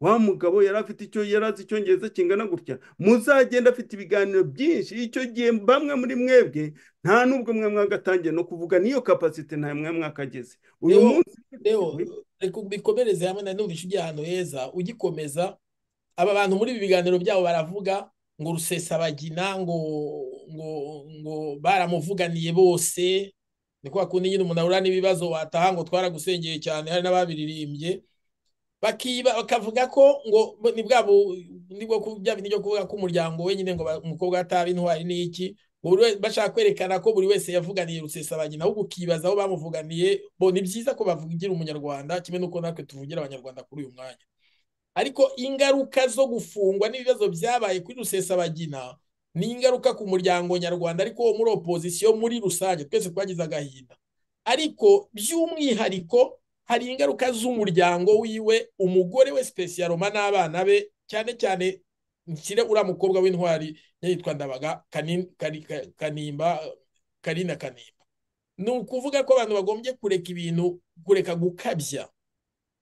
Wa mugabo yari afite icyo yari azi icyongereza kingana gutya? Muzagenda afite ibiganiro byinshi icyo gihe bamwe muri mwebwe nta n'ubwo mwe mwagatangiye no kuvuga niyo kapasite nta mwe mwakageze. Uyu munsi reka bikomereze hamwe na numvise ujya ahantu heza ugikomeza. Aba bantu muri ibi biganiro byabo baravuga ngo rusesabagina ngo ngo ngo baramuvuganiye bose. Ni kwa kundi nyine umuntu ahura n'ibibazo wataha ngo twaragusengeye cyane hari n'ababiririmbye. Bakavuga ko ngo ni bwa ni bwo bya bintu byo kuvuga ko umuryango we nyine ngo umukobwa ataba intwari n'iki. Bashaka kwerekana ko buri wese yavuganiye rusesabagina ahubwo ukibaza aho bamuvuganiye bo ni byiza ko bavugira umunyarwanda kimwe n'uko natwe tuvugira abanyarwanda kuri uyu mwanya. Ariko ingaruka zo gufungwa n'ibibazo byabaye kuri rusesabagina ni ingaruka ku muryango nyarwanda ariko wo muri opozisiyo muri rusange twese twagize agahinda. Ariko by'umwihariko hari ingaruka z'umuryango wiwe umugore we sipesiyaroma n'abana be cyane cyane nshyire uriya mukobwa w'intwari yitwa ndabaga kanimba karina kanimba. Ni ukuvuga ko abantu bagombye kureka ibintu kureka gukabya.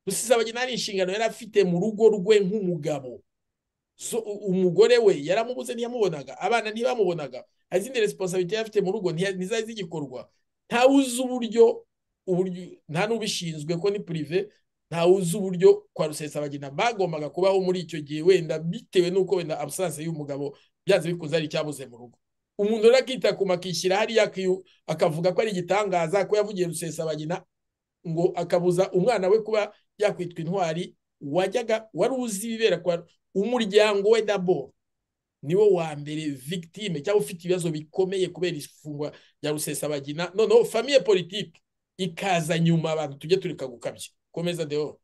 Rusesabagina hari inshingano yari afite mu rugo rwe nk'umugabo. Umugore we yaramubuze ntiyamubonaga abana ntibamubonaga. Hari izindi resiponsabiti yari afite mu rugo ntizari zigikorwa ntawuzi uburyo nta n'ubishinzwe ko ni purive ntawuzi uburyo kwa rusesabagina bagombaga kubaho muri icyo gihe wenda bitewe n'uko wenda abusanse y'umugabo byanze bikunze ari icyabuze mu rugo. Umuntu rero akitakuma akishyira hariya akavuga ko ari igitangaza ko yavugiye rusesabagina ngo akabuza umwana we kuba yakwitwa intwari wajyaga wari uzi ibibera kwa umuryango we dabo niwo wa mbere victime cyangwa ufite ibibazo bikomeye kubera ifungwa rya rusesabagina. Noneho famiye politike ikaza nyuma abantu tujye tureka gukabya. Komeza deo.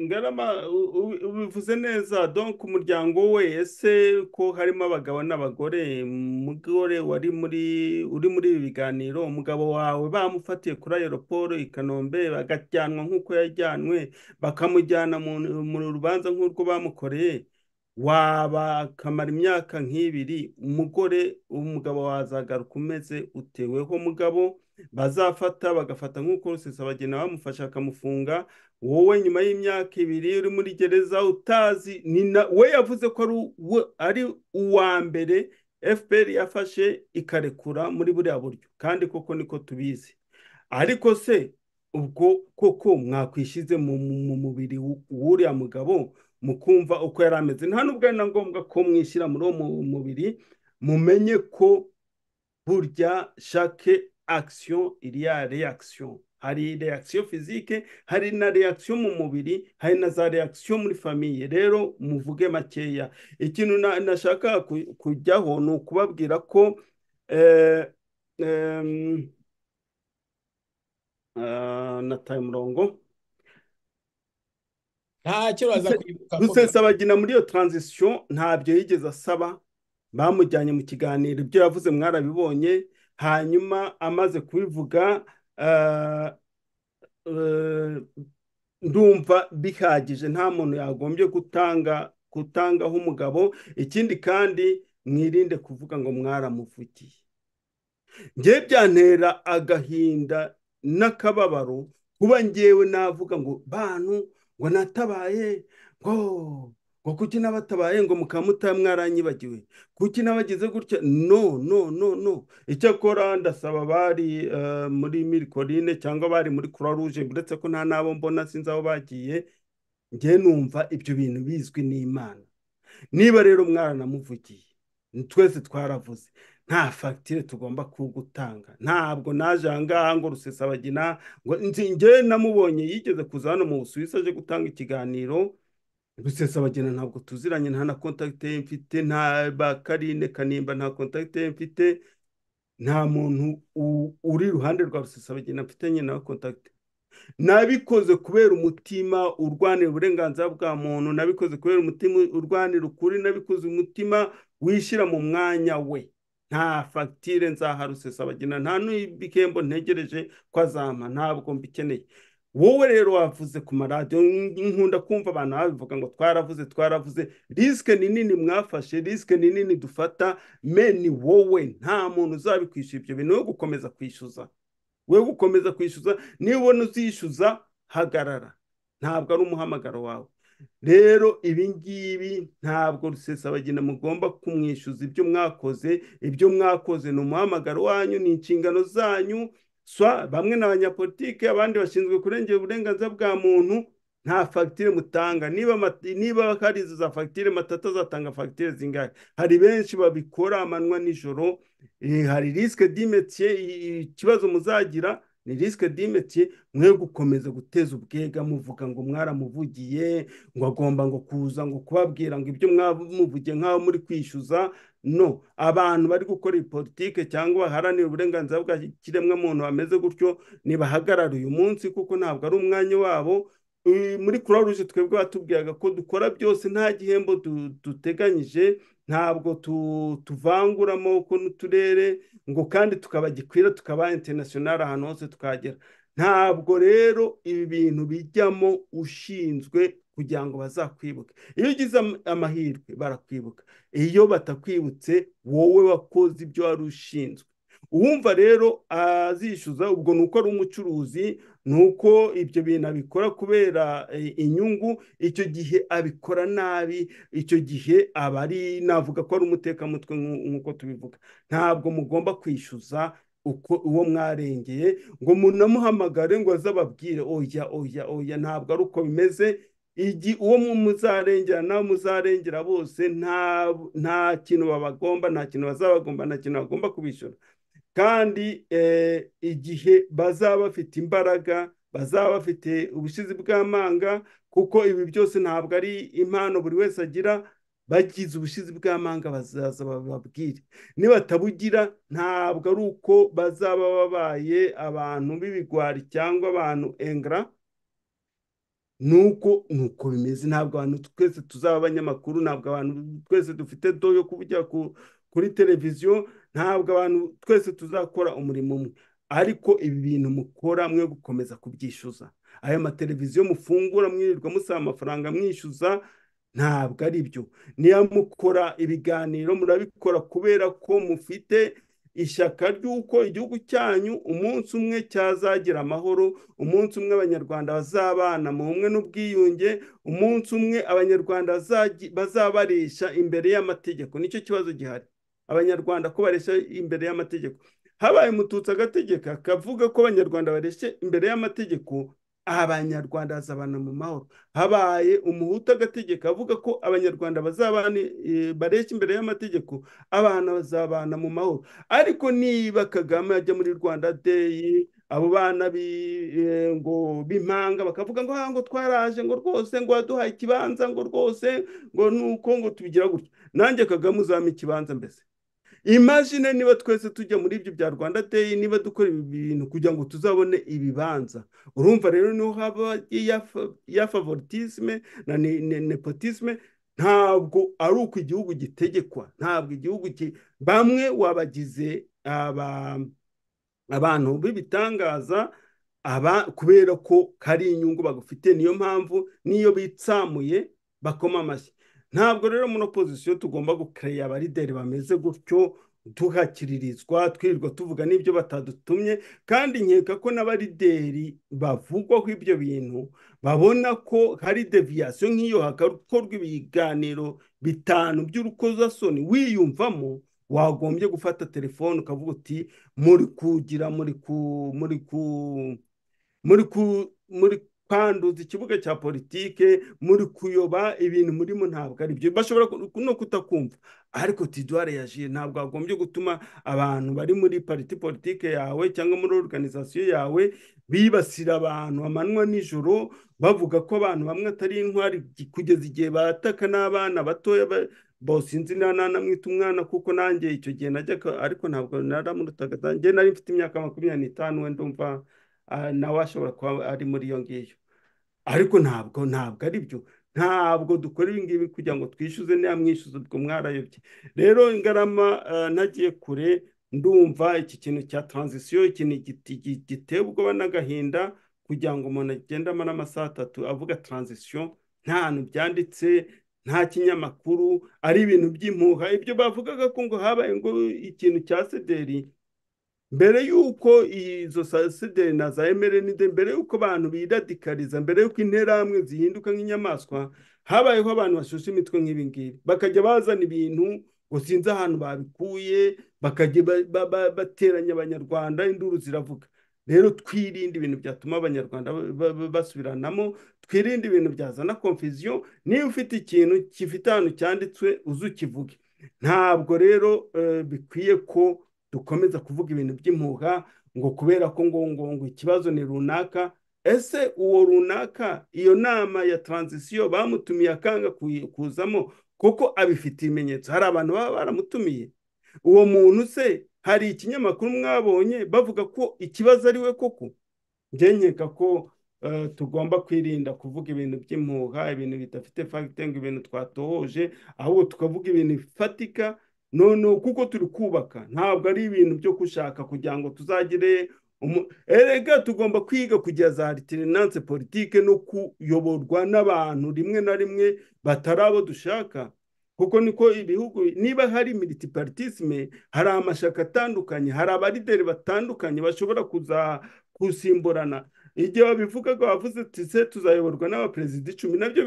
Ngarama ubivuze neza donk umuryango we ese ko harimo abagabo n'abagore umugore wari muri uri muri ibi biganiro umugabo wawe bamufatiye kuri aeroporo i kanombe bagajyanwa nk'uko yajyanwe bakamujyana mu rubanza nk'urwo bamukoreye. Waba akamara imyaka nk'ibiri umugore umugabo wazagaruka umeze uteweho mugabo bazafata bagafata nk'uko rusesabagina bamufasha bakamufunga wowe nyuma y'imyaka ibiri uri muri gereza utazi we yavuze ko ari uwa mbere fpr yafashe ikarekura muri buriya buryo. Kandi koko niko tubizi. Ariko se ubwo koko mwakwishyize mu mubiri w'uriya mugabo mukumva uko yari ameze? Nta nubwo ari na ngombwa ko mwishyira muri uwo mubiri mumenye ko burya shake action iriya reaction hari reaction physique hari na reaction mu mubiri hari na za reaction muri famiye rero muvuge makeya. Ikintu nashaka kujyaho ni ukubabwira ko nataye umurongo ntacyo baza kwibuka rusesabagina muri iyo transition ntabyo yigeze asaba. Bamujyanye mu kiganiro. Ibyo yavuze mwarabibonye. Hanyuma amaze kubivuga ndumva bihagije nta muntu yagombye gutanga gutangaho umugabo. Ikindi kandi mwirinde kuvuga ngo mwaramuvugiye. Ngewe byantera agahinda n'akababaro kuba ngewe navuga ngo bantu ngo natabaye? Ngo ngo kuki n'abatabaye ngo mukaba mutaba mwaranyibagiwe kuki n'abagize gutya? No no no no. Icyakora ndasaba abari eh, muri mirikorine cyangwa bari muri croix rouge ko nta n'abo mbona sinzi aho bagiye njye numva ibyo bintu bizwi n'imana. Niba rero mwaranamuvugiye twese twaravuze nta fagitire tugomba kugutanga. Ntabwo naje aha ngaha ngo rusesabagina ngo nzi njye namubonye yigeze kuza hano mu busuwisi aje gutanga ikiganiro rusesabagina ntabwo tuziranye nta na kontakite ye mfite nta ba karine kanimba nta kontakite ye mfite nta muntu uri iruhande rwa rusesabagina mfitanye nawe kontakite nabikoze kubera umutima urwanira uburenganzira bwa muntu nabikoze kubera umutima urwanira ukuri nabikoze umutima wishyira mu mwanya we. Nta fagitire nzaha rusesabagina nta n'ibihembo ntegereje ko azampa ntabwo mbikeneye. Wowe rero wavuze ku maradiyo nkunda kumva abantu babivuga ngo twaravuze twaravuze risike ni nini mwafashe risike ni nini dufata me ni wowe nta muntu uzabikwishyura ibyo bintu wo gukomeza kwishyuza we gukomeza kwishyuza niba ubona uzishyuza hagarara. Ntabwo ari umuhamagaro wawe. Rero ibi ngibi ntabwo rusesabagina mugomba kumwishyuza ibyo mwakoze ibyo mwakoze ni umuhamagaro wanyu ni inshingano zanyu bamwe ni abanyapolitike abandi bashinzwe kurengera uburenganzira bwa muntu nta fagitire mutanga. Niba hari za fagitire matata azatanga fagitire zingahe? Hari benshi babikora amanywa nijoro eh, hari risike dimetiye ikibazo muzagira ni risike dimetiye mwe gukomeza guteza ubwega muvuga ngo mwaramuvugiye ngo agomba ngo kuza ngo kubabwira ngo ibyo mwamuvugiye nk'aho muri kwishyuza. No abantu bari gukora iyi politike cyangwa baharanira uburenganzira bwa kiremwamuntu bameze gutyo nibahagarara uyu munsi kuko ntabwo ari umwanya wabo. Muri croix rouge twebwe batubwiraga ko dukora byose nta gihembo du- duteganyije. Ntabwo tu- tuvangura amoko n'uturere ngo kandi tukaba gikwira tukaba international ahantu hose tukagera. Ntabwo rero ibi bintu bijyamo ushinzwe kugira ngo bazakwibuke. Iyo ugize am- amahirwe barakwibuka. Iyo batakwibutse wowe wakoze ibyo wari ushinzwe. Uwumva rero azishyuza ubwo ni uko ari umucuruzi ni uko ibyo bintu abikora kubera eh, inyungu icyo gihe abikora nabi icyo gihe aba ari navuga ko ari umutekamutwe nk'u- nk'uko tubivuga. Ntabwo mugomba kwishyuza uko uwo mwarengeye ngo munamuhamagare ngo aze ababwire oya oya oya ntabwo ari uko bimeze. Uwo mu- muzarengera nawe muzarengera bose nta kintu babagomba nta kintu bazabagomba nta kintu bagomba kubishyura. Kandi eh, igihe bazaba bafite imbaraga bazaba bafite ubushizi bw'amanga kuko ibi byose ntabwo ari impano buri wese agira bagize ubushizi bw'amanga bazaza bababwire. Nibatabugira ntabwo ari uko bazaba babaye abantu b'ibigwari cyangwa abantu engara nuko nuko bimeze. Ntabwo abantu twese tuzaba abanyamakuru ntabwo abantu twese dufite do yo kuvugira ku, kuri televiziyo ntabwo abantu twese tuzakora umurimo umwe. Ariko ibi bintu mukora mwe gukomeza kubyishyuza. Aya mateleviziyo mufungura mwirirwa musaba amafaranga mwishyuza ntabwo ari byo. Niba mukora ibiganiro murabikora kubera ko mufite ishyaka ry'uko igihugu cyanyu umunsi umwe cyazagira amahoro umunsi umwe abanyarwanda bazabana mu bumwe n'ubwiyunge umunsi umwe abanyarwanda bazabaresha imbere y'amategeko. Nicyo kibazo gihari. Abanyarwanda ko baresha imbere y'amategeko. Habaye umututsi agategeka akavuga ko abanyarwanda bareshe imbere y'amategeko abanyarwanda bazabana mu mahoro. Habaye umuhutu agategeka avuga ko abanyarwanda bazabana eh, bareshya imbere y'amategeko abana bazabana mu mahoro. Ariko niba kagame ajya muri rwanda deyi abo bana eh, ngo b'impanga bakavuga ngo "Ah, ngo twaraje ngo rwose ngo waduhaye ikibanza ngo rwose ngo nuko ngo tubigira gutya nanjye kagame uzampa ikibanza mbese. Imagine niba twese tujya muri ibyo bya rwanda deyi niba dukora ibi bintu kugira ngo tuzabone ibibanza. Urumva rero ni ho haba ya fa- ya favoritisme na ne- ne- nepotisme ntabwo ari uko igihugu gitegekwa. Ntabwo igihugu bamwe wabagize aba abantu b'ibitangaza aba kubera ko kari inyungu bagufite niyo mpamvu n'iyo bitsamuye bakoma amashyi. Ntabwo rero muri opozisiyo tugomba gukereya abarideri bameze gutyo tuhakiririzwa twirirwa tuvuga n'ibyo batadutumye kandi nkeka ko n'abarideri bavugwaho ibyo bintu babona ko hari deviyasiyo nk'iyo hagakorwa ibiganiro bitanu by'urukozasoni wiyumvamo wagombye gufata telefone ukavuga uti muri kugira muri ku muri ku muri ku kwanduza ikibuga cya politike muri kuyoba ibintu murimo ntabwo ari byo. Bashobora no kutakumva. Ariko tidware yajiye ntabwo wagombye gutuma abantu bari muri pariti politike yawe cyangwa muri organizasiyo yawe bibasira abantu amanywa nijoro bavuga ko abantu bamwe atari intwari kugeza igihe bataka n'abana batoya bose inzi namwita umwana kuko nanjye icyo gihe najyaga ariko ntabwo naramurutaga. Nanjye nari mfite imyaka makumyabiri n'itanu wenda umva nawe ashobora kuba ari muri iyo ngiyo ariko ntabwo ntabwo ari byo ntabwo dukora ibi ngibi kugira ngo twishyuze niba mwishyuze ubwo mwarayobye rero ingarama ntagiye kure ndumva iki kintu cya taranzisiyo ikintu giteye ubwoba n'agahinda kugira ngo umuntu agende amara amasaha atatu avuga taranzisiyo nta hantu byanditse nta kinyamakuru ari ibintu by'impuha ibyo bavugaga ko ngo habaye ngo ikintu cya sederi mbere y'uko izo sederi na za emerenide mbere y'uko abantu biradikariza mbere y'uko interahamwe zihinduka nk'inyamaswa habayeho abantu bashushe imitwe nk'ibi ngibi. Bakajya bazana ibintu ngo sinzi ahantu babikuye bakajya bateranya abanyarwanda induru ziravuga. Rero twirinde ibintu byatuma abanyarwanda basubiranamo twirinde ibintu byazana konfiziyo niba ufite ikintu gifite ahantu cyanditswe uze ukivuge. Ntabwo rero bikwiye ko dukomeza kuvuga ibintu by'impuha ngo kubera ko ngo ngo ngo ikibazo ni runaka ese uwo runaka iyo nama ya taranzisiyo bamutumiye akanga kuzamo kuko abifitiye ibimenyetso. Hari abantu baba baramutumiye. Uwo muntu se hari ikinyamakuru mwabonye bavuga ko ikibazo ari we koko? Nkeka ko tugomba kwirinda kuvuga ibintu by'impuha ibintu bidafite fagite ngo ibintu twatohoje ahubwo tukavuga ibintu bifatika noneho kuko turi kubaka. Ntabwo ari ibintu byo gushaka kugira ngo tuzagire erega tugomba kwiga kugira za ritirinanse politike no kuyoborwa n'abantu rimwe na rimwe batari abo dushaka. Kuko niko ibihugu niba hari militiparitisme hari amashyaka atandukanye hari abarideri batandukanye bashobora kuza gusimburana igihe babivugaga bavuze ati se tuzayoborwa n'abaperezida icumi na byo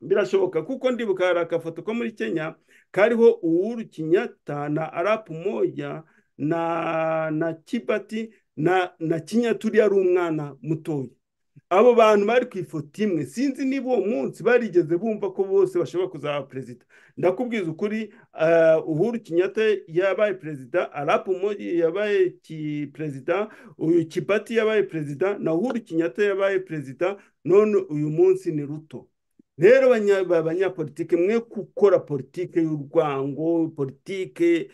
birashoboka. Kuko ndibuka hari akafoto ko muri kenya kariho uwuru kinyata na arapu moya na na kibati na na kinyaturi ari umwana mutoya. Abo bantu bari ku ifoto imwe. Sinzi niba uwo munsi barigeze bumva ko bose bashobora kuzaba perezida. Ndakubwiza ukuri uhuru kinyata yabaye perezida arapu moya yabaye perezida uyu kibati yabaye perezida na uhuru kinyata yabaye perezida none uyu munsi ni ruto. Rero abanyapolitike mwe gukora politike y'urwango politike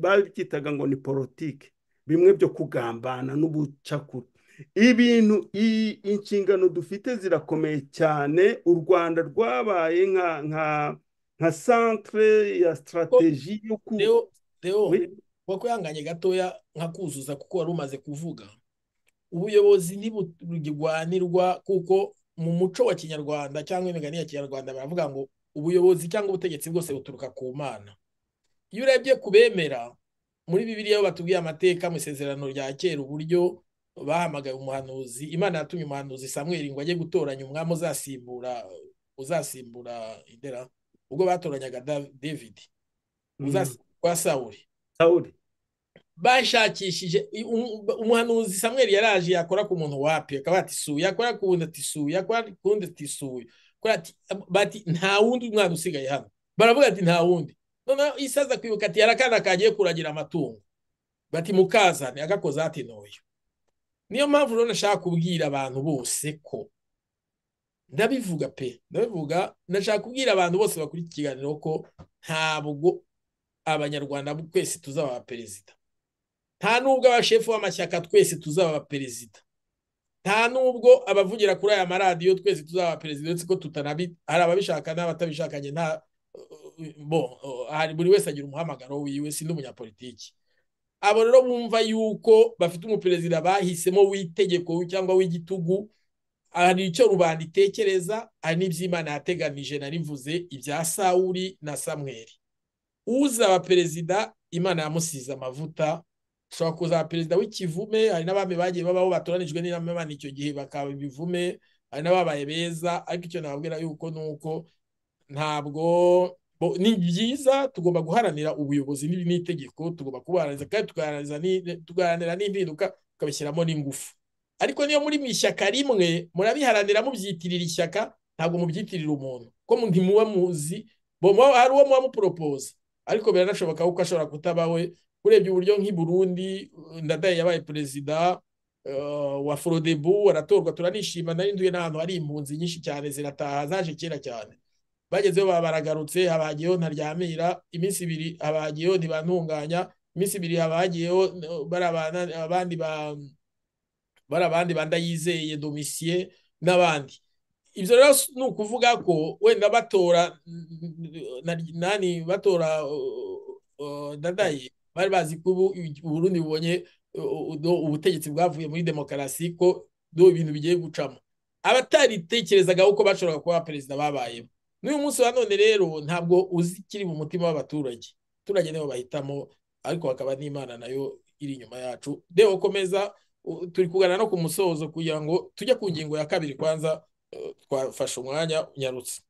babyitaga ngo ni politike. Bimwe byo kugambana n'ubucakura. Ibintu inshingano dufite zirakomeye cyane. U rwanda rwabaye nka nka nka centre ya strategie yo ku kuba kwihanganye gatoya nka kuzuza kuko wari umaze kuvuga. Ubuyobozi ntibugirwanirwa kuko mu muco wa kinyarwanda cyangwa imigani ya kinyarwanda baravuga ngo ubuyobozi cyangwa ubutegetsi bwose buturuka ku mana. Iyo urebye ku bemera muri bibiriya batubwiye amateka mu isezerano rya kera uburyo bahamagaye umuhanuzi imana yatumye umuhanuzi samweri ngo ajye gutoranya umwami uzasimbura uzasimbura idera ubwo batoranyaga david uzasimbura sawuri sawuri bashakishije umuhanuzi samweri yaraje yakora ku muntu wapi akaba ati suye yakora ku wundi ati suye yakora ku wundi ati suye bati nta wundi mwana usigaye hano. Baravuga ati nta wundi. Noneho isaza kwibuka ati yarakana kagiye kuragira amatungo. Bati mukazane. Agakoze ati ntoyo niyo mpamvu rero nashaka kubwira abantu bose ko ndabivuga pe ndabivuga nashaka kubwira abantu bose bakora iki kiganiro ko ntabwo abanyarwanda twese tuzaba perezida. Nta nubwo abashefu b'amashyaka twese tuzaba perezida nta nubwo abavugira kuri aya maradiyo twese tuzaba perezida uretse ko tutanabi hari ababishaka n'abatabishakanye nta bo buri wese agira umuhamagaro wiwe si n'umunyapolitiki. Abo rero bumva yuko bafite umuperezida bahisemo w'itegeko cyangwa w'igitugu hari icyo rubanda itekereza hari n'iby'imana yateganije narivuze ibya sawuri na samweri uzaba perezida imana yamusize amavuta ushobora kuzaba perezida w'ikivume hari n'abami bagiye babaho batoranijwe n'inama icyo gihe bakaba ibivume hari n'ababaye beza ariko icyo nababwira yuko ni uko ntabwo ni byiza tugomba guharanira ubuyobozi n'itegeko tugomba kubuharanira kandi tugaharanira n'impinduka tukabishyiramo n'ingufu. Ariko niyo muri mu ishyaka rimwe murabiharanira mubyitirira ishyaka ntabwo mubyitirira umuntu. Ko ntimuba muzi hari uwo muba muporopoza ariko biranashoboka kuko ashobora kutaba we urebye uburyo nk'i Burundi ndadaye yabaye perezida wa forodebu aratorwa turanishima nari nduye n'ahantu hari impunzi nyinshi cyane zirataha zaje kera cyane. Bagezeho baragarutse habagiyeho ntaryamira iminsi ibiri habagiyeho ntibantunganya iminsi ibiri habagiyeho abandi bari abandi bandayizeye domisiye n'abandi. Ibyo rero ni ukuvuga ko wenda batora nani batora ndadaye bari bazi ko uburundi bubonye ubutegetsi bwavuye muri demokarasi ko do ibintu bigiye gucamo. Abataritekerezaga uko bashoboraga kuba perezida babayeho n'uyu munsi wa none rero ntabwo uzi ikiri mu mutima w'abaturage. Abaturage nibo bahitamo ariko hakaba n'imana na yo iri inyuma yacu. Rero komeza turi kuganira no ku musozo kugira ngo tujye ku ngingo ya kabiri kwanza twafashe umwanya unyarutse.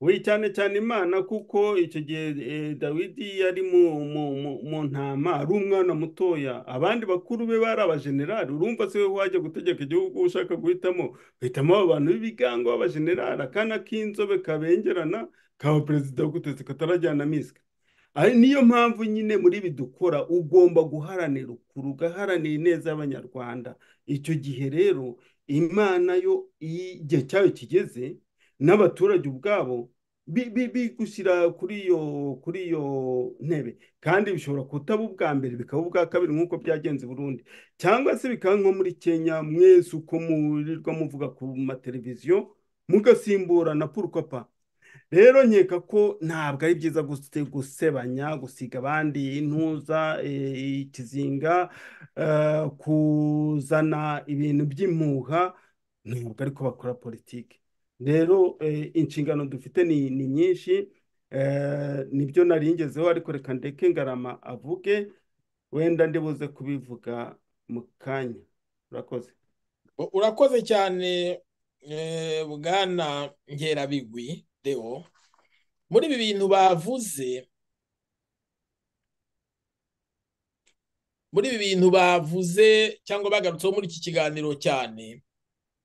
We cyane cyane imana kuko icyo gihe dawidi yari mu ntama ari umwana mutoya. Abandi bakuru be bari abajenerali. Urumva se we wajya gutegeka igihugu ushaka guhitamo? Uhitamo abantu b'ibigango b'abajenerali. Akana k'inzobe kabengerana kaba perezida w'ubutegetsi katarajyana misika niyo mpamvu nyine muri ibi dukora ugomba guharanira ukuri ugaharanira ineza y'abanyarwanda. Icyo gihe rero imana yo igihe cyayo kigeze n'abaturage ubwabo bigushyira kuri iyo kuri iyo ntebe. Kandi bishobora kutaba ubwa mbere bikaba ubwa kabiri nk'uko byagenze Burundi cyangwa se bikaba nko muri kenya mwese uko murirwa muvuga ku mateleviziyo mugasimbura na purukapa rero nkeka ko ntabwo ari byiza gusebanya gusiga abandi intuza ikizinga kuzana ibintu by'impuha ntabwo ariko bakora politiki. Rero inshingano dufite ni nyinshi ni byo naringezeho ariko reka ndeke ngarama avuge wenda ndibuze kubivuga mu kanya. Urakoze. Urakoze cyane bwana ngerabigwi deo. Muri ibi bintu bavuze muri ibi bintu bavuze cyangwa bagarutseho muri iki kiganiro cyane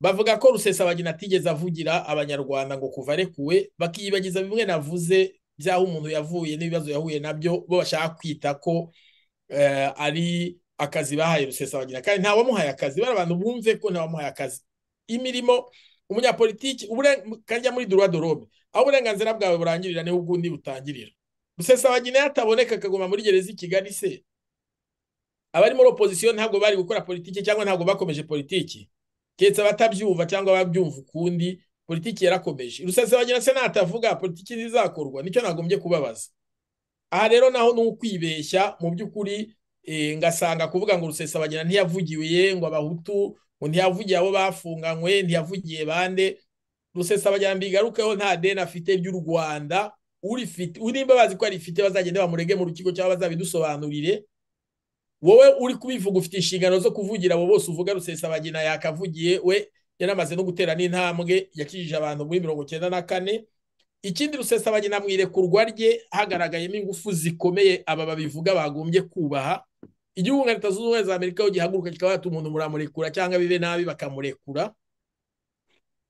bavuga ko rusesabagina atigeze avugira abanyarwanda ngo kuva arekuwe bakiyibagiza bimwe navuze by'aho umuntu yavuye n'ibibazo yahuye na byo bo bashaka kwita ko ari akazi bahaye rusesabagina. Kandi ntawamuhaye akazi bari abantu bumve ko ntawamuhaye akazi. Imirimo umunyapolitiki kajya muri duruwa dorobe aho uburenganzira bwawe burangirira ni ho ubwundi butangirira. Rusesabagina yataboneka akaguma muri gereza i kigali se? Abari muri opozisiyo ntabwo bari gukora politiki cyangwa ntabwo bakomeje politiki? Keretse abatabyumva cyangwa ababyumva ukundi politiki yarakomeje. Rusesabagina se natavuga politiki zizakorwa. Nicyo nagombye kubabaza. Aha rero naho ni ukwibeshya mu by'ukuri ngasanga kuvuga ngo rusesabagina ntiyavugiye ngo abahutu ngo ntiyavugiye abo bafunganywe ntiyavugiye bande. Rusesabagina mbigarukeho nta deni afite ry'u rwanda. Urifite nimba bazi ko arifite bazagenda bamurege mu rukiko cyangwa bazabidusobanurire. Wowe uri kubivuga ufite inshingano zo kuvugira abo bose uvuga rusesabagina yakavugiye we yanamaze no gutera n'intambwe yakijije abantu muri mirongo icyenda na kane. Ikindi rusesabagina mu irekurwa rye hagaragayemo ingufu zikomeye aba babivuga bagombye kubaha. Igihugu nka leta zunze ubumwe za amerika gihaguruka kikaba yatuma umuntu muramurekura cyangwa bibe nabi bakamurekura.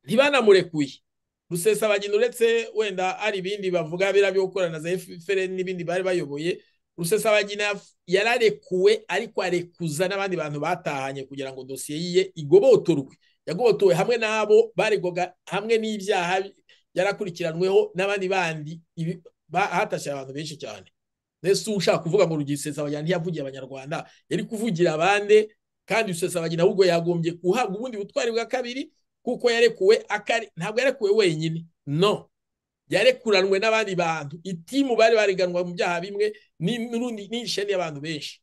Ntibanamurekuye. Rusesabagina uretse wenda ari ibindi bavuga biriya byo gukorana na za efuperi n'ibindi bari bayoboye rusesabagina yararekuwe ariko arekuza n'abandi bantu batahanye kugira ngo dosiye ye igobotorwe. Yagobotowe hamwe n'abo baregwaga hamwe n'ibyaha yarakurikiranweho n'abandi bandi hatashye abantu benshi cyane. Mbese ushaka kuvuga ngo rusesabagina ntiyavugiye abanyarwanda yari kuvugira abandi kandi rusesabagina ahubwo yagombye guhabwa ubundi butwari bwa kabiri kuko yarekuwe ntabwo yarekuwe wenyine. No. Yarekuranwe n'abandi bantu. Itimu bari bariganwa mu byaha bimwe n'isheni y'abantu benshi.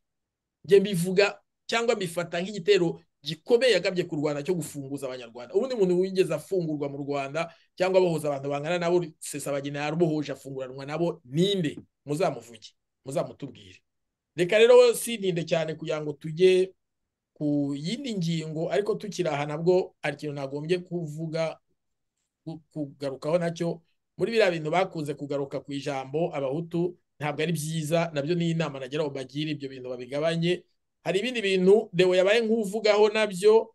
Njye mbivuga cyangwa mbifata nk'igitero gikomeye yagabye ku rwanda cyo gufunguza abanyarwanda. Ubundi muntu wigeze afungurwa mu rwanda cyangwa abohoza abantu bangana nabo rusesabagina yarubohoje afunguranwa nabo ninde? Muzamuvuge muzamutubwire. Reka rero sininde cyane kugira ngo tujye ku yindi ngingo ariko tukiri aha nabwo hari ikintu nagombye kuvuga kugarukaho na cyo. Muri biriya bintu bakunze kugaruka ku ijambo abahutu ntabwo ari byiza na byo ni inama. Nagira ngo bagire ibyo bintu babigabanye. Hari ibindi bintu dewe yabaye nk'uvugaho na byo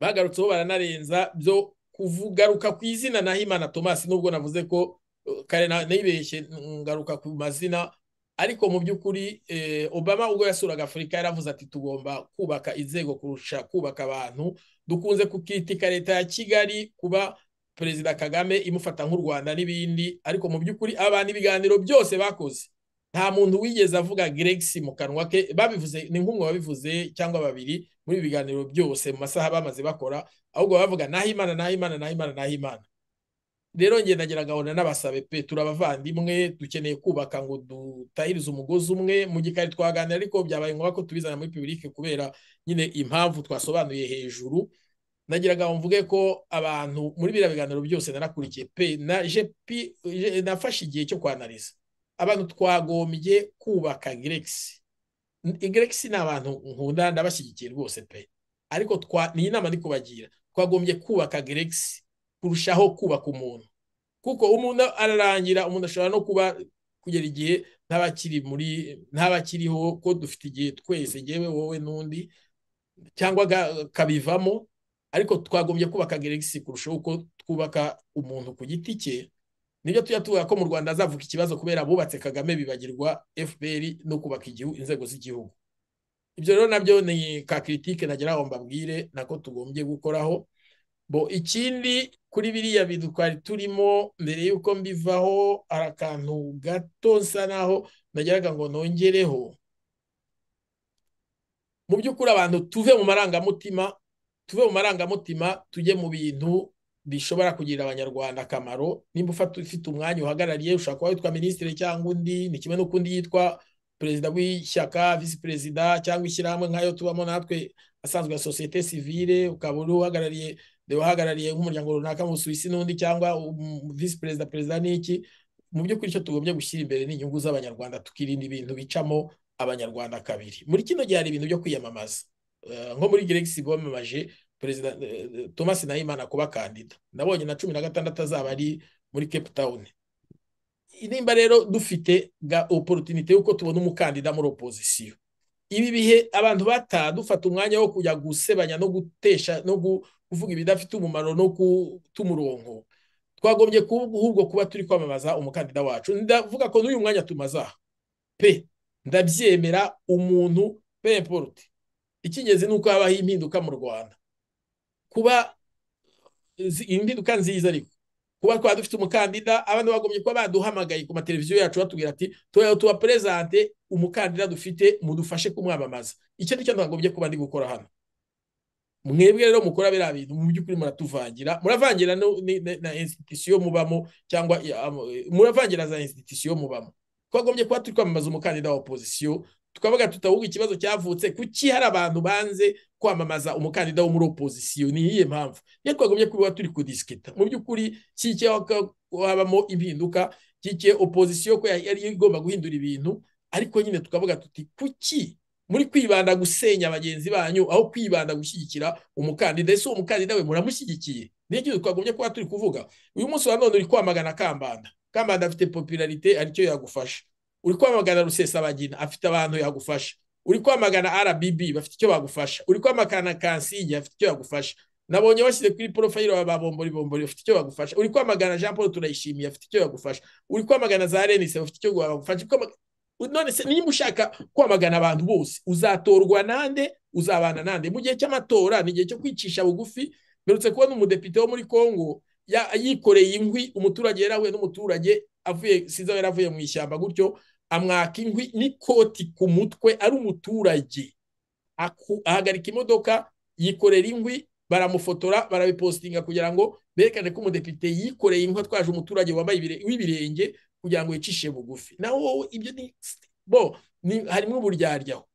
bagarutseho baranarenza byo kugaruka ku izina na himana thomas nubwo navuze ko kare nibeshye ngaruka ku mazina. Ariko mu by'ukuri obama ubwo yasuraga afurika yaravuze ati tugomba kubaka inzego kurusha kubaka abantu. Dukunze kukitika leta ya kigali kuba perezida kagame imufata nk'u rwanda n'ibindi ariko mu by'ukuri abantu ibiganiro byose bakoze. Nta muntu wigeze avuga geregisi mu kanwa ke babivuze ni nk'umwe wabivuze cyangwa babiri muri ibi biganiro byose mu masaha bamaze bakora ahubwo bavuga naho imana naho imana naho imana naho imana rero ngenda gahunda n'abasabe pe turabavandimwe dukeneye kubaka ngo dutahirize umugozi umwe mu gikari twaganira ariko byabaye ngombwa ko tubizana muri pibulike kubera nyine impamvu twasobanuye hejuru. Nagiraga mvuge ko abantu muri biriya biganiro byose narakurikiye. Pe nafashe igihe cyo kwanariza abantu twagombye kubaka geregisi geregisi ni abantu nkunda ndabashyigikiye rwose pe ariko ni inama ndi kubagira. Twagombye kubaka geregisi kurushaho kubaka umuntu. Kuko umuntu ararangira umuntu ashobora no kuba kugera igihe ntabakiri muri ntabakiriho ko dufite igihe twese ngewe wowe n'undi cyangwa kabivamo. Ariko twagombye kubaka geregisi kurushaho uko twubaka umuntu ku giti cye ni byo tujya tuvuga ko mu rwanda hazavuka ikibazo kubera bubatse kagame bibagirwa fpr no kubaka inzego z'igihugu. Ibyo rero na byo ni ka kiritike nagira aho mbabwire nako tugombye gukoraho. Bo ikindi kuri biriya bintu twari turimo mbere y'uko mbivaho hari akantu gato nsa naho nageraga ngo nongereho. Mu by'ukuri abantu tuve mu marangamutima tuve mu marangamutima tujye mu bintu bishobora kugirira abanyarwanda akamaro. Nimba ufite umwanya uhagarariye ushobora kuba witwa minisitiri cyangwa undi ni kimwe n'ukundi yitwa perezida w'ishyaka visi perezida cyangwa ishyirahamwe nk'ayo tubamo natwe asanzwe ya sosiyete sivile ukaba uri uhagarariye uhagarariye nk'umuryango runaka mu Suwisi n'undi cyangwa visi perezida perezida n'iki mu by'ukuri icyo tugombye gushyira imbere ni inyungu z'abanyarwanda tukirinda ibintu bicamo abanyarwanda kabiri. Muri kino gihe hari ibintu byo kwiyamamaza. Nko muri geregisi bamamaje perezida thomas nahimana kuba kandida nabonye na cumi na gatandatu azaba ari muri cape town. Nimba rero dufite ga oporutinite y'uko tubona umukandida muri opozisiyo ibi bihe abantu bataha dufata umwanya wo kujya gusebanya no gutesha no kuvuga ibidafite umumaro no guta umurongo. Twagombye ahubwo kuba turi kwamamaza umukandida wacu. Ndavuga ko n'uyu mwanya tumaze aha. Pe ndabyemera umuntu pe imporute icy'ingenzi ni uko habaho impinduka mu rwanda. Kuba impinduka nziza ariko. Kuba twaba dufite umukandida abantu bagombye kuba baduhamagaye ku mateleviziyo yacu batubwira ati tuba perezante umukandida dufite mudufashe kumwamamaza. Icyo ni cyo ntagombye kuba ndi gukora hano. Mwebwe rero mukora biriya bintu mu by'ukuri muratuvangira. Muravangira na institusiyo mubamo cyangwa muravangira za institusiyo mubamo. Twagombye kuba turi kwamamaza umukandida wa opozisiyo tukavuga tutavuga ikibazo cyavutse kuki hari abantu banze kwamamaza umukandida wo muri opozisiyo? Ni iyihe mpamvu? Iyo twagombye kuba turi kudisikita. Mu by'ukuri kike habamo impinduka kike opozisiyo ko yari igomba guhindura ibintu ariko nyine tukavuga tuti kuki muri kwibanda gusenya bagenzi banyu aho kwibanda gushyigikira umukandida? Ese uwo mukandida we muramushyigikiye? Niyo kintu twagombye kuba turi kuvuga. Uyu munsi wa none uri kwamagana kambanda. Kambanda afite popularite ari cyo yagufasha. Uri kwamagana rusesabagina afite abantu yagufasha. Uri kwamagana rbb bafite icyo bagufasha. Uri kwamagana kansingi afite icyo yagufasha. Nabonye washyize kuri porofayiro ba bombori bombori bafite icyo bagufasha. Uri kwamagana jean paul turayishimiye afite icyo yagufasha. Uri kwamagana za renise bafite icyo bagufasha. None se niba ushaka kwamagana abantu bose uzatorwa nande? Uzabana nande? Mu gihe cy'amatora ni igihe cyo kwicisha bugufi mperutse kubona umudepite wo muri congo yikoreye inkwi umuturage yarahuye n'umuturage avuye siza yari avuye mu ishyamba gutyo amwaka inkwi n'ikoti ku mutwe ari umuturage. Ahagarika imodoka yikorera inkwi baramufotora barabipositinga kugira ngo berekane ko umudepite yikoreye inkwi atwaje umuturage wambaye w'ibirenge kugira ngo yicishe bugufi. Naho wowe ibyo ni bo harimo uburyaryaho.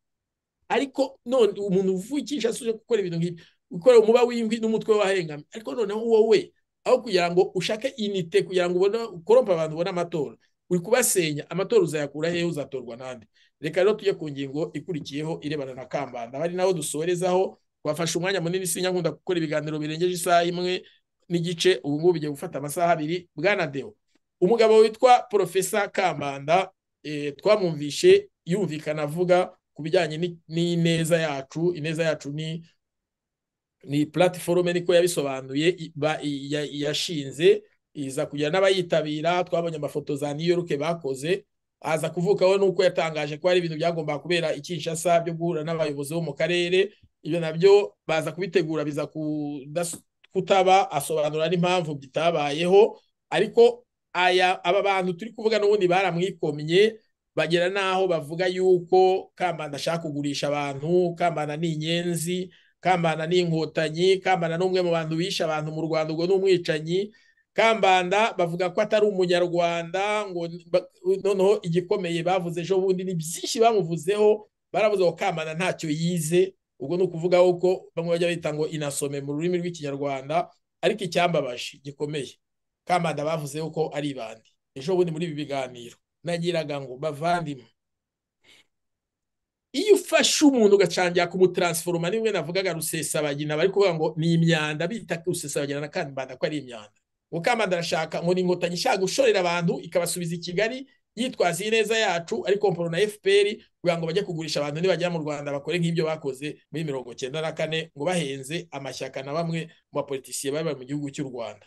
Ariko none umuntu uvukisha uje gukora ibintu nk'ibi gukora umuba w'inkwi n'umutwe wahengamye ariko noneho wowe aho kugira ngo ushake inite kugira ngo ubone ukorompe abantu ubone amatora. Uri kubasenya amatora uzayakura hehe uzatorwa nande reka rero tujye ku ngingo ikurikiyeho irebana na kambanda. Bari naho dusorezaho twafashe umwanya munini nkunda gukora ibiganiro birengeje isaha imwe n'igice ubu ngubu bigiye gufata amasaha abiri. Bwana deo umugabo witwa porofesa kambanda twamwumvishe yumvikana avuga ku bijyanye n'ineza yacu. Ineza yacu ni ni platiforume niko yabisobanuye yashinze iza kugira n'abayitabira twabonye amafoto za New York bakoze aza kuvukaho nuko yatangaje ko hari ibintu byagomba kubera i Kinshasa byo guhura n'abayobozi bo mu karere ibyo na byo baza kubitegura biza kutaba asobanura n'impamvu bitabayeho ariko aya aba bantu turi kuvuga n'ubundi baramwikomye bagera n'aho bavuga yuko kambanda ashaka kugurisha abantu kambanda ni inyenzi kambanda ni inkotanyi kambanda ni umwe mu bantu bishe abantu mu rwanda ubwo ni umwicanyi. Kambanda bavuga ko atari umunyarwanda ngo noneho igikomeye bavuze ejo bundi ni byinshi bamuvuzeho baravuze ngo kambanda ntacyo yize. Ubwo ni ukuvuga ko bamwe bajya bita ngo inasome mu rurimi rw'ikinyarwanda ariko icyambabaje gikomeye. Kambanda bavuze ko ari ibandi ejo bundi muri ibi biganiro nagiraga ngo bavandimwe. Iyo ufashe umuntu ugacangira kumutaransforoma nimwe navugaga rusesabagina bari kuvuga ngo ni imyanda bita rusesabagina na kambanda ko ari imyanda. Ngo kambanda arashaka ngo ni inkotanyi ishaka gushorera abantu ikabasubiza i kigali yitwaza ineza yacu ari komporo na fpr kugira ngo bajye kugurisha abantu nibagera mu rwanda bakore nk'ibyo bakoze muri mirongo cyenda na kane ngo bahenze amashyaka na bamwe mu bapolitisiye bari bari mu gihugu cy'u rwanda.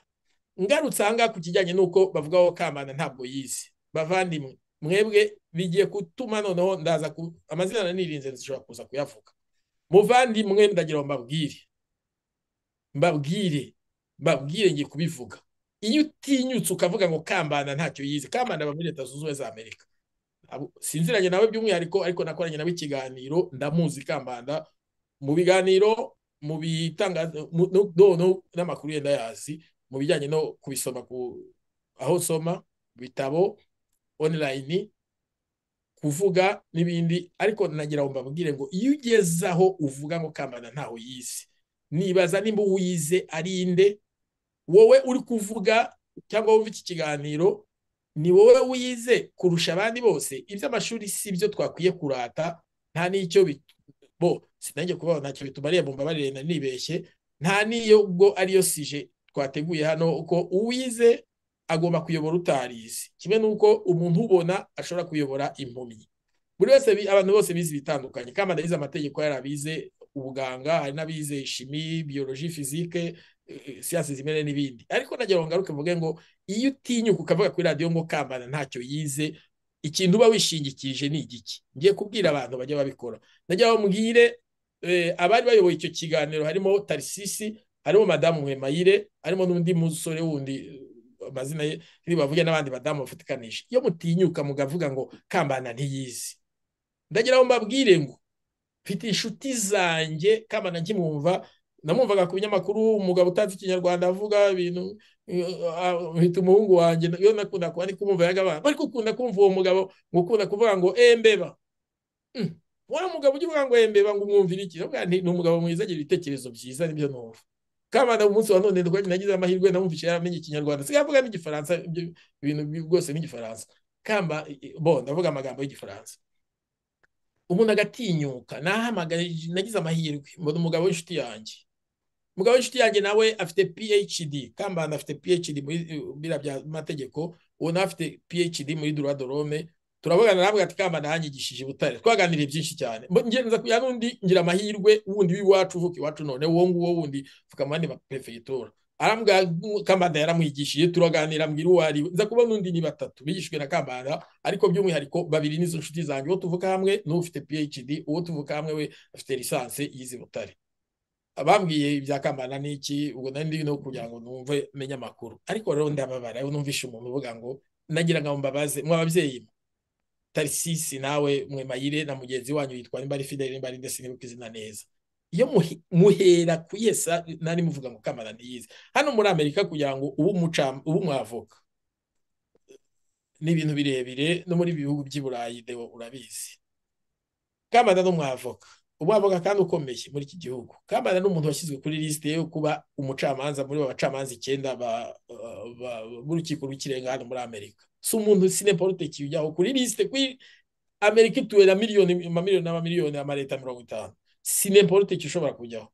Ngarutse ahangaha ku kijyanye n'uko bavuga ko kambanda ntabwo yize. Bavandimwe mwebwe bigiye gutuma noneho ndaza ku amazina nirinze zishobora kuza kuyavuga? Muvandimwe ndagira ngo mbabwire. Mbabwire. Mbabwire ngiye kubivuga. Iyo utinyutse ukavuga ngo kambanda ntacyo yize kambanda muri leta zunze ubumwe za amerika. Sinziranye nawe by'umwihariko ariko nakoranye nawe ikiganiro ndamuzi kambanda mu biganiro mu bitangaza n'amakuru yenda yazi mu bijyanye no kubisoma ku aho nsoma bitabo online kuvuga n'ibindi ariko nagira ngo mbabwire ngo iyo ugeze aho uvuga ngo kambanda ntaho yize nibaza nimba uwize ari inde wowe uri kuvuga cyangwa wumva iki kiganiro ni wowe wize kurusha abandi bose? Iby'amashuri si byo twakwiye kurata nta n'icyo bo sinajye kubaho ntacyo bitumariye mu mbabarire nibeshye nta n'iyo ubwo ariyo sije twateguye hano uko uwize agomba kuyobora utarizi kimwe n'uko umuntu ubona ashobora kuyobora impumyi. Buri wese abantu bose bize ibitandukanye. Kandi bize amategeko yarabize ubuganga hari n'abize shimi biyoloji fizike siyansi zimere n'ibindi. Ariko nagira ngo ngaruke mvuge ngo iyo utinyuka ukavuga kuri radiyo ngo kambana ntacyo yize ikintu uba wishingikirije ni igiki? Ngiye kubwira abantu bajya babikora. Nagira ngo mbwire abari bayoboye icyo kiganiro harimo tarisisi harimo madamu Mwemayire harimo n'undi musore wundi amazina ye ntibavuge n'abandi badamu bafatikanije iyo mutinyuka mugavuga ngo kambana ntiyizi. Ndagira ngo mbabwire ngo mfite inshuti zanjye kambana nkimwumva. Namwumvaga ku binyamakuru umugabo utazi ikinyarwanda avuga ibintu mfite umuhungu wanjye. Iyo nakunda kuba ari kumwumva yagabana. Ariko ukunda kumva uwo mugabo ngo ukunda kuvuga ngo embeba wa mugabo ujya uvuga ngo embeba ngo umwumvire iki? Ni umugabo mwiza agira ibitekerezo byiza ni byo numva. Kamana umunsi wa none nagize amahirwe namwumvishe yaramenye ikinyarwanda. Sigaye avuga n'igifaransa ibintu rwose n'igifaransa. Kamba bo ndavuga amagambo y'igifaransa. Umuntu agatinyuka nagize amahirwe. Mbona umugabo w'inshuti yanjye. Umugabo w'inshuti yanjye nawe afite phd kambanda afite phd muri biriya bya mategeko. Uwo nawe afite phd muri duradorome turavugana nawe ati kambanda yanyigishije butare. Twaganiriye byinshi cyane. Ngenza kugira n'undi ngira amahirwe wundi w'iwacu uvuka iwacu none uwo nguwo wundi bandi baperefegitura arambwira kambanda yaramwigishije turaganira mbwira uwo ari nza kubona undi ni batatu bigishijwe na kambanda ariko by'umwihariko babiri n'izo nshuti zanjye. Uwo tuvuka hamwe n'ufite phd uwo tuvuka hamwe we afite lisansi yize butare. Abambwiye ibya kambanda ni iki? Ubwo nari no kugira ngo numve menye amakuru. Ariko rero ndababara numvishe umuntu uvuga ngo nagira ngo mbabaze mw'ababyeyi tarisisi nawe mwemayire na mugenzi wanyu yitwa nimba ari fideli nimba ari ndetse nibuka izina neza. Iyo muhera ku yesa nari muvuga ngo kamara ntiyize. Hano muri amerika kugira ngo ube umwavoka ni ibintu birebire no muri bihugu by'i burayi dewo urabizi. Kamara n'umwavoka umwavoka kandi ukomeye muri iki gihugu. Kambanda n'umuntu washyizwe kuri lisite yo kuba umucamanza muri bacamanza icyenda b'urukiko rw'ikirenga hano muri amerika. Si umuntu sinepolitiki ujyaho kuri lisite kuri amerika ituwe na miliyoni amamiliyoni n'amamiliyoni y'amaleta mirongo itanu sinepolitiki ushobora kujyaho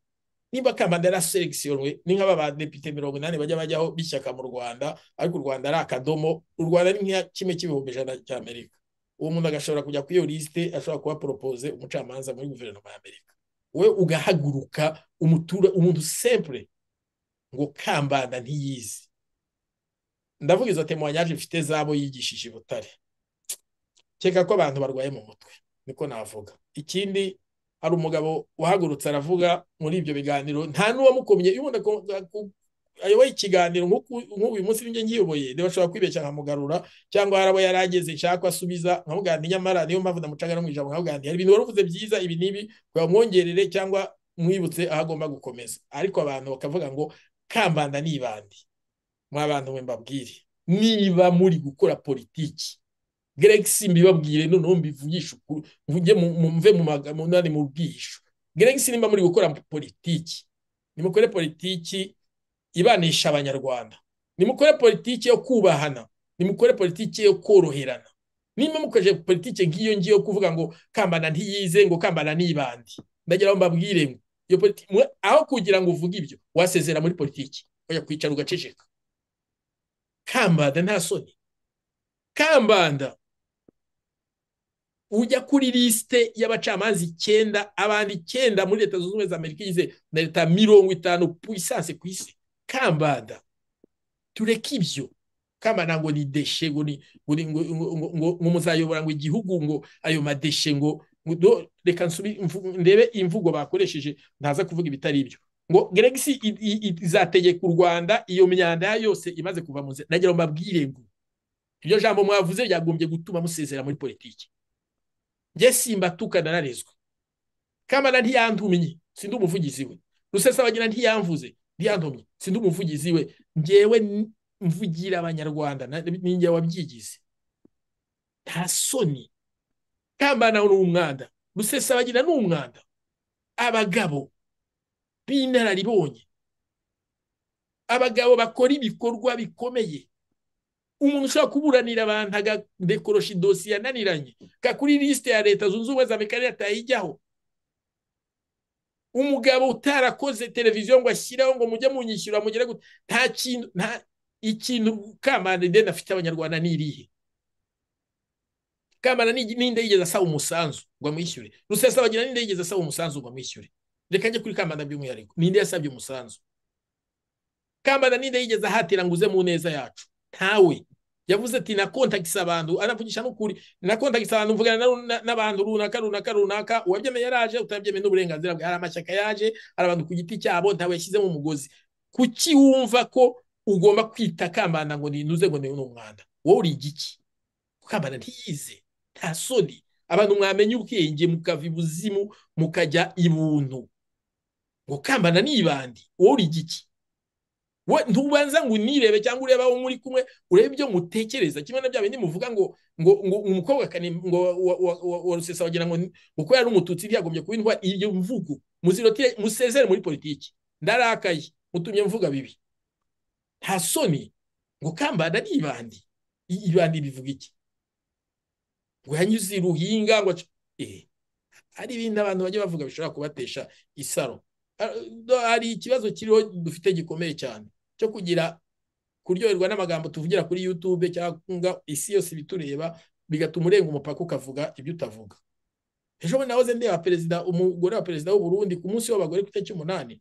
nimba kambanda yaraselekisiyonwe ni nk'aba badepite mirongo inani bajya bajyaho b'ishyaka mu rwanda ariko u rwanda ari akadomo u rwanda ni nka kimwe cy'ibihumbi ijana cy'amerika uwo muntu agashobora kujya kuri iyo lisite ashobora kuba poropoze umucamanza muri guverinoma y'amerika we ugahaguruka umuntu sempure ngo kambanda ntiyizi ndavuga izo temoyanyaje mfite zabo yigishije butare keka ko abantu barwaye mu mutwe niko navuga. Ikindi hari umugabo uhagurutse aravuga muri ibyo biganiro nta n'uwamukomye iyo umuntu ayoboye ikiganiro nk'uyu munsi njye ngiyoboye niba ashobora kwibeshya nkamugarura cyangwa hari abo yari ageze nshaka asubiza nkamugana nyamara niyo mpamvu ndamucaga no mu ijambo nkamugana hari ibintu wari uvuze byiza ibi n'ibi mwongerere cyangwa mwibutse aho agomba gukomeza. Ariko abantu bakavuga ngo kambanda ni ibandi. Mwa bantu mwe mbabwire niba muri gukora politiki Gregisi mbibabwire noneho mbivugisha ukuri mve mu magambo nani mu bwihisho Gregisi nimba muri gukora politiki nimukore politiki ibanisha abanyarwanda. Nimukore politiki yo kubahana nimukore politiki yo koroherana. Nimba mukoresheje politiki nk'iyo ngiyo kuvuga ngo kambana ntiyize ngo kambana nibandi. Ndagira ngo mbabwire ngo aho kugira ngo uvuge ibyo wasezera muri politiki. Ujya kwicara ugaceceka. Kambanda nta soni kambanda ujya kuri lisite y'abacamanza icyenda abantu icyenda muri leta zunze ubumwe za amerika igize na leta mirongo itanu puissance ku isi. Kambanda tureke ibyo. Kambanda ngo ni deshe ngo muzayobora ngo igihugu ngo ayo madeshe ngo reka ndebe imvugo bakoresheje ntaza kuvuga ibitari ibyo. Ngo geregisi izategeka u rwanda iyo myanda yose imaze kuva mu nzira nagira ngo mbabwire ngo iryo jambo mwavuze ryagombye gutuma musezera muri politiki. Njye simba tukanararezwe kamana ntiyantumye sindi umuvugizi we. Rusesabagina ntiyamvuze ntiyantumye sindi umuvugizi we. Ngewe mvugira abanyarwanda ninjye wabyigize. Nta soni. Kambana ni umwanda. Rusesabagina ni umwanda. Abagabo b'inararibonye abagabo bakora ibikorwa bikomeye. Umuntu ushobora kuburanira abantu agadekorosha idosiye yananiranye ka kuri lisite ya leta zunze ubumwe za amerika yatayijyaho umugabo utarakoze televiziyo ngo ashyireho ngo mujye munyishyura mugere gute? Nta kintu nta ikintu kamana ideni afite abanyarwanda ni irihe? Kamana ninde yigeze asaba umusanzu ngo amwishyure. Rusesabagina ninde yigeze asaba umusanzu ngo amwishyure. Reka njye kuri kamana by'umwihariko ninde yasabye umusanzu kamana ninde yigeze ahatira ngo uze mu neza yacu ntawe yavuze ati nakontagisa abantu anavugisha n'ukuri. Nakontagisa abantu mvugana n'abantu runaka runaka runaka uwabyemeye yaraje utabyemeye n'uburenganzira bwe hari amashyaka yaje hari abantu ku giti cyabo ntawe yashyizemo umugozi kuki wumva ko ugomba kwita kambanda ngo ninuze ngo ni umwanda wowe uri igiki? Kambanda ntiyize. Nta soni. Abantu mwamenya ubwenge mukava ibuzimu mukajya ibuntu. Ngo kambanda ni ibandi wowe igiki ntubanza ngo unirebe cyangwa urebe aho muri kumwe urebe ibyo mutekereza. Kimwe na bya bindi muvuga ngo ngo ngo umukobwa ngo wa rusesa wagira ngo uko yari umututsi ntiyagombye kuba iyo mvugo muzirotire musezere muri politiki. Ndarakaye mutumye mvuga bibi. Nta soni ngo kambanda ni ibandi bivuga iki? Ngo yanyuze iruhinga ngo eh hari ibindi abantu bajya bavuga bishobora kubatesha isaro. Hari ikibazo kiriho dufite gikomeye cyane cyo kugira kuryoherwa n'amagambo tuvugira kuri YouTube cyangwa isi yose ibitureba bigatuma urenga umupaka ukavuga ibyo utavuga. Ejo bundi nahoze ndeba perezida umugore wa perezida w'u Burundi ku munsi w'abagore ku itariki umunani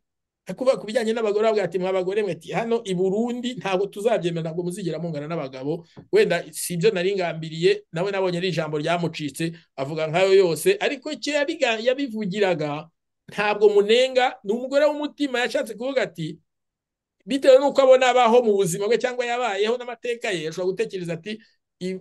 kuvuga ku bijyanye n'abagore bavuga ati mwabagore mwe hano i Burundi ntabwo tuzabyemera ntabwo muzigera mungana n'abagabo wenda si ibyo nari ngambiriye nawe nabonye ari ijambo ryamucitse avuga nkayo yose. Ariko icyo yabivugiraga ntabwo munenga ni umugore w'umutima yashatse kuvuga ati bitewe n'uko abona abaho mu buzima bwe cyangwa yabayeho n'amateka ye ashobora gutekereza ati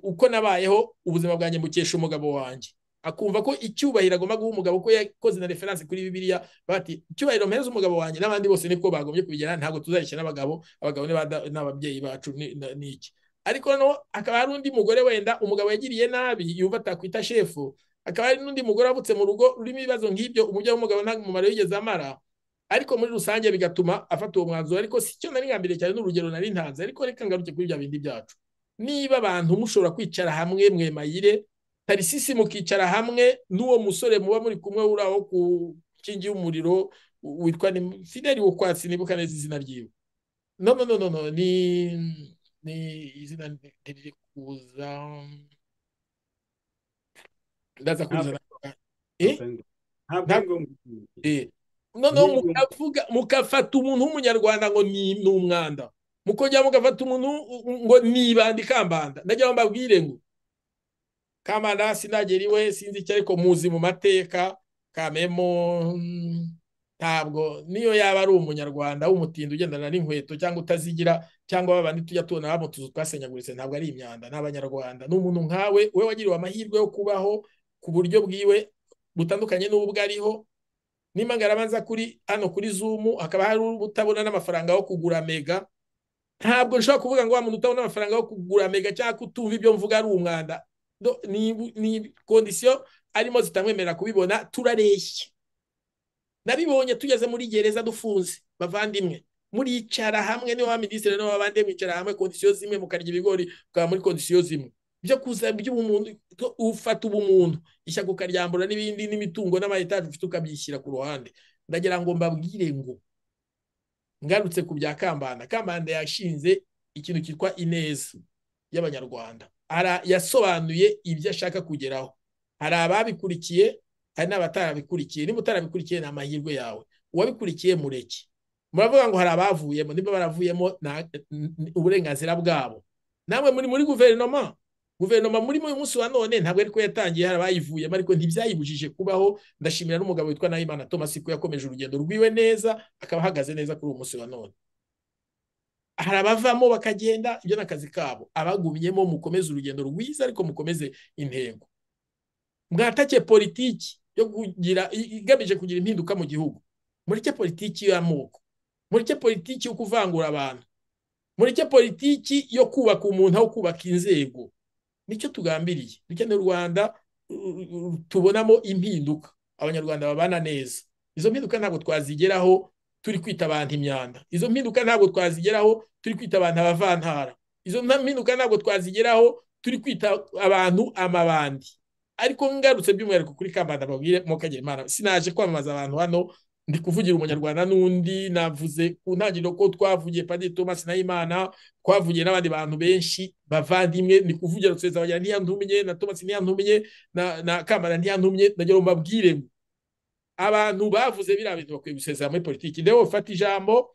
uko nabayeho ubuzima bwanjye mbukesha umugabo wanjye. Akumva ko icyubahiro agomba guha umugabo ko yakoze na referanse kuri bibiliya bati icyubahiro mpereza umugabo wanjye n'abandi bose niko bagombye kubigera ntabwo tuzayishyira n'abagabo abagabo n'ababyeyi bacu n'iki ariko noneho hakaba hari undi mugore wenda umugabo yagiriye nabi yumva atakwita shefu hakaba hari n'undi mugore wavutse mu rugo rurimo ibibazo nk'ibyo umubyeyi w'umugabo nta mumaro yigeze amara ariko muri rusange bigatuma afata uwo mwanzuro. Ariko si cyo nari ngambiriye cyane n'urugero nari ntanze. Ariko reka ngaruke kuri bya bindi byacu. Niba abantu mushobora kwicara hamwe mwe mayire tarisisi mukicara hamwe n'uwo musore muba muri kumwe uri aho ku nkingi y'umuriro witwa fideli wo kwatsi nibuka neza izina ryiwe. No no no no ni ni izina riri kuza. Ndaza kurizana noneho mukavuga mukafata umuntu w'umunyarwanda ngo ni umwanda. Mukongera mugafata umuntu ngo ni ibanda ikambanda ngo mbabwire ngo kambanda sinagera iwe sinzi icyo ariko muzi mu mateka kamemo ntabwo. Niyo yaba ari umunyarwanda w'umutindi ugendana n'inkweto cyangwa utazigira cyangwa babandi tujya tubona mu tuzu twasenyaguritse ntabwo ari imyanda ni abanyarwanda. Ni umuntu nkawe we wagiriwe amahirwe yo kubaho ku buryo bwiwe butandukanye n'ubwo ariho. Nimba ngarabanza kuri hano kuri zumu hakaba hari utabona n'amafaranga yo kugura mega. Ntabwo nshobora kuvuga ngo wa muntu utabona amafaranga yo kugura mega cyangwa kutumva ibyo mvuga ari umwanda. Ni kondisiyo arimo zitamwemerera kubibona turareshya nabibonye tugeze muri gereza dufunze bavandimwe. Muricara hamwe niba minisitiri niba abandi mwicara hamwe kondisiyo zimwe mukarya ibigori mukaba muri kondisiyo zimwe. Byo kuza by'ubumuntu ufata ubumuntu ishyaka ukaryambura n'ibindi n'imitungo n'amayetaje ufite ukabyishyira ku ruhande. Ndagira ngo mbabwire ngo ngarutse ku bya kambanda. Kambanda yashinze ikintu cyitwa ineza y'abanyarwanda. Yasobanuye ibyo ashaka kugeraho. Hari ababikurikiye hari n'abatarabikurikiye. Niba utarabikurikiye ni amahirwe yawe. Uwabikurikiye mureke. Muravuga ngo hari abavuyemo. Niba baravuyemo uburenganzira bwabo. Namwe muri muri guverinoma guverinoma muri uyu munsi wa none ntabwo ariko yatangiye hari abayivuyemo ariko ntibyayibujije kubaho. Ndashimira n'umugabo witwa nahimana thomas ko yakomeje urugendo rwiwe neza akaba ahagaze neza kuri uyu munsi wa none. Hari abavamo bakagenda ibyo ni akazi kabo. Abagumyemo mukomeze urugendo rwiza ariko mukomeze intego. Mwatake politiki yo kugira igamije kugira impinduka mu gihugu. Mureke politiki y'amoko. Mureke politiki yo kuvangura abantu. Mureke politiki yo kubaka umuntu aho kubaka inzego. Ni cyo tugambiriye. Dukeneye u rwanda tubonamo impinduka. Abanyarwanda babana neza. Izo mpinduka ntabwo twazigeraho turi kwita abantu imyanda. Izo mpinduka ntabwo twazigeraho turi kwita abantu abavantara. Izo mpinduka ntabwo twazigeraho turi kwita abantu amabandi. Ariko ngarutse by'umwihariko kuri kambanda mukagera imana. Sinaje kwamamaza abantu hano ndi kuvugira umunyarwanda n'undi navuze ku ntangiriro ko twavugiye padiri thomas nahimana twavugiye n'abandi bantu benshi bavandimwe ni kuvugira ruseza wagira ntiyantumye na thomas ntiyantumye na, na kambanda ntiyantumye ndagira ngo mbabwire. Ngo abantu bavuze biriya bintu bakwiye gusezera muri politiki. Rero ufata ijambo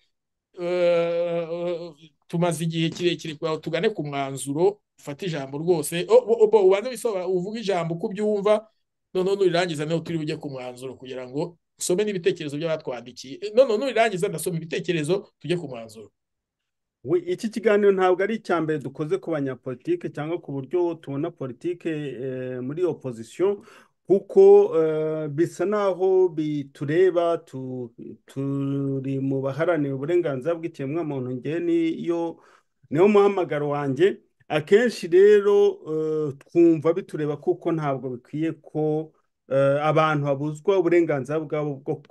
tumaze igihe kirekire tugane ku mwanzuro ufata ijambo rwose. Ubanza uvuga ijambo uko ubyumva noneho nurirangiza ni ho turi bujye ku mwanzuro kugira ngo usome n'ibitekerezo by'abatwandikiye noneho nurirangiza ndasoma ibitekerezo tujye ku mwanzuro. Iki kiganiro ntabwo ari icya mbere dukoze ku banyapolitike cyangwa ku buryo tubona politike muri opozisiyo kuko bisa naho bitureba turi mu baharanira uburenganzira bw'ikiremwamuntu. Ngewe niyo niyo muhamagaro wanjye. Akenshi rero twumva bitureba kuko ntabwo bikwiye ko abantu babuzwa uburenganzira bwabo bwo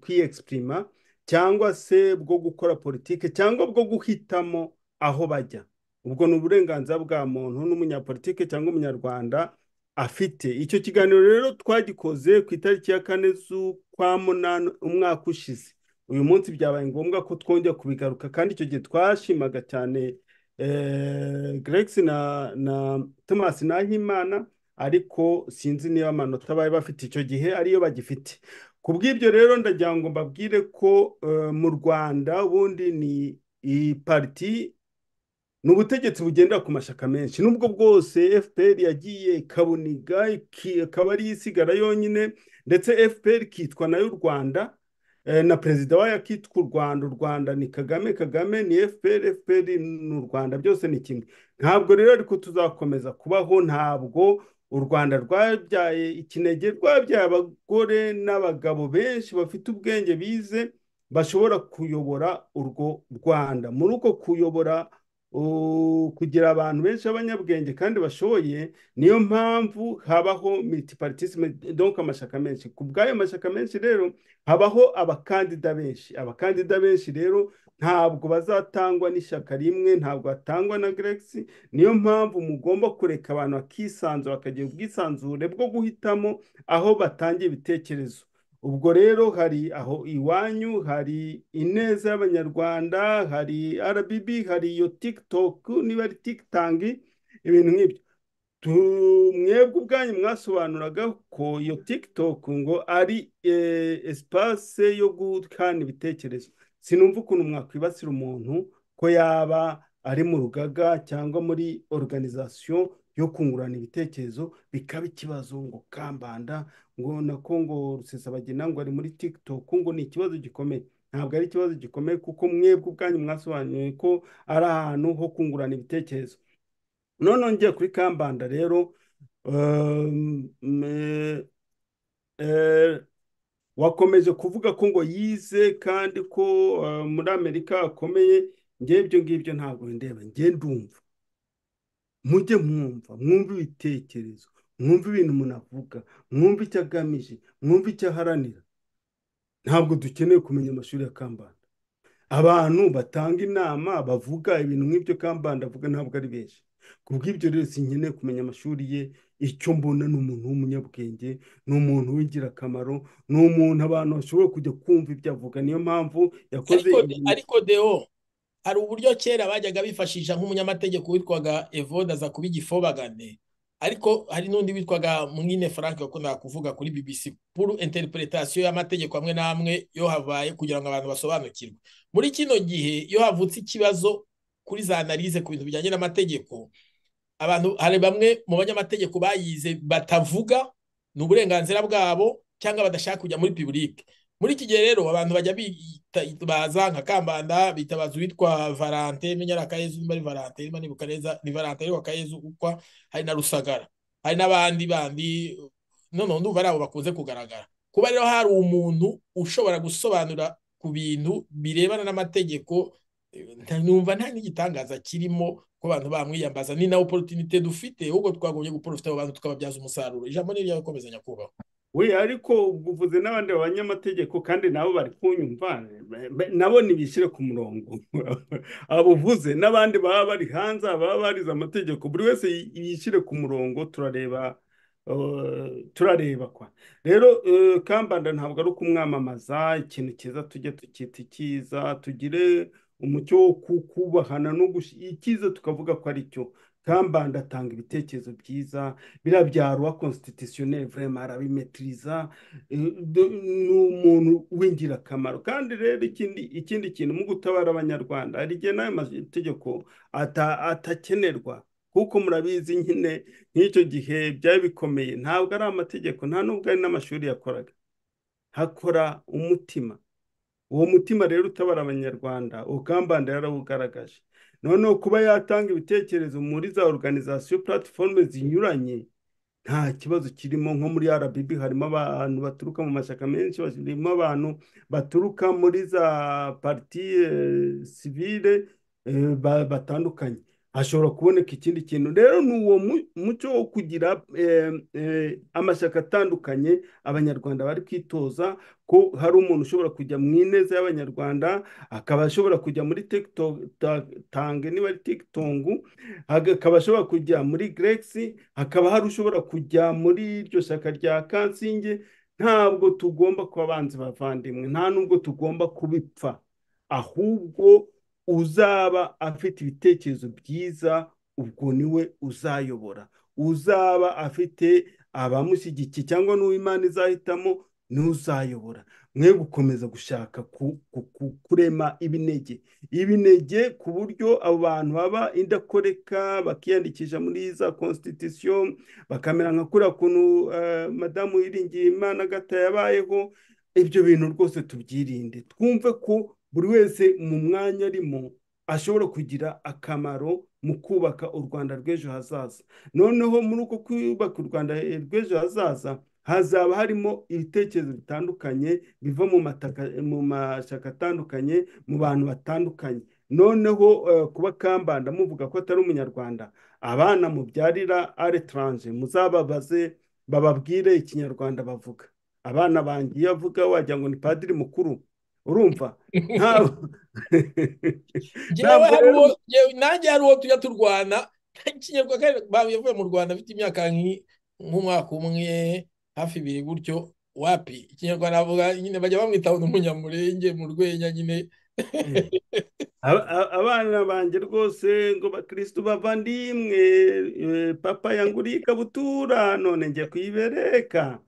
kwiyegisitirima cyangwa se bwo gukora politiki cyangwa bwo guhitamo aho bajya. Ubwo ni uburenganzira bwa muntu n'umunyapolitiki cyangwa umunyarwanda afite. Icyo kiganiro rero twagikoze ku itariki ya kane z'ukwa munani umwaka ushize. Uyu munsi byabaye ngombwa ko twongera kubigaruka kandi icyo gihe twashimaga cyane Grex na na Thomas Nahimana ariko sinzi niba amanota bari bafite icyo gihe ariyo bagifite. Ku bw'ibyo rero ndagira ngo mbabwire ko mu rwanda ubundi ni pariti ni ubutegetsi bugendera ku mashyaka menshi. Nubwo bwose fpr yagiye ikabuniga ikaba ariyo isigara yonyine ndetse fpr ikitwa na yo u rwanda na perezida wayo akitwa u rwanda u rwanda ni kagame kagame ni fpr fpr ni u rwanda byose ni kimwe. Ntabwo rero ariko tuzakomeza kubaho ntabwo u rwanda rwabyaye ikinege rwabyaye abagore n'abagabo benshi bafite ubwenge bize bashobora kuyobora urwo rwanda. Muri uko kuyobora kugira abantu benshi b'abanyabwenge kandi bashoboye niyo mpamvu habaho multipartisme donc amashyaka menshi. Ku bw'ayo mashyaka menshi rero habaho abakandida benshi. Abakandida benshi rero ntabwo bazatangwa n'ishyaka rimwe ntabwo batangwa na Grex. Niyo mpamvu mugomba kureka abantu bakisanzura bakagira ubwisanzure bwo guhitamo aho batangiye ibitekerezo. Ubwo rero hari aho iwanyu hari ineza y'abanyarwanda hari RBB hari iyo TikTok niba ari tikitangi ibintu nk'ibyo. Mwebwe ubwanyu mwasobanuraga ko iyo TikTok ngo ari esipase yo gukana ibitekerezo. Sinumva ukuntu mwakwibasira umuntu ko yaba ari mu rugaga cyangwa muri organization yo kungurana ibitekerezo bikaba ikibazo ngo kambanda ngo nako ngo rusesabagina ngo ari muri TikTok ngo ni ikibazo gikomeye. Ntabwo ari ikibazo gikomeye kuko mwebwe ubwanyu mwasobanuye ko ari ahantu ho kungurana ibitekerezo. None ngiye kuri kambanda rero wakomeje kuvuga ko ngo yize kandi ko muri amerika akomeye. Ngewe ibyo ngibyo ntabwo ndeba. Ngewe ndumva. Mujye mwumva. Mwumve ibitekerezo. Mwumve ibintu umuntu avuga. Mwumve icyo agamije. Mwumve icyo aharanira. Ntabwo dukeneye kumenya amashuri ya kambanda. Abantu batanga inama bavuga ibintu nk'ibyo kambanda avuga ntabwo ari benshi. Ku bw'ibyo rero sinkeneye kumenya amashuri ye icyo mbona ni umuntu w'umunyabwenge ni umuntu w'ingirakamaro ni umuntu abantu bashobora kujya kumva ibyo avuga. Niyo mpamvu yakoze ariko deo hari uburyo kera bajyaga bifashisha nk'umunyamategeko witwaga evoda aza kuba igifobagane. Ariko hari n'undi witwaga mwine frank wakundaga kuvuga kuri bbc puru interpretation y'amategeko amwe n'amwe yo habaye kugira ngo abantu basobanukirwe. Muri kino gihe iyo havutse ikibazo kuri za analize ku bintu bijyanye n'amategeko abantu hari bamwe mu banyamategeko bayize batavuga ni uburenganzira bwabo cyangwa badashaka kujya muri public. Muri iki gihe rero abantu bajya baza nka kambanda bitabaza uwitwa valante menya ari akayezu niba ari valante niba nibuka neza ni valante ariko akayezu ukwa hari na rusagara hari n'abandi bandi noneho ndumva ari abo bakunze kugaragara. Kuba rero hari umuntu ushobora gusobanura ku bintu birebana n'amategeko numva nta n'igitangaza kirimo ko abantu bamwiyambaza. Ni na opportunité dufite ahubwo twagombye guprofita abo bantu tukababyaza umusaruro. Ijambo ni iryawe komeza nyakubahwa we ariko uvuze n'abandi banyamategeko kandi nabo bari kunyumva nabo ntibishyire ku murongo. Abo uvuze n'abandi baba bari hanze baba barize amategeko buri wese yishyire ku murongo turareba turareba kwa. Rero kambanda ntabwo ari ukumwamamaza ikintu cyiza tujye tukita icyiza tugire umucyo wo kubahana no icyiza tukavuga ko ari cyo. Kambanda atanga ibitekerezo byiza biriya bya ruwa konstitutioneri vurema arabimetiriza ni umuntu w'ingirakamaro. Kandi rero ikindi kintu mu gutabara abanyarwanda hari igihe n'ayo mategeko atakenerwa. Kuko murabizi nyine nk'icyo gihe byari bikomeye. Ntabwo ari amategeko nta nubwo ari n'amashuri yakoraga. Hakora umutima. Uwo mutima rero utabara abanyarwanda ukambanda yarawugaragaje. Noneho kuba yatanga ibitekerezo muri za organizasiyo platiforume zinyuranye nta kibazo kirimo. Nko muri RBB harimo abantu baturuka mu mashyaka menshi harimo abantu baturuka muri za pariti sivile batandukanye. Hashobora kuboneka ikindi kintu. Rero ni uwo muco wo kugira amashyaka atandukanye abanyarwanda bari kwitoza ko hari umuntu ushobora kujya mu ineza y'abanyarwanda akaba ashobora kujya muri tange niba ari tikitongu akaba ashobora kujya muri geregisi hakaba hari ushobora kujya muri iryo shyaka rya kansinge ntabwo tugomba kuba abanzi bavandimwe nta nubwo tugomba kubipfa. Ahubwo uzaba afite ibitekerezo byiza ubwo ni we uzayobora. Uzaba afite abamushyigikiye cyangwa n'uw'imana izahitamo ni we uzayobora. Mwe gukomeza gushaka kurema ibinege. Ibinege ku buryo abo bantu baba indakoreka bakiyandikisha muri za konstitusiyo bakamera nka kuriya kuntu madamu wiringiye imana agata yabayeho ibyo bintu rwose tubyirinde. Twumve ko buri wese mu mwanya arimo ashobora kugira akamaro mu kubaka u rwanda rw'ejo hazaza. Noneho muri uko kubaka u rwanda rw'ejo hazaza hazaba harimo ibitekerezo bitandukanye biva mu mashyaka atandukanye mu bantu batandukanye. Noneho eh, kuba kambanda muvuga ko atari umunyarwanda abana mubyarira aretranje muzababaze bababwire ikinyarwanda bavuga. Abana banjye iyo avuga wagira ngo ni padiri mukuru urumva nanjye hari uwo tujya turwana bavuye mu rwanda afite imyaka nk'umwaka umwe hafi ibiri gutyo wapi? Ikinyarwanda avuga nyine bajya bamwita n'umunyamurenge mu rwenya nyine. A- abana banjye rwose ngo bakirisitu bavandimwe eh, papa yanguriye ikabutura none njye kuyibereka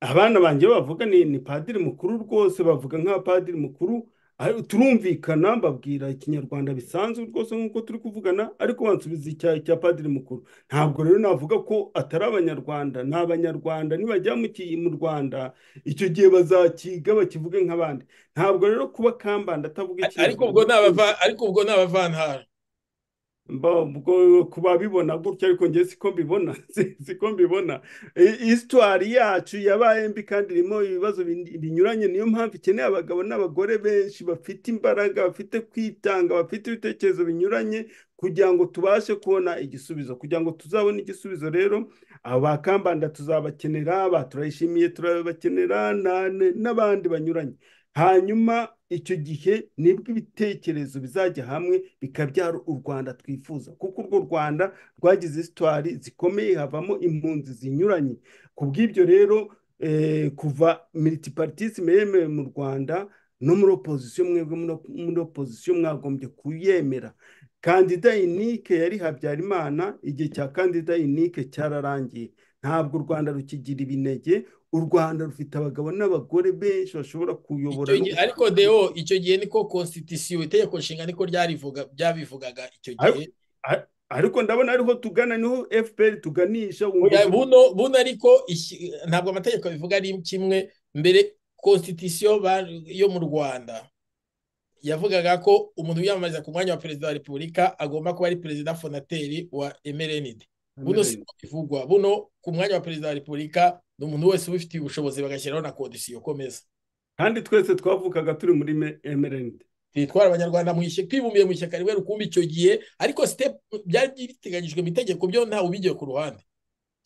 abana banjye bavuga ni ni padiri mukuru rwose bavuga nk'abapadiri mukuru turumvikana mbabwira ikinyarwanda bisanzwe rwose nk'uko turi kuvugana ariko bansubiza icya cya padiri mukuru. Ntabwo rero navuga ko atari abanyarwanda. Ni abanyarwanda nibajya mu rwanda. Icyo gihe bazakiga bakivuge nk'abandi. Ntabwo rero kuba kambanda atavuga ikinyarwanda. ariko ubwo ni abavantara. Mba- ubwo kuba bibona gutya ariko njye siko mbibona si- siko mbibona. I- histoire yacu yabaye mbi kandi irimo ibibazo bin- binyuranye. Niyo mpamvu ikeneye abagabo n'abagore benshi bafite imbaraga bafite kwitanga bafite ibitekerezo binyuranye kugira ngo tubashe kubona igisubizo. Kugira ngo tuzabone igisubizo rero aba ba kambanda tuzabakenera ba turayishimiye turabakenera na- na- n'abandi banyuranye. Hanyuma icyo gihe ni bwo ibitekerezo bizajya hamwe bikabyara u Rwanda twifuza. Kuko urwo Rwanda rwagize histoire zikomeye havamo impunzi zinyuranye. Ku bw'ibyo rero eh, kuva multipartisme yemewe mu Rwanda no muri opozisiyo mwebwe muri opozisiyo mwagombye kuyemera. Kandida inike yari Habyarimana igihe cya kandida inike cyararangiye. Ntabwo u Rwanda rukigira ibinege u Rwanda rufite abagabo n'abagore benshi bashobora kuyobora ariko deo icyo gihe niko constitution itegeko nshinga niko byabivugaga icyo gihe. ariko ndabona ariho tugana ni ho FPR tuganisha buno ariko ntabwo amategeko abivuga ari kimwe mbere constitution ba- yo mu Rwanda yavugaga ko umuntu wiyamamariza ku mwanya wa perezida wa repubulika agomba kuba ari perezida fonateri wa MRND buno si bivugwa. Buno ku mwanya wa perezida wa repubulika ni umuntu wese ubifitiye ubushobozi bagashyiraho na kondisiyo komeza. Kandi twese twavukaga turi muri me- MRND twitwara abanyarwanda mu ishyaka twibumbiye mu ishyaka rimwe rukumbi icyo gihe ariko step byari biteganyijwe mu itegeko byo ntawe ubigiye ku ruhande.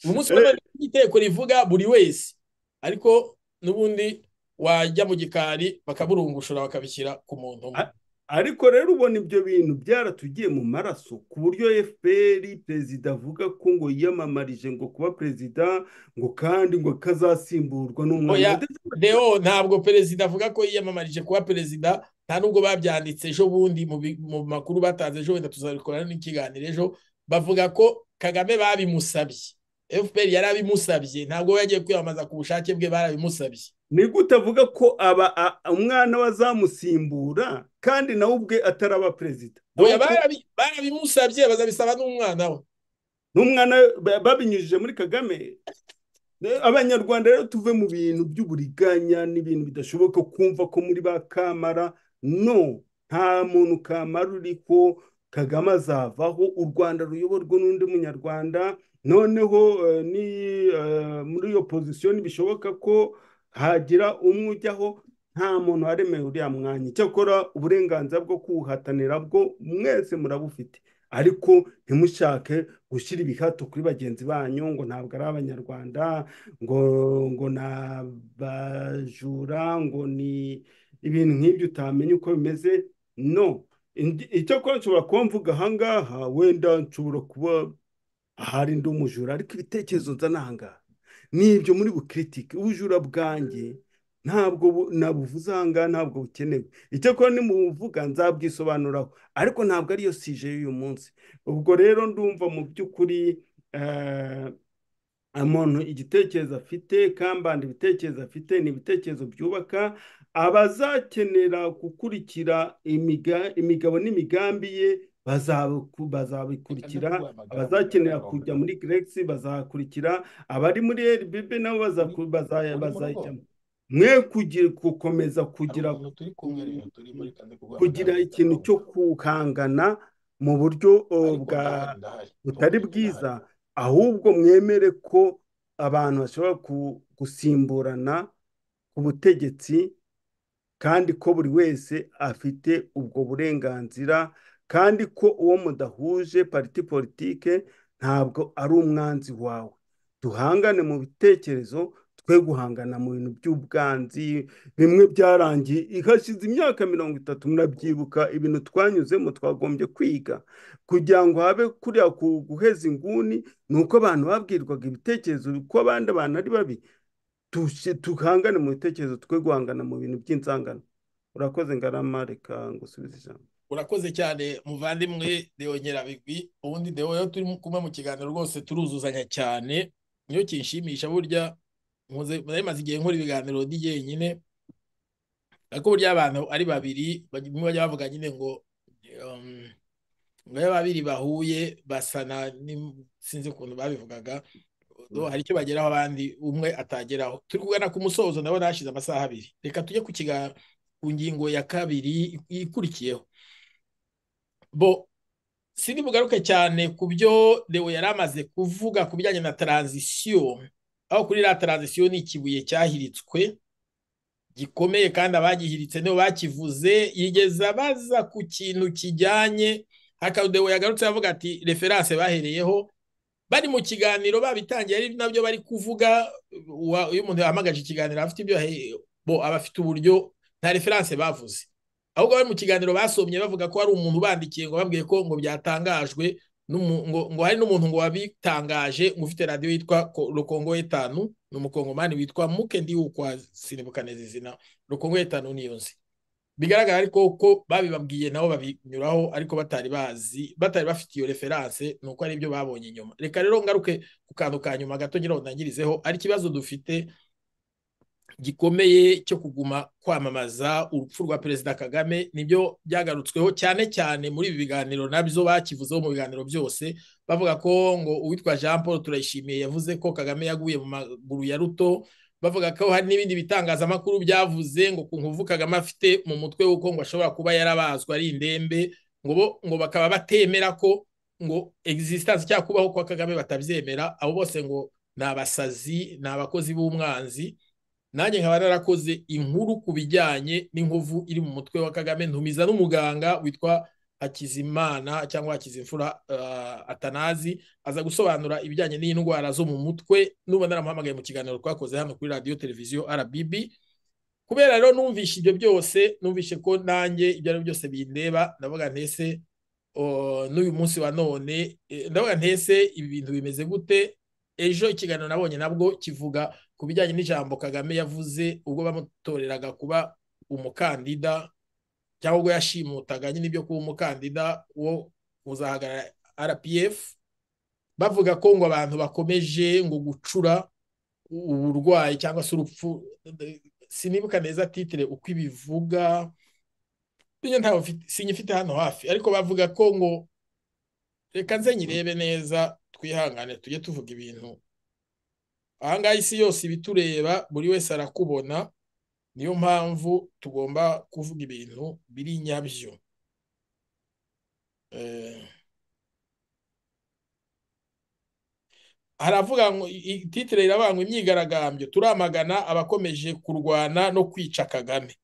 Uyu munsi Eh. urabona ko itegeko rivuga buri wese ariko n'ubundi wajya mu gikari bakaburungushura bakabishyira ku muntu umwe. Ariko rero ubona ibyo bintu byaratugiye mu maraso ku buryo FPR perezida avuga ko ngo yiyamamarije ngo kuba perezida ngo kandi ngo kazasimburwa ndetse Deo ntabwo perezida avuga ko yiyamamarije kuba perezida nta nubwo babyanditse ejo bundi mu makuru batanze ejo wenda tuzabikorana n'ikiganiro ejo bavuga ko Kagame babimusabye. FPR yari abimusabye ntabwo yagiye kwiyamamaza ku bushake bwe barabimusabye. Ni gute avuga ko aba umwana we azamusimbura kandi nawe ubwe ataraba perezida? Barabimusabye bazabisaba n'umwana we. N'umwana ba- babinyujije muri kagame. Abanyarwanda rero tuve mu bintu by'uburiganya n'ibintu bidashoboka kumva ko muri ba kamara. No nta muntu kamara uriho kagame azavaho u rwanda ruyoborwa n'undi munyarwanda. Noneho eh, ni eh, muri iyo pozisiyo ntibishoboka ko hagira umwe ujyaho nta muntu waremewe uriya mwanya. Icyakora uburenganzira bwo kuwuhatanira bwo mwese murabufite. Ariko ntimushake gushyira ibihato kuri bagenzi banyu ngo ntabwo ari abanyarwanda ngo ngo ni abajura ngo ni ibintu nk'ibyo utamenya uko bimeze. No. Icyakora nshobora kuba mvuga ahangaha wenda nshobora kuba ahari ndi umujura ariko ibitekerezo nzana ahangaha ni ibyo muri bukiritike ubujura bwanjye ntabwo bu- nabuvuze ahangaha ntabwo bukenewe. Icyakora nimuvuga nzabwisobanuraho. Ariko ntabwo ariyo sije y'uyu munsi. Ubwo rero ndumva mu by'ukuri eh, umuntu igitekerezo afite kambanda ibitekerezo afite ni ibitekerezo byubaka abazakenera gukurikira imiga- imigabo n'imigambi ye bazabikurikira abazakenera kujya muri Grex bazakurikira abari muri RBB nabo bazajyamo mwe gukomeza kugira kugira ikintu cyo guhangana mu buryo bwa butari bwiza. Ahubwo mwemere ko abantu bashobora gusimburana ku butegetsi kandi ko buri wese afite ubwo burenganzira kandi ko uwo mudahuje pariti politike ntabwo ari umwanzi wawe. Duhangane mu bitekerezo twe guhangana mu bintu by'ubwanzi bimwe byarangiye. Hashize imyaka mirongo itatu murabyibuka ibintu twanyuzemo twagombye kwiga. Kugira ngo habe kuriya guheza inguni ni uko abantu babwirwaga ibitekerezo ko abandi abantu ari babi. Tuhangane mu bitekerezo twe guhangana mu bintu by'insangano. Urakoze ngarama reka ngo usubize ijambo. Urakoze cyane muvandimwe deo nyirabigwi ubundi deo iyo turi kumwe mu kiganiro rwose turuzuzanya cyane. Niyo kinshimisha burya maze igihe nkora ibiganiro ndi jyenyine ariko burya abantu ari babiri bajya bavuga nyine ngo ngo iyo babiri bahuye basana sinzi ukuntu babivugaga. Hari icyo bageraho abandi umwe atageraho. Turi kugana ku musozo ndabona hashize amasaha abiri. Reka tujye ku ngingo ya kabiri ikurikiyeho. Bo sindi bugaruke cyane ku byo Leo yari amaze kuvuga ku bijyanye na taranzisiyo aho kuri iriya taranzisiyo ni ikibuye cyahiritswe gikomeye kandi abagihiritse nibo bakivuze yigeze abaza ku kintu kijyanye Leo yagarutse avuga ati referanse bahereyeho. Bari mu kiganiro babitangiye ari na byo bari kuvuga iyo umuntu yahamagaje ikiganiro afite ibyo bo aba afite uburyo nta referanse bavuze. Ahubwo bari mu kiganiro basomye bavuga ko hari umuntu ubandikiye ngo bambwiye ko ngo byatangajwe ngo hari n'umuntu ngo wabitangaje ngo ufite radiyo yitwa rukongo etanu ni umukongomani witwa mukendi wukwa sinibukaneza izina rukongo etanu niyo nzi bigaragara ariko ko babibabwiye nabo babinyuraho ariko batari bazi batari bafite iyo referanse ni uko ari byo babonye inyuma. Reka rero ngaruke ku kantu ka nyuma gato ngira ngo ntangirizeho ari ikibazo dufite gikomeye cyo kuguma kwamamaza urupfu rwa perezida kagame ni byo byagarutsweho cyane cyane muri ibi biganiro na byo bakivuzeho mu biganiro byose bavuga ko ngo uwitwa jean paul turayishimiye yavuze ko kagame yaguye mu maguru ya ruto bavuga ko hari n'ibindi bitangazamakuru byavuze ngo ku nkuvu kagame afite mu mutwe w'uko ngo ashobora kuba yarabazwa ari indembe ngo bo ngo bakaba batemera ko ngo existence cyangwa kubaho kwa kagame batabyemera abo bose ngo ni abasazi ni abakozi b'umwanzi nanjye nkaba narakoze inkuru ku bijyanye n'inkovu iri mu mutwe wa kagame. Ntumiza n'umuganga witwa hakizimana cyangwa hakizimfura atanazi aza gusobanura ibijyanye n'indwara zo mu mutwe. N'ubu naramuhamagaye mu kiganiro twakoze hano kuri radiyo televiziyo rbb kubera rero numvishe ibyo byose numvishe ko nanjye ibyo ari byo byose bindeba ndavuga ntese n'uyu munsi wa none ndavuga ntese ibi bintu bimeze gute? Ejo ikiganiro nabonye nabwo kivuga ku bijyanye n'ijambo kagame yavuze ubwo bamutoreraga kuba umukandida cyangwa ubwo yashimutaga nyine ibyo kuba umukandida wo kuzahagarara rpf bavuga ko ngo abantu bakomeje ngo gucura uburwayi cyangwa se urupfu sinibuka neza titire uko ibivuga sinyifite hano hafi. Ariko bavuga ko ngo reka nze nyirebe neza twihangane tujye tuvuga ibintu ahangaha isi yose ibitureba buri wese arakubona niyo mpamvu tugomba kuvuga ibintu biri nyabyo. Haravuga ngo titire iravuga ngo imyigaragambyo turamagana abakomeje kurwana no kwica kagame.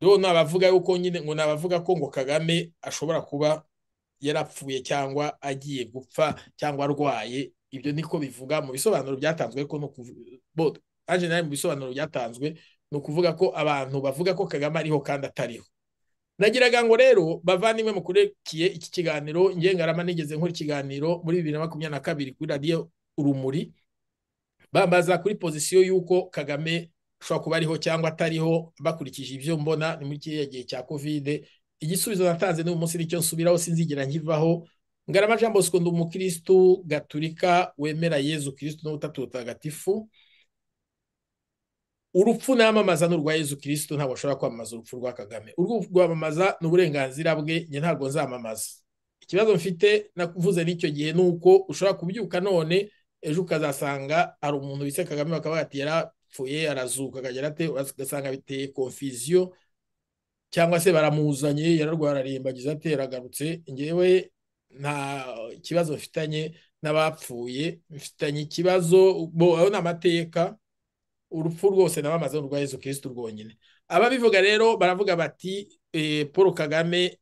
Rero ni abavuga yuko nyine ngo ni abavuga ko ngo kagame ashobora kuba yarapfuye cyangwa agiye gupfa cyangwa arwaye ibyo niko bivuga mu bisobanuro byatanzwe ko kuvuga mu bisobanuro byatanzwe ni ukuvuga ko abantu bavuga ko kagame ariho kandi atariho. Nagiraga ngo rero bavandimwe mukurikiye iki kiganiro ngengarama nigeze nkora ikiganiro muri bibiri na makumyabiri na kabiri kuri radiyo urumuri bambaza kuri pozisiyo y'uko kagame ashobora kuba ariho cyangwa atariho bakurikije ibyo mbona ni muri kiriya gihe cya kovide igisubizo natanze n'uyu munsi ni cyo nsubiraho sinzigera nkivaho ngarama jean bosco ndi umukirisitu gaturika wemera yezu kirisitu n'ubutatu butagatifu. Urupfu namamaza ni urwa yezu kirisitu ntabwo ashobora kwamamaza urupfu rwa kagame. Urupfu rwamamaza ni uburenganzira bwe njye ntabwo nzamamaza. Ikibazo mfite navuze n'icyo gihe ni uko ushobora kubyuka none ejo ukazasanga hari umuntu wise kagame bakaba bati yarapfuye arazuka akagera ate? Ugasanga biteye konfiziyo cyangwa se baramuzanye yararwara arimbagiza ate? Yaragarutse. Ngewe nta kibazo mfitanye n'abapfuye mfitanye ikibazo ayo ni amateka urupfu rwose nabamaze rwa Yesu Kristo rwonyine. Ababivuga rero baravuga bati Paul Kagame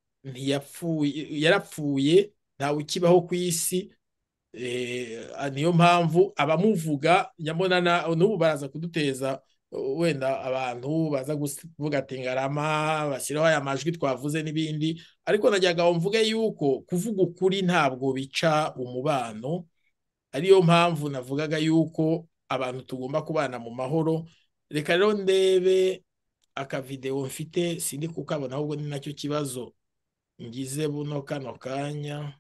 yarapfuye ntawe ukibaho ku isi. Niyo mpamvu abamuvuga nyamuna n'ubu baraza kuduteza wenda abantu baza kuvuga ati ngarama bashyiraho aya majwi twavuze n'ibindi. Ariko najyaga mvuge yuko kuvuga ukuri ntabwo bica umubano ariyo mpamvu navugaga yuko abantu tugomba kubana mu mahoro. Reka rero ndebe akavidewo mfite sindi kukabona ahubwo ni na cyo kibazo. Ngize buno kano kanya.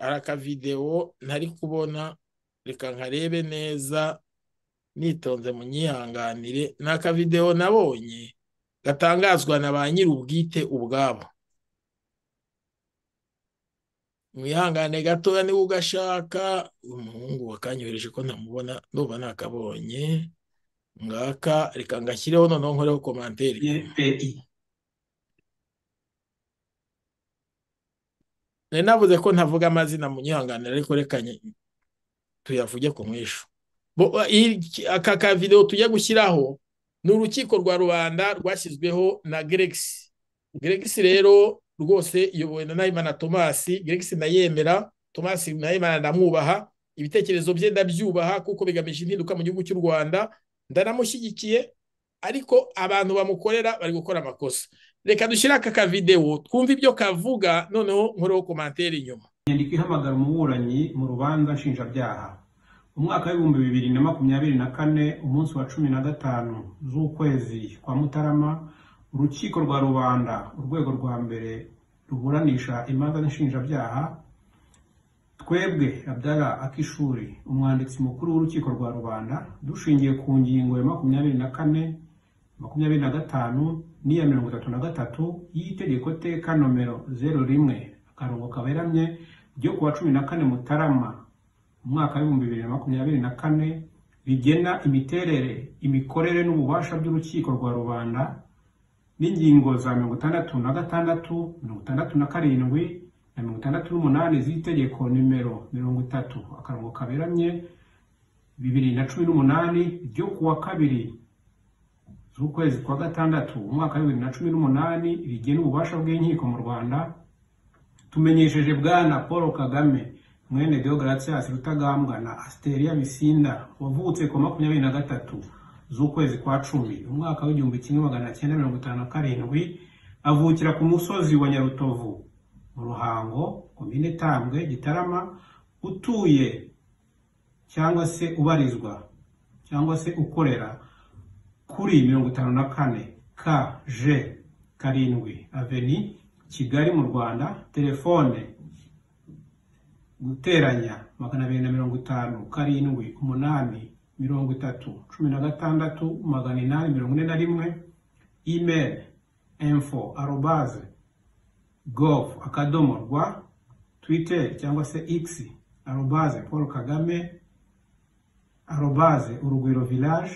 Hari akavidewo ntari kubona. Reka nkarebe neza nitonze mu nyihanganire ni akavidewo nabonye gatangazwa na ba nyir'ubwite ubwabo. Mwihangane gatoya niba ugashaka. Umuhungu wakanyohereje ko ntamubona ndumva nakabonye. Ngaka reka ngashyireho noneho nkoreho komantere nari navuze ko ntavuga amazina mu nyihanganire ariko reka tuyavuge ku mwishu aka kavidewo tujya gushyiraho ni urukiko rwa rubanda rwashyizweho na geregisi geregisi rero rwose iyobowe na nayimana tomasi geregisi ndayemera tomasi nayimana ndamwubaha ibitekerezo bye ndabyubaha kuko bigamije impinduka mu gihugu cy'u rwanda. Ndanamushyigikiye ariko abantu bamukorera bari gukora amakosa. Reka dushyire aka kavidewo twumve ibyo kavuga noneho nkoreho komantere inyuma. Inyandiko ihamagara umuburanyi mu rubanza nshinjabyaha. Umwaka w'ibihumbi bibiri na makumyabiri na kane umunsi wa cumi na gatanu z'ukwezi kwa mutarama urukiko rwa rubanda urwego rwa mbere ruburanisha imanza nshinjabyaha twebwe abdara akishuri umwanditsi mukuru w'urukiko rwa rubanda dushingiye ku ngingo ya makumyabiri na kane makumyabiri na gatanu n'iya mirongo itatu na gatatu y'itegeko teka nomero zeru rimwe akarongo kaberamye ryo kuwa cumi na kane mutarama umwaka w'ibihumbi bibiri na makumyabiri na kane rigena imiterere imikorere n'ububasha by'urukiko rwa rubanda n'ingingo za mirongo itandatu na gatandatu mirongo itandatu na karindwi na mirongo itandatu n'umunani z'itegeko nimero mirongo itatu. Akarongo kaberamye bibiri na cumi n'umunani ryo kuwa kabiri z'ukwezi kwa gatandatu umwaka wa bibiri na cumi n'umunani rigena ububasha bw'inkiko mu rwanda tumenyesheje bwana paul kagame mwene deogratias rutagambwa na asiteria bisinda wavutse ku makumyabiri na gatatu z'ukwezi kwa cumi. Umwaka w'igihumbi kimwe magana cyenda mirongo itanu na karindwi avukira ku musozi wa nyarutovu. Mu ruhango komine tambwe gitarama utuye cyangwa se ubarizwa cyangwa se ukorera kuri mirongo itanu na kane ka je karindwi aveni kigali mu rwanda telefone guteranya magana abiri na mirongo itanu karindwi umunani mirongo itatu cumi na gatandatu magana inani mirongo ine na rimwe email info arobaze gov akadomo rwa twitter cyangwa se x arobaze paul kagame arobaze urugwiro village.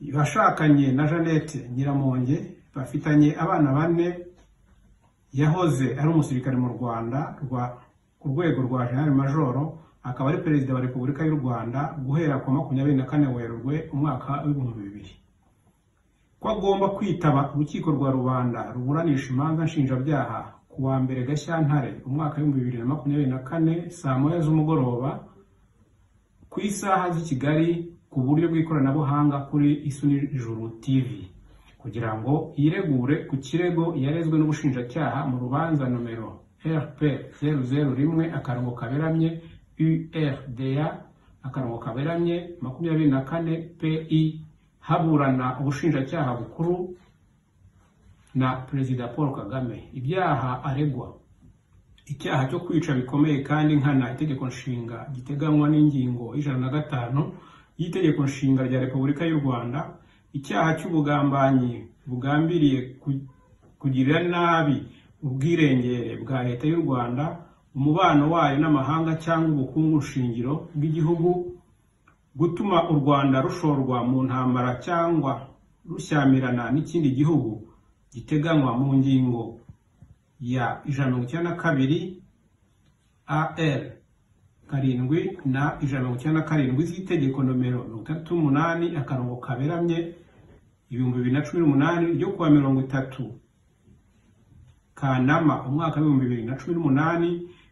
Yashakanye na jeannette nyiramonge bafitanye abana bane yahoze ari umusirikare mu rwanda rwa ku rwego rwa jenerali majoro akaba ari perezida wa repubulika y'u rwanda guhera ku makumyabiri na kane werurwe umwaka w'ibihumbi bibiri. Ko agomba kwitaba urukiko rwa rubanda ruburanisha imanza nshinjabyaha ku wa mbere gashyantare umwaka w'ibihumbi bibiri na makumyabiri na kane saa moya z'umugoroba ku isaha z'i kigali ku buryo bw'ikoranabuhanga kuri isunijuru tv kugira ngo yiregure ku kirego yarezwe n'ubushinjacyaha mu rubanza nomero rp zeru zeru rimwe akarongo kaberamye urda akarongo kaberamye makumyabiri na kane pi haburana ubushinjacyaha bukuru na perezida paul kagame. Ibyaha aregwa. Icyaha cyo kwica bikomeye kandi nkana itegeko nshinga giteganywa n'ingingo y'ijana na gatanu y'itegeko nshinga rya repubulika y'u rwanda icyaha cy'ubugambanyi bugambiriye kugirira nabi ubwirengere bwa leta y'u rwanda umubano wayo n'amahanga cyangwa ubukungu shingiro bw'igihugu gutuma u rwanda rushorwa mu ntambara cyangwa rushyamirana n'ikindi gihugu giteganywa mu ngingo ya ijana mirongo icyenda na kabiri ar karindwi na ijana mirongo icyenda na karindwi z'itegeko nomero mirongo itandatu n'umunani akarongo kaberamye ibihumbi bibiri na cumi n'umunani ryo kuwa mirongo itatu kanama umwaka w'ibihumbi bibiri na cumi n'umunani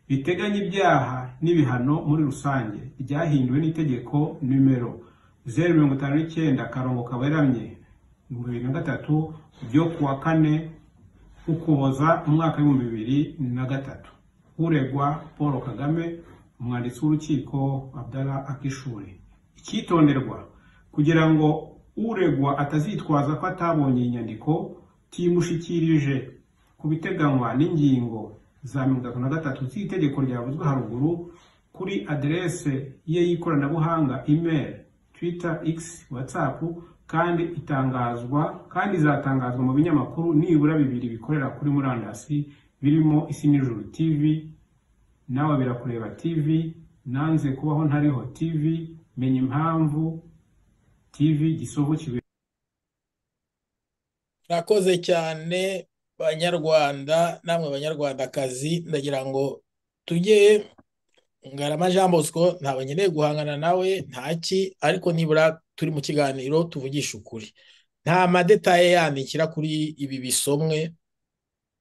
riteganya ibyaha n'ibihano muri rusange. Ryahinduwe n'itegeko nimero zeru mirongo itanu n'icyenda akarongo kaberamye ibihumbi bibiri na gatatu ryo kuwa kane ukuboza umwaka w'ibihumbi bibiri na gatatu. Uregwa paul kagame umwanditsi w'urukiko abdala akishuri. Icyitonderwa kugira ngo uregwa atazitwaza ko atabonye inyandiko timushikirije ku biteganywa n'ingingo za mirongo itatu na gatatu z'itegeko ryavuzwe haruguru kuri aderese ye y'ikoranabuhanga email twitter x whatsapp kandi itangazwa kandi izatangazwa mu binyamakuru nibura bibiri bikorera kuri murandasi birimo isi n'ijuru tv nawe birakureba tv nanze kubaho ntariho tv menya impamvu tv gisovu kibera murakoze cyane banyarwanda namwe banyarwandakazi. Ndagira ngo tujye ngarama jean bosco. Ntabwo nkeneye guhangana nawe ntaki ariko nibura turi mu kiganiro tuvugisha ukuri. Nta madetaye yandikira kuri ibi bisomwe.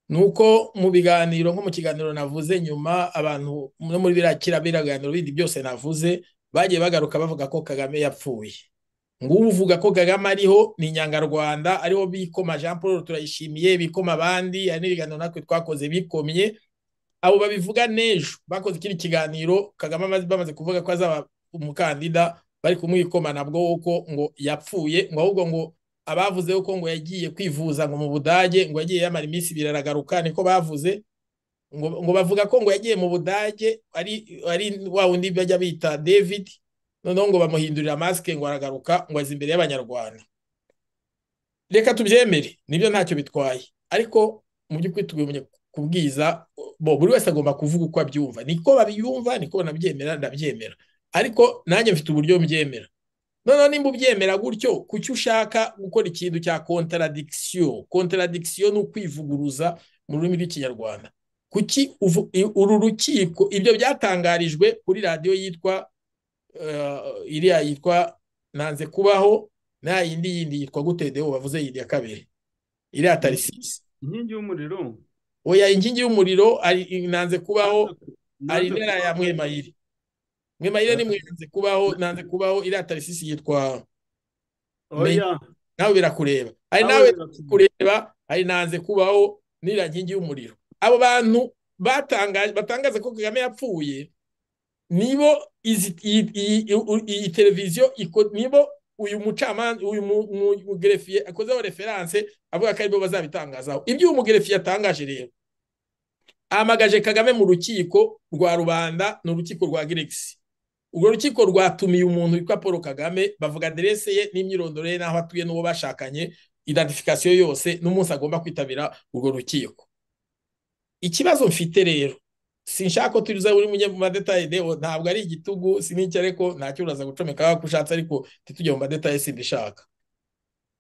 Ni uko mu biganiro nko mu kiganiro navuze nyuma abantu no muri biriya biraganiro bindi byose navuze bagiye bagaruka bavuga ko kagame yapfuye. Ngubu uvuga ko kagame ariho ni inyangarwanda ariho bikoma jean paul turayishimiye bikoma abandi hari n'ibiganiro natwe twakoze bikomye. Abo babivuga n'ejo bakoze ikindi kiganiro kagame bamaze kuvuga ko azaba umukandida bari kumwikoma nabwo ko ngo yapfuye ngo ahubwo ngo abavuze ko ngo yagiye kwivuza ngo mu budage ngo yagiye yamara iminsi ibiri aragaruka niko bavuze. Ngo bavuga ko ngo yagiye mu budage ari wa wundi bajya bita david noneho ngo bamuhindurira masike ngo aragaruka ngo azi imbere y'abanyarwanda. Reka tubyemere ni byo ntacyo bitwaye. Ariko mu by'ukuri tugomba kubwiza buri wese agomba kuvuga uko abyumva. Niko babiyumva niko banabyemera ndabyemera. Ariko nanjye mfite uburyo mbyemera. Noneho nimba ubyemera gutyo kuki ushaka gukora ikintu cya kontaradikisiyo kontaradikisiyo ni ukwivuguruza mu rurimi rw'ikinyarwanda. Kuki uru rukiko ibyo byatangarijwe kuri radiyo yitwa iriya yitwa nanze kubaho nta yindi yindi yitwa gutedeho bavuze yindi ya kabiri. Iriya tarisisi inkingi y'umuriro. Oya inkingi y'umuriro nanze kubaho ari intera ya mwemayire. Mwemayire ni mwenze kubaho nanze kubaho. Iriya tarisisi yitwa oya. Nawe birakureba. Hari nawe kureba hari nanze kubaho n'iriya nkingi y'umuriro. Abo bantu batangaza ko kagame yapfuye nibo iyi televiziyo nibo uyu mucamanza uyu mugerefiye akozeho referanse avuga ko ari bo bazabitangazaho. Ibyo uyu mugerefiye atangaje rero ahamagaje kagame mu rukiko rwa rubanda ni urukiko rwa giregisi urwo rukiko rwatumiye umuntu witwa paul kagame bavuga aderese ye n'imyirondoro ye n'aho atuye n'uwo bashakanye identifikasiyo yose n'umunsi agomba kwitabira urwo rukiko. Ikibazo mfite rero sinshaka ko tuza uri mu madetaye deho ntabwo ari igitugu sinicyo ariko ntacyo uraza gucomeka. Ko ushatse ariko ntitujye mu madetaye sindishaka.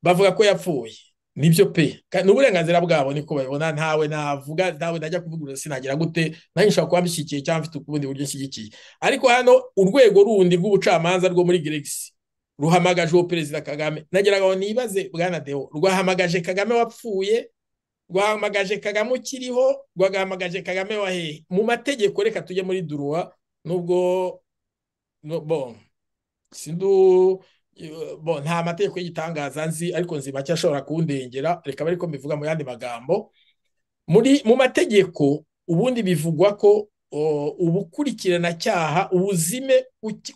Bavuga ko yapfuye. Nibyo pe. Ni uburenganzira bwabo niko babibona. Ntawe navuga ntawe najya kuvuga sinagira gute. Nanjye nshobora kuba mbishyigikiye cyangwa mfite ubundi buryo nshyigikiye. Ariko hano urwego rundi rw'ubucamanza rwo muri giregisi ruhamagaje uwo perezida kagame. Nagira ngo nibaze bwana deho rwahamagaje kagame wapfuye rwahamagaje kagame ukiriho rwagahamagaje kagame wahehe mu mategeko reka tujye muri duruwa nubwo bon nta mategeko y'igitangaza nzi ariko nzi make ashobora kundengera reka ariko mbivuga mu yandi magambo. Muri mu mategeko ubundi bivugwa ko ubukurikirana cyaha ubuzime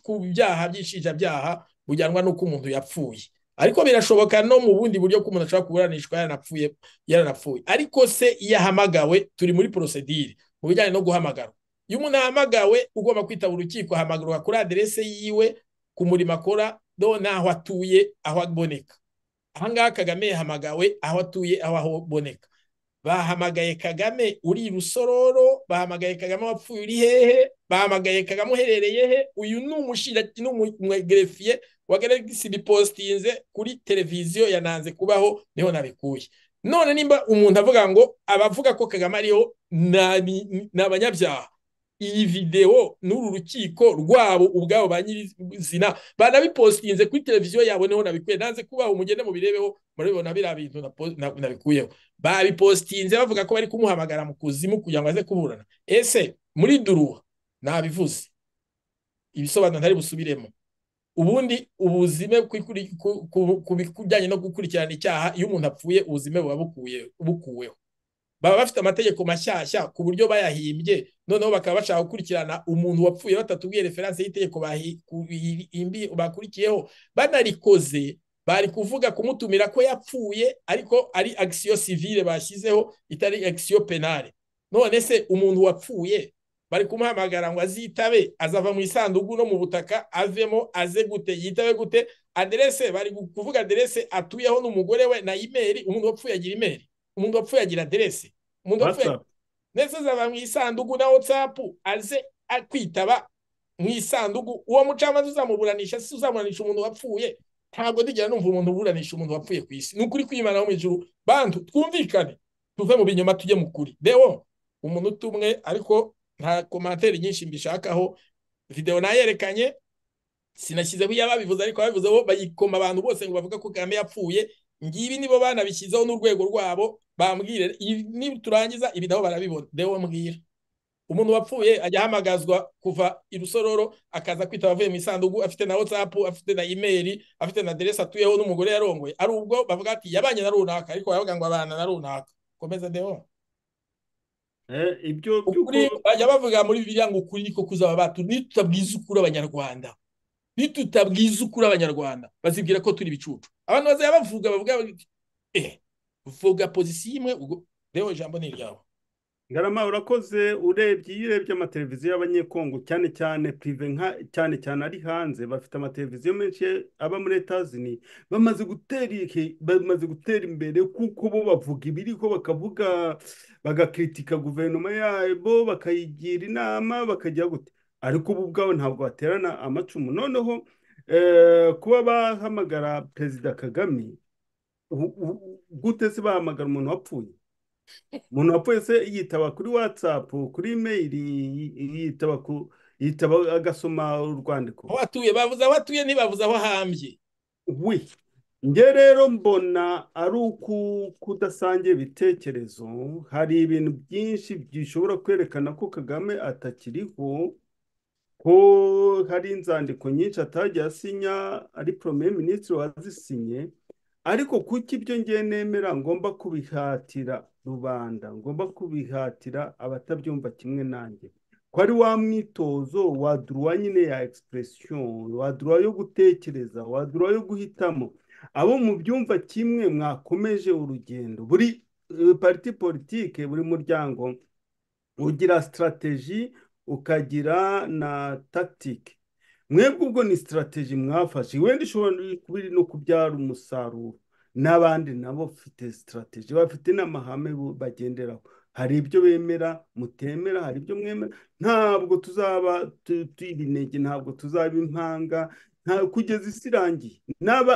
ku byaha by'inshinjabyaha bujyanwa n'uko umuntu yapfuye. Ariko birashoboka no mu bundi buryo ko umuntu ashobora kuburanishwa yaranapfuye yaranapfuye. Ariko se iyo ahamagawe turi muri porosedire mu bijyanye no guhamagarwa iyo umuntu ahamagawe ugomba kwitaba urukiko ahamagarwa kuri aderese yiwe ku murimo akora do n'aho atuye aho aboneka. Ahangaha kagame yahamagawe aho atuye aho aboneka. Bahamagaye kagame uri rusororo bahamagaye kagame wapfuye uri hehe bahamagaye kagame uherereye he? Uyu ni umushinja ni umugerefiye wa galegisi bipositinze kuri televiziyo yananze kubaho ni ho nabikuye. None nimba umuntu avuga ngo abavuga ko kagame ariho ni abanyabyaha iyi video n'uru rukiko rwabo ubwabo ba nyirizina banabipostinze kuri televiziyo yabo ni ho nabikuye. Nanze kubaho umugende mubirebeho murabibona biriya bintu nabikuyeho. Babipostinze bavuga ko bari kumuhamagara mu kuzimu kugira ngo aze kuburana. Ese muri duruwa nabivuze. Ibisobanuro ntari busubiremo. Ubundi ubuzime ku bijyanye no gukurikirana icyaha iyo umuntu apfuye ubuzime buba bukuweho. Baba bafite amategeko mashyashya ku buryo bayahimbye noneho bakaba bashaka gukurikirana umuntu wapfuye batatubwiye referanse y'itegeko bakurikiyeho banarikoze. Bari kuvuga kumutumira ko yapfuye ariko ari agisiyo sivile bashyizeho itari agisiyo penale none se umuntu wapfuye bari kumuhamagara ngo azitabe azava mu isanduku no mu butaka avemo aze gute? Yitabe gute? Aderese bari kuvuga aderese atuyeho n'umugore we na imeri umuntu wapfuye agira imeri. Umuntu wapfuye agira aderese. Umuntu wapfuye ndetse azava mu isanduku na whatsapp aze kwitaba mu isanduku. Uwo mucamanza uzamuburanisha si uzamuburanisha umuntu wapfuye? Ntabwo ndigera numva umuntu uburanisha umuntu wapfuye ku isi. Ni ukuri kwimanaho mu ijuru. Bantu twumvikane. Tuve mu binyoma tujye mu kuri. Dewo umuntu utumwe ariko nta komantere nyinshi mbishakaho. Video nayerekanye sinashyizeho iyo babivuze ariko babivuzeho bayikoma abantu bose ngo bavuga ko Kagame yapfuye. Ngibi nibo banabishyizeho n'urwego rwabo bambwire turangiza ibi nabo barabibona. Dewo mbwira umuntu wapfuye ajya ahamagazwa kuva i rusororo akaza kwitaba avuye mu isanduku afite na whatsapp afite na email afite na aderesi atuyeho n'umugore yarongoye. Ari ubwo bavuga ati yabanye na runaka. Ariko baravuga ngo abana na runaka. Komeza dewo ibyo ukuri bajya bavuga muri bibiliya ngo ukuri niko kuzaba batu nitutabwiza ukuri abanyarwanda. Nitutabwiza ukuri abanyarwanda. Bazibwira ko turi ibicucu. Abantu bazajya bavuga bavuga eh vuga pozisiyo imwe ubwo rero ijambo ni iryawe. Ngarama urakoze urebye iyo urebye amateleviziyo y'abanyekongo cyane cyane pirive nka cyane cyane ari hanze bafite amateleviziyo menshi aba muri etazini bamaze gutera bamaze gutera imbere kuko bo bavuga ibiriho bakavuga bagakritika guverinoma yabo bakayigira inama bakajya gute. Ariko ubu ubwabo ntabwo baterana amacumu. Noneho kuba bahamagara perezida kagame gute se bahamagara umuntu wapfuye? Umuntu wapfuye se yitaba kuri watsapu kuri imeyiri yitaba yitaba agasoma urwandiko. Aho atuye bavuze aho atuye ntibavuze aho ahambye. We nge rero mbona ari kudasangiye ibitekerezo. Hari ibintu byinshi bishobora kwerekana ko kagame atakiriho ko hari inzandiko nyinshi atagiye asinya ari poromeye minisitiri wazisinye. Ariko kuki ibyo ngiye nemera ngomba kubihatira? Rubanda. Ngomba kubihatira abatabyumva kimwe nanjye. Ko ari wa mwitozo waduruwa nyine ya egisipuresiyo waduruwa yo gutekereza waduruwa yo guhitamo. Abo mu byumva kimwe mwakomeje urugendo. Buri pariti politike buri muryango ugira sitarateji ukagira na tagitike mwebwe ubwo ni sitarateji mwafashe. Wenda ishobora no kubyara umusaruro. N'abandi nabo bafite sitarateji bafite n'amahame bagenderaho. Hari ibyo bemera mutemera hari ibyo mwemera. Ntabwo tuzaba ibinege ntabwo tuzaba impanga kugeza isi irangiye.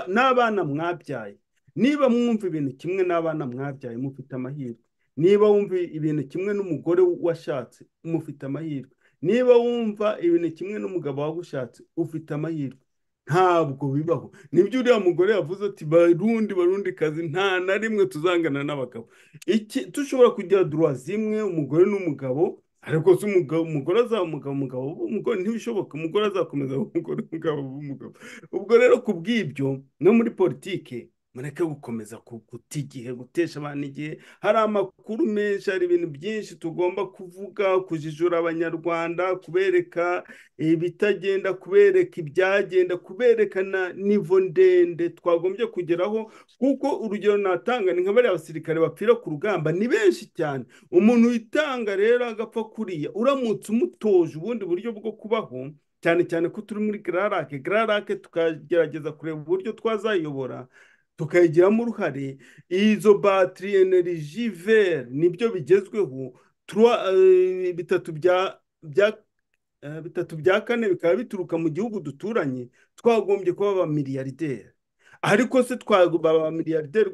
N'abana mwabyaye. Niba mwumva ibintu kimwe n'abana mwabyaye mufite amahirwe. Niba wumva ibintu kimwe n'umugore washatse mufite amahirwe. Niba wumva ibintu kimwe n'umugabo wagushatse ufite amahirwe. Ntabwo bibaho ni byo uriya mugore yavuze ati barundi barundi kazi nta na rimwe tuzangana n'abagabo. Iki dushobora kugira duruwa zimwe umugore n'umugabo ariko se umugore azaba umugabo umugabo umugore ntibishoboka umugore azakomeza umugore umugabo umugabo. Ubwo rero ku bw'ibyo no muri politike mureke gukomeza guta igihe gutesha abantu igihe. Hari amakuru menshi hari ibintu byinshi tugomba kuvuga kujijura abanyarwanda kubereka ibitagenda kubereka ibyagenda kuberekana nivo ndende twagombye kugeraho kuko urugero natanga ni nka bariya basirikare bapfira ku rugamba ni benshi cyane. Umuntu witanga rero agapfa kuriya uramutse umutoje ubundi buryo bwo kubaho cyane cyane ko turi muri gararake gararake tukagerageza kureba uburyo twazayobora tukayigiramo uruhare. Izo batiri eneriji veri ni byo bigezweho. Bitatu bya bitatu bya kane bikaba bituruka mu gihugu duturanye twagombye kuba abamiliyarderi. Ariko se twaba abamiliyarderi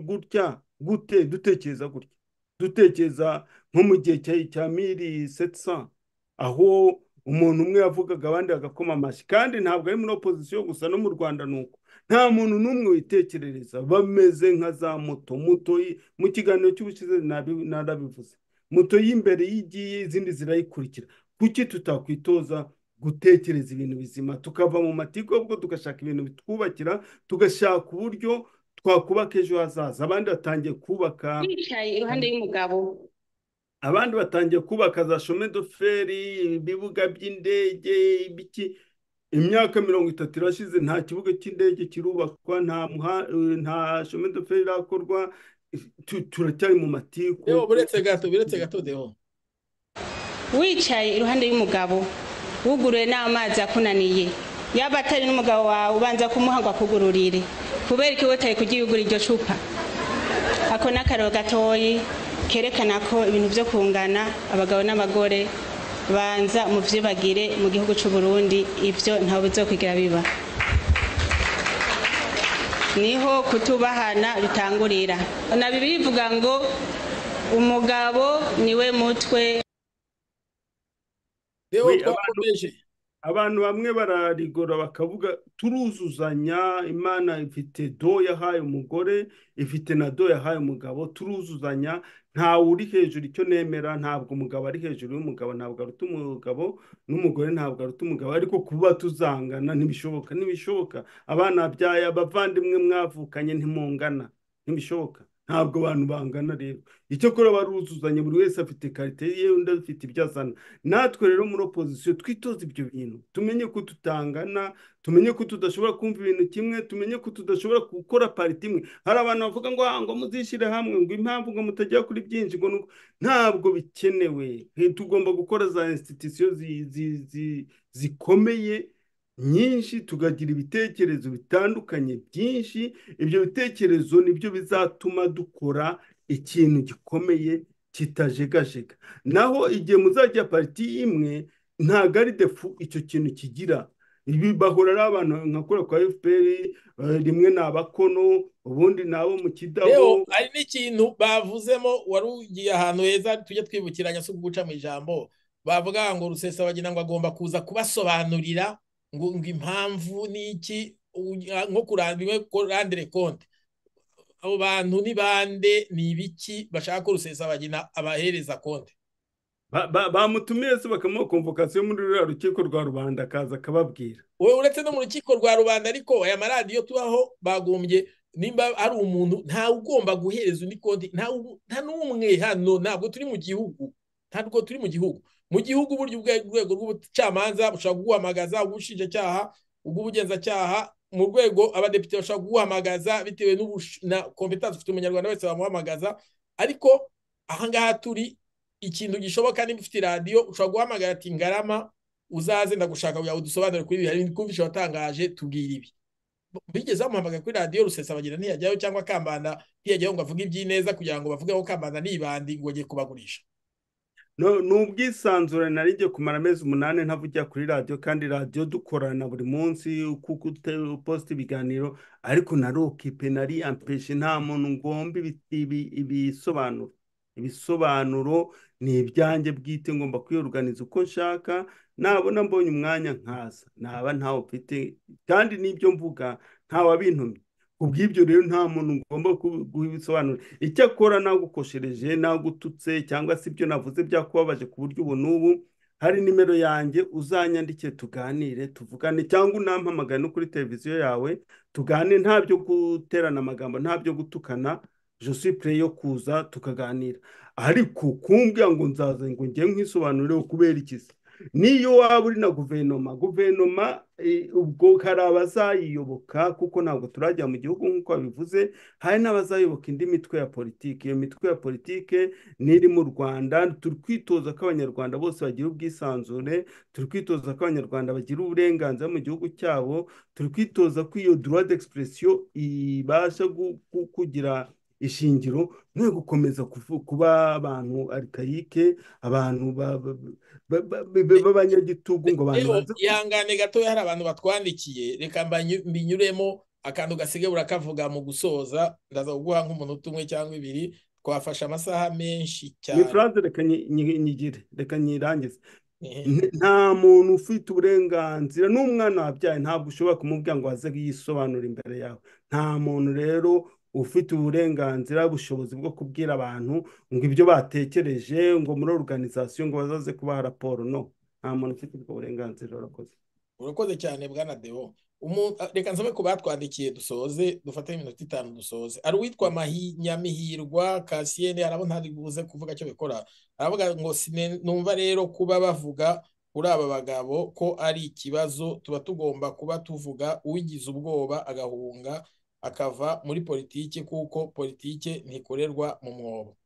gutya? Gute? Dutekereza gutya. Dutekereza nko mu gihe cya miri setisa aho umuntu umwe yavugaga abandi bagakoma amashyi kandi ntabwo ari muri opozisiyo gusa no mu rwanda ni uko. Nta muntu n'umwe witekerereza bameze nka za moto. Moto mu kiganiro cy'ubushize narabivuze. Moto y'imbere yigiye izindi zirayikurikira. Kuki tutakwitoza gutekereza ibintu bizima? Tukava mu matiku ahubwo tugashaka ibintu bitwubakira tugashaka uburyo twakubaka ejo hazaza. Abandi batangiye kubaka bicaye iruhande y'umugabo. Abandi batangiye kubaka za feri ibibuga by'indege ibiki. Imyaka mirongo itatu irashize nta kibuga cy'indege kirubakwa nta feri irakorwa turacyari mu matiku. Buretse gato buretse gato deho. Wicaye iruhande y'umugabo wuguruye n'amazi akunaniye. Yaba atari n'umugabo wawe ubanza kumuha ngo akugururire. Kubera ko utari kugiyugura iryo cupa? Ako ni akararo gatoyi kerekana ko ibintu byo kungana abagabo n'abagore banza mu byibagire mu gihugu cy'u Burundi ibyo ntabwo bizokwigira biba. Niho kutubahana bitangurira. Na bibiri bivuga ngo umugabo ni we mutwe. Abantu bamwe bararigora bakavuga turuzuzanya imana ifite do yahaye umugore ifite na do yahaye umugabo turuzuzanya ntawe uri hejuru icyo nemera ntabwo umugabo ari hejuru y'umugabo ntabwo aruta umugabo n'umugore ntabwo aruta umugabo. Ariko kuba tuzangana ntibishoboka ntibishoboka abana byaye abavandimwe mwavukanye ntimungana. Ntibishoboka ntabwo abantu bangana rero. Icyo kora baruzuzanya buri wese afite karite ye undi afite ibyo azana. Natwe rero muri opozisiyo twitoze ibyo bintu. Tumenye ko tutangana tumenye ko tudashobora kumva ibintu kimwe tumenye ko tudashobora gukora pariti imwe. Hari abantu bavuga ngo ngo muzishyire hamwe ngo impamvu ngo mutajya kuri byinshi ngo ntabwo bikenewe. Tugomba gukora za insititusiyo zikomeye nyinshi tukagira ibitekerezo bitandukanye byinshi. Ibyo bitekerezo ni byo bizatuma dukora ikintu gikomeye kitajegajega. Naho igihe muzajya pariti imwe ntabwo ari defu icyo kintu kigira. Ibi bahora ari abantu nkakora kwa fpr rimwe ni abakono ubundi ni abo mu kidabo hari n'ikintu bavuzemo wari ugiye ahantu heza tujye twibukiranya si guca mu ijambo. Bavuga ngo rusesabagina ngo agomba kuza kubasobanurira ngo impamvu ni iki? Nko kurandire konti. Abo bantu ni bande? Ni ibiki bashaka ko rusesabagina abahereza konti? Bamutumiye se bakamuha komvokasiyo muri ruriya rukiko rwa rubanda akaza akababwira. Wowe uretse no mu rukiko rwa rubanda ariko aya maradiyo tubaho bagombye nimba ari umuntu ntawe ugomba guhereza undi konti nta n'umwe hano ntabwo turi mu gihugu ntabwo turi mu gihugu. Mu gihugu uburyo urwego rw'ubucamanza bushobora kuguhamagaza ubushinjacyaha ubw'ubugenzacyaha mu rwego abadepite bashobora kuguhamagaza bitewe na kompetansi ufite umunyarwanda wese bamuhamagaza ariko ahangaha turi ikintu gishoboka niba ufite radiyo ushobora guhamagara ati ngarama uzaze ndagushaka kugira ngo dusobanure kuri ibi. Hari twumvishe watangaje tubwira ibi. Bigeze bamuhamagara kuri radiyo rusesabagina ntiyajyayo cyangwa kambanda ntiyajyayo ngo avuge iby'ineza kugira ngo bavuge ko kambanda nibandi ngo agiye kubagurisha. Ni ubwisanzure narijye kumara amezi umunani ntavugira kuri radiyo kandi radiyo dukorana buri munsi kuko uposita ibiganiro ariko na rokipe nari ampeshe nta muntu ngomba ibisobanuro. Ibisobanuro ni ibyanjye bwite ngomba kwiyoruganiza uko nshaka nabona mbonye umwanya nkaza. Naba ntawe mfite kandi n'ibyo mvuga ntawabintumye kubw'ibyo rero nta muntu ngomba kubisobanura. Icyo akora nagukoshereje nagututse cyangwa se ibyo navuze byakubabaje ku buryo ubu n'ubu hari nimero yanjye uzanyandike tuganire tuvugane cyangwa unampamagare no kuri televiziyo yawe tugane nta byo guterana amagambo nta byo gutukana josipure yo kuza tukaganira. Ariko kumbwira ngo nzaza ngo njye nk'isobanurire kubera ikisi niyo waba uri na guverinoma. Guverinoma ubwo hari abazayiyoboka kuko ntabwo turajya mu gihugu nk'uko babivuze hari n'abazayoboka indi mitwe ya politiki. Iyo mitwe ya politiki n'iri mu rwanda turi kwitoza ko abanyarwanda bose bagira ubwisanzure turi kwitoza ko abanyarwanda bagira uburenganzira mu gihugu cyabo turi kwitoza ko iyo droit d'expression ibasha kugira ishingiro no gukomeza kuba abantu arikayike abantu b'abanyagitugu ngo bantu ihangane gatoya hari abantu batwandikiye. Reka mbinyuremo akantu gasigaye urakavuga mu gusoza. Ndaza kuguha nk'umuntu umwe cyangwa ibiri. Twafashe amasaha menshi cyane. ni furanse reka nyigire. Reka nyirangize. Nta muntu ufite uburenganzira n'umwana wabyaye ntabwo ushobora kumubwira ngo aze yisobanura imbere yawe. Nta muntu rero ufite uburenganzira bushobozi bwo kubwira abantu ngo ibyo batekereje ngo muri organizasiyo ngo bazaze kubaha raporo. No nta muntu ufite ubwo burenganzira urakoze. Urakoze cyane bwana deo. Reka nsome ku batwandikiye dusoze dufate iminota itanu dusoze. Ari uwitwa nyamihirwa kasiyene arabo ntari buze kuvuga icyo bikora aravuga ngo numva rero kuba bavuga kuri aba bagabo ko ari ikibazo tuba tugomba kuba tuvuga uwigize ubwoba agahunga akava muri politiki kuko politiki ntikorerwa mu mwobo.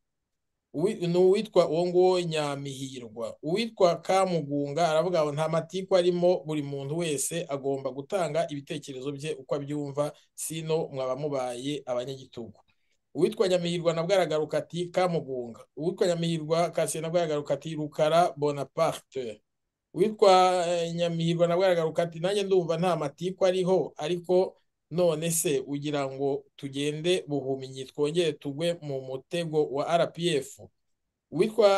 Ni uwitwa uwo nguwo nyamihirwa. Uwitwa kamugunga aravuga ngo nta matiku arimo buri muntu wese agomba gutanga ibitekerezo bye uko abyumva sino mwaba mubaye abanyagitugu. Uwitwa nyamihirwa nabwo aragaruka ati kamugunga. Uwitwa nyamihirwa kasiye nabwo aragaruka ati rukara bonaparte. Uwitwa nyamihirwa nabwo aragaruka ati nanjye ndumva nta matiku ariho ariko none se ugira ngo tugende buhuminyi twongere tugwe mu mutego wa rpf witwa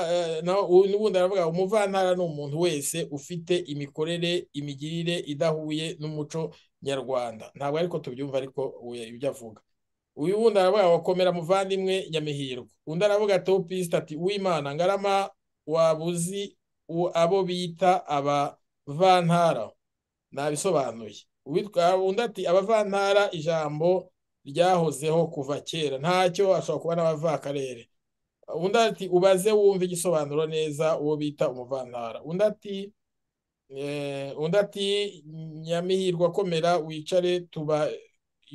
n'ubundi aravuga umuvantara ni umuntu wese ufite imikorere imigirire idahuye n'umuco nyarwanda. Ntabwo ariko tubyumva ariko ibyo avuga. Uyu wundi aravuga wakomera muvandimwe nyamihirwa undi aravuga topiste ati uwimana ngarama wabuzi abo bita abavantara nabisobanuye. Undi ati abavantara ijambo ryahozeho kuva kera ntacyo ashobora kuba n'abavakarere. Undi ati ubaze wumve igisobanuro neza uwo bita umuvantara. Undi ati undi ati nyamihirwa akomera wicare tuba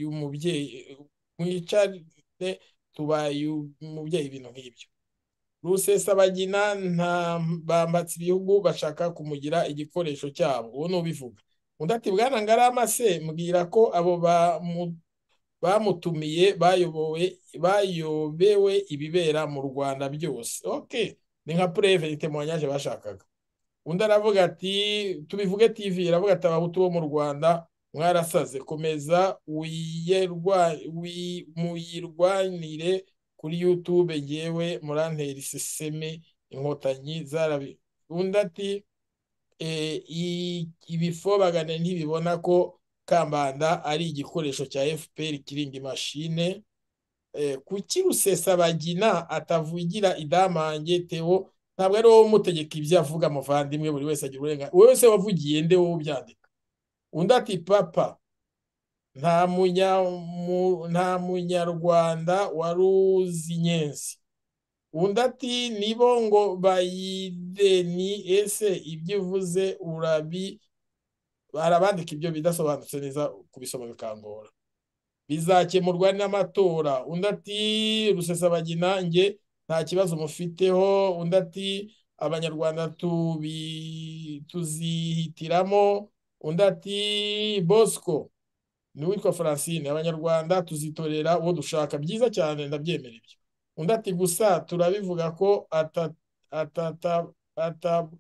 umubyeyi mwicare tubaye umubyeyi ibintu nk'ibyo. Rusesabagina nta bambatse ibihugu bashaka kumugira igikoresho cyabo. Uwo ni ubivuga. Undi ati bwana ngarama se? Mbwira ko abo bamutumiye bayobewe ibibera mu rwanda byose. Oke ni nka pureve ni temoyanyaje bashakaga. Undi aravuga ati tubivuge tv aravuga ati abahutu bo mu rwanda mwarasaze. Komeza muyirwanire kuri yutube ngewe murantera iseseme inkotanyi zarabi undi ati ibifobagane ntibibona ko kambanda ari igikoresho cya fpr kirinda imashine kuki rusesabagina atavugira idamange teo ntabwo ari wowe umutegeka ibyo avuga muvandimwe buri wese agira uburenganzira wowe wese wavugiye nde wowe ubyandika? Undi ati papa nta munyarwanda wari uzi nyenzi. Undi ati nibo ngo bayideni ese ibyo uvuze urabi? Barabandika ibyo bidasobanutse neza kubisoma bikangora. Bizakemurwa n'amatora. Undi ati rusesabagina nge nta kibazo mufiteho. Undi ati abanyarwanda tuzihitiramo. Undi ati bosco n'uwitwa francine. Abanyarwanda tuzitorera uwo dushaka. Byiza cyane ndabyemera ibyo. Undi ati gusa turabivuga ko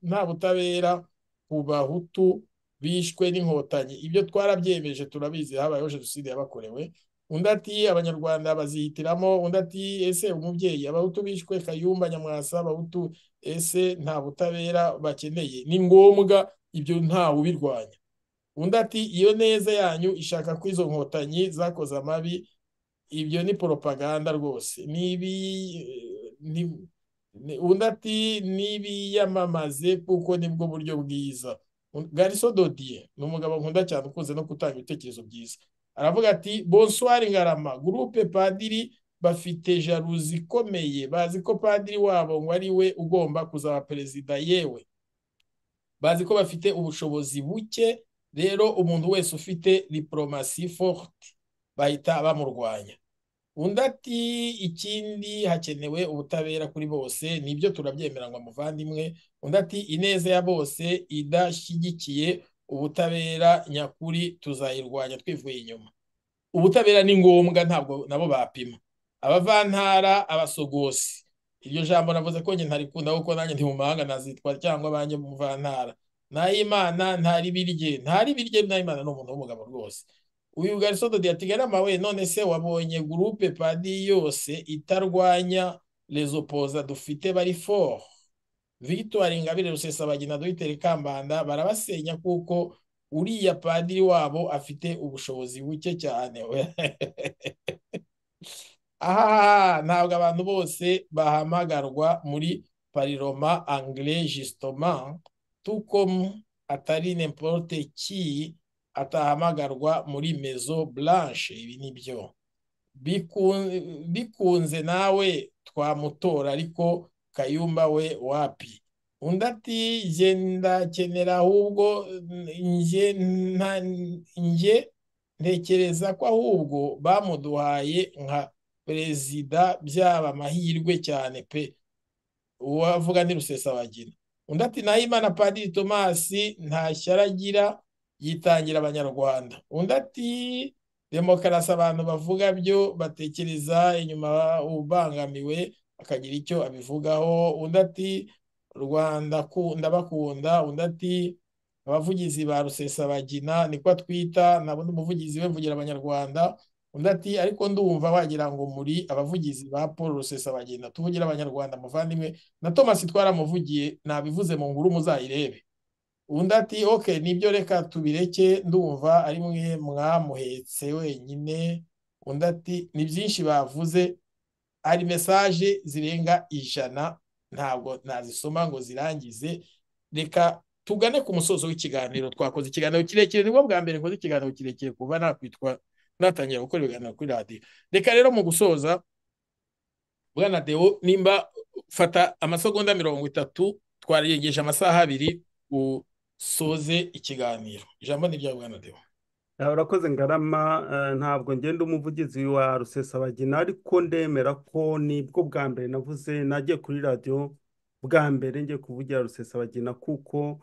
nta butabera ku bahutu bishwe n'inkotanyi. Ibyo twarabyemeje turabizi habayeho jenoside yabakorewe. Undi ati abanyarwanda bazihitiramo undi ati ese umubyeyi abahutu bishwe kayumba nyamwasa abahutu ese nta butabera bakeneye? Ni ngombwa ibyo ntawe ubirwanya. Undi ati iyo neza yanyu ishaka ko izo nkotanyi zakoze amabi ibyo ni poropaganda rwose. Undi ati n'ibiyamamaze kuko ni bwo buryo bwiza. Gariso dodiye ni umugabo nkunda cyane ukunze no gutanga ibitekerezo byiza. Aravuga ati bonsoir ngarama. Gurupe padiri bafite jaruzi ikomeye. Bazi ko padiri wabo ngo ari we ugomba kuzaba perezida. Yewe. Bazi ko bafite ubushobozi buke. Rero umuntu wese ufite diporomasi forte. Bahita bamurwanya. Undi ati ikindi hakenewe ubutabera kuri bose ni byo turabyemera ngo muvandimwe. Undi ati ineza ya bose idashyigikiye ubutabera nyakuri tuzayirwanya twivuye inyuma. Ubutabera ni ngombwa ntabwo nabo bapima. Abavantara abasogosi. Iryo jambo navuze ko njye ntarikunda kuko nanjye ndi mu mahanga nazitwa cyangwa abanjye mu muvantara nayimana ntari birye ntari birye nayimana ni umuntu w'umugabo rwose. Uyu garisodo diyatigana we none se wabonye gurupe padi yose itarwanya rezopoza dufite bari foro victoire ingabire rusesabagina dogiteri kambanda barabasenya kuko uriya padiri wabo afite ubushobozi buke cyane. Aha ntabwo abantu bose bahamagarwa muri pariroma justement tout comme atari n'importe qui atahamagarwa muri mezo blanche. Ibi ni byo bikunze nawe twamutora ariko kayumba we wapi? Undi ati nge ndakenera ahubwo nge ntekereza ko ahubwo bamuduhaye nka perezida byaba amahirwe cyane pe. Uwavuga ni rusesabagina. Undi ati nahimana padiri tomasi nta shyara agira yitangira abanyarwanda. Undi ati demokarasi abantu bavuga byo batekereza inyuma ubangamiwe akagira icyo abivugaho. Undi ati rwanda ndabakunda. Undi ati abavugizi ba rusesabagina niko atwita ntabwo umuvugizi we mvugira abanyarwanda. Undi ati ariko ndumva wagira ngo muri abavugizi ba paul rusesabagina tuvugira abanyarwanda muvandimwe. Na thomas twaramuvugiye nabivuze mu nguru muzayirebe. Undi ati oke ni byo reka tubireke ndumva ari mwe mwamuhetse wenyine. Undi ati ni byinshi bavuze hari mesaje zirenga ijana ntabwo nazisoma ngo zirangize. Reka tugane ku musozo w'ikiganiro. Twakoze ikiganiro kirekire ni bwo bwa mbere nkoze ikiganiro kirekire kuva nakwitwa natangira gukora ibiganiro kuri radiyo reka rero mu gusoza bwana deo nimba fata amasegonda mirongo itatu twariyegeje amasaha abiri usoze ikiganiro. Ijambo ni rya bwana deo. Urakoze ngarama. Ntabwo ngenda umuvugizi wa rusesabagina ariko ndemera ko ni bwo bwa mbere navuze nagiye kuri radiyo bwa mbere ngiye kuvugira rusesabagina kuko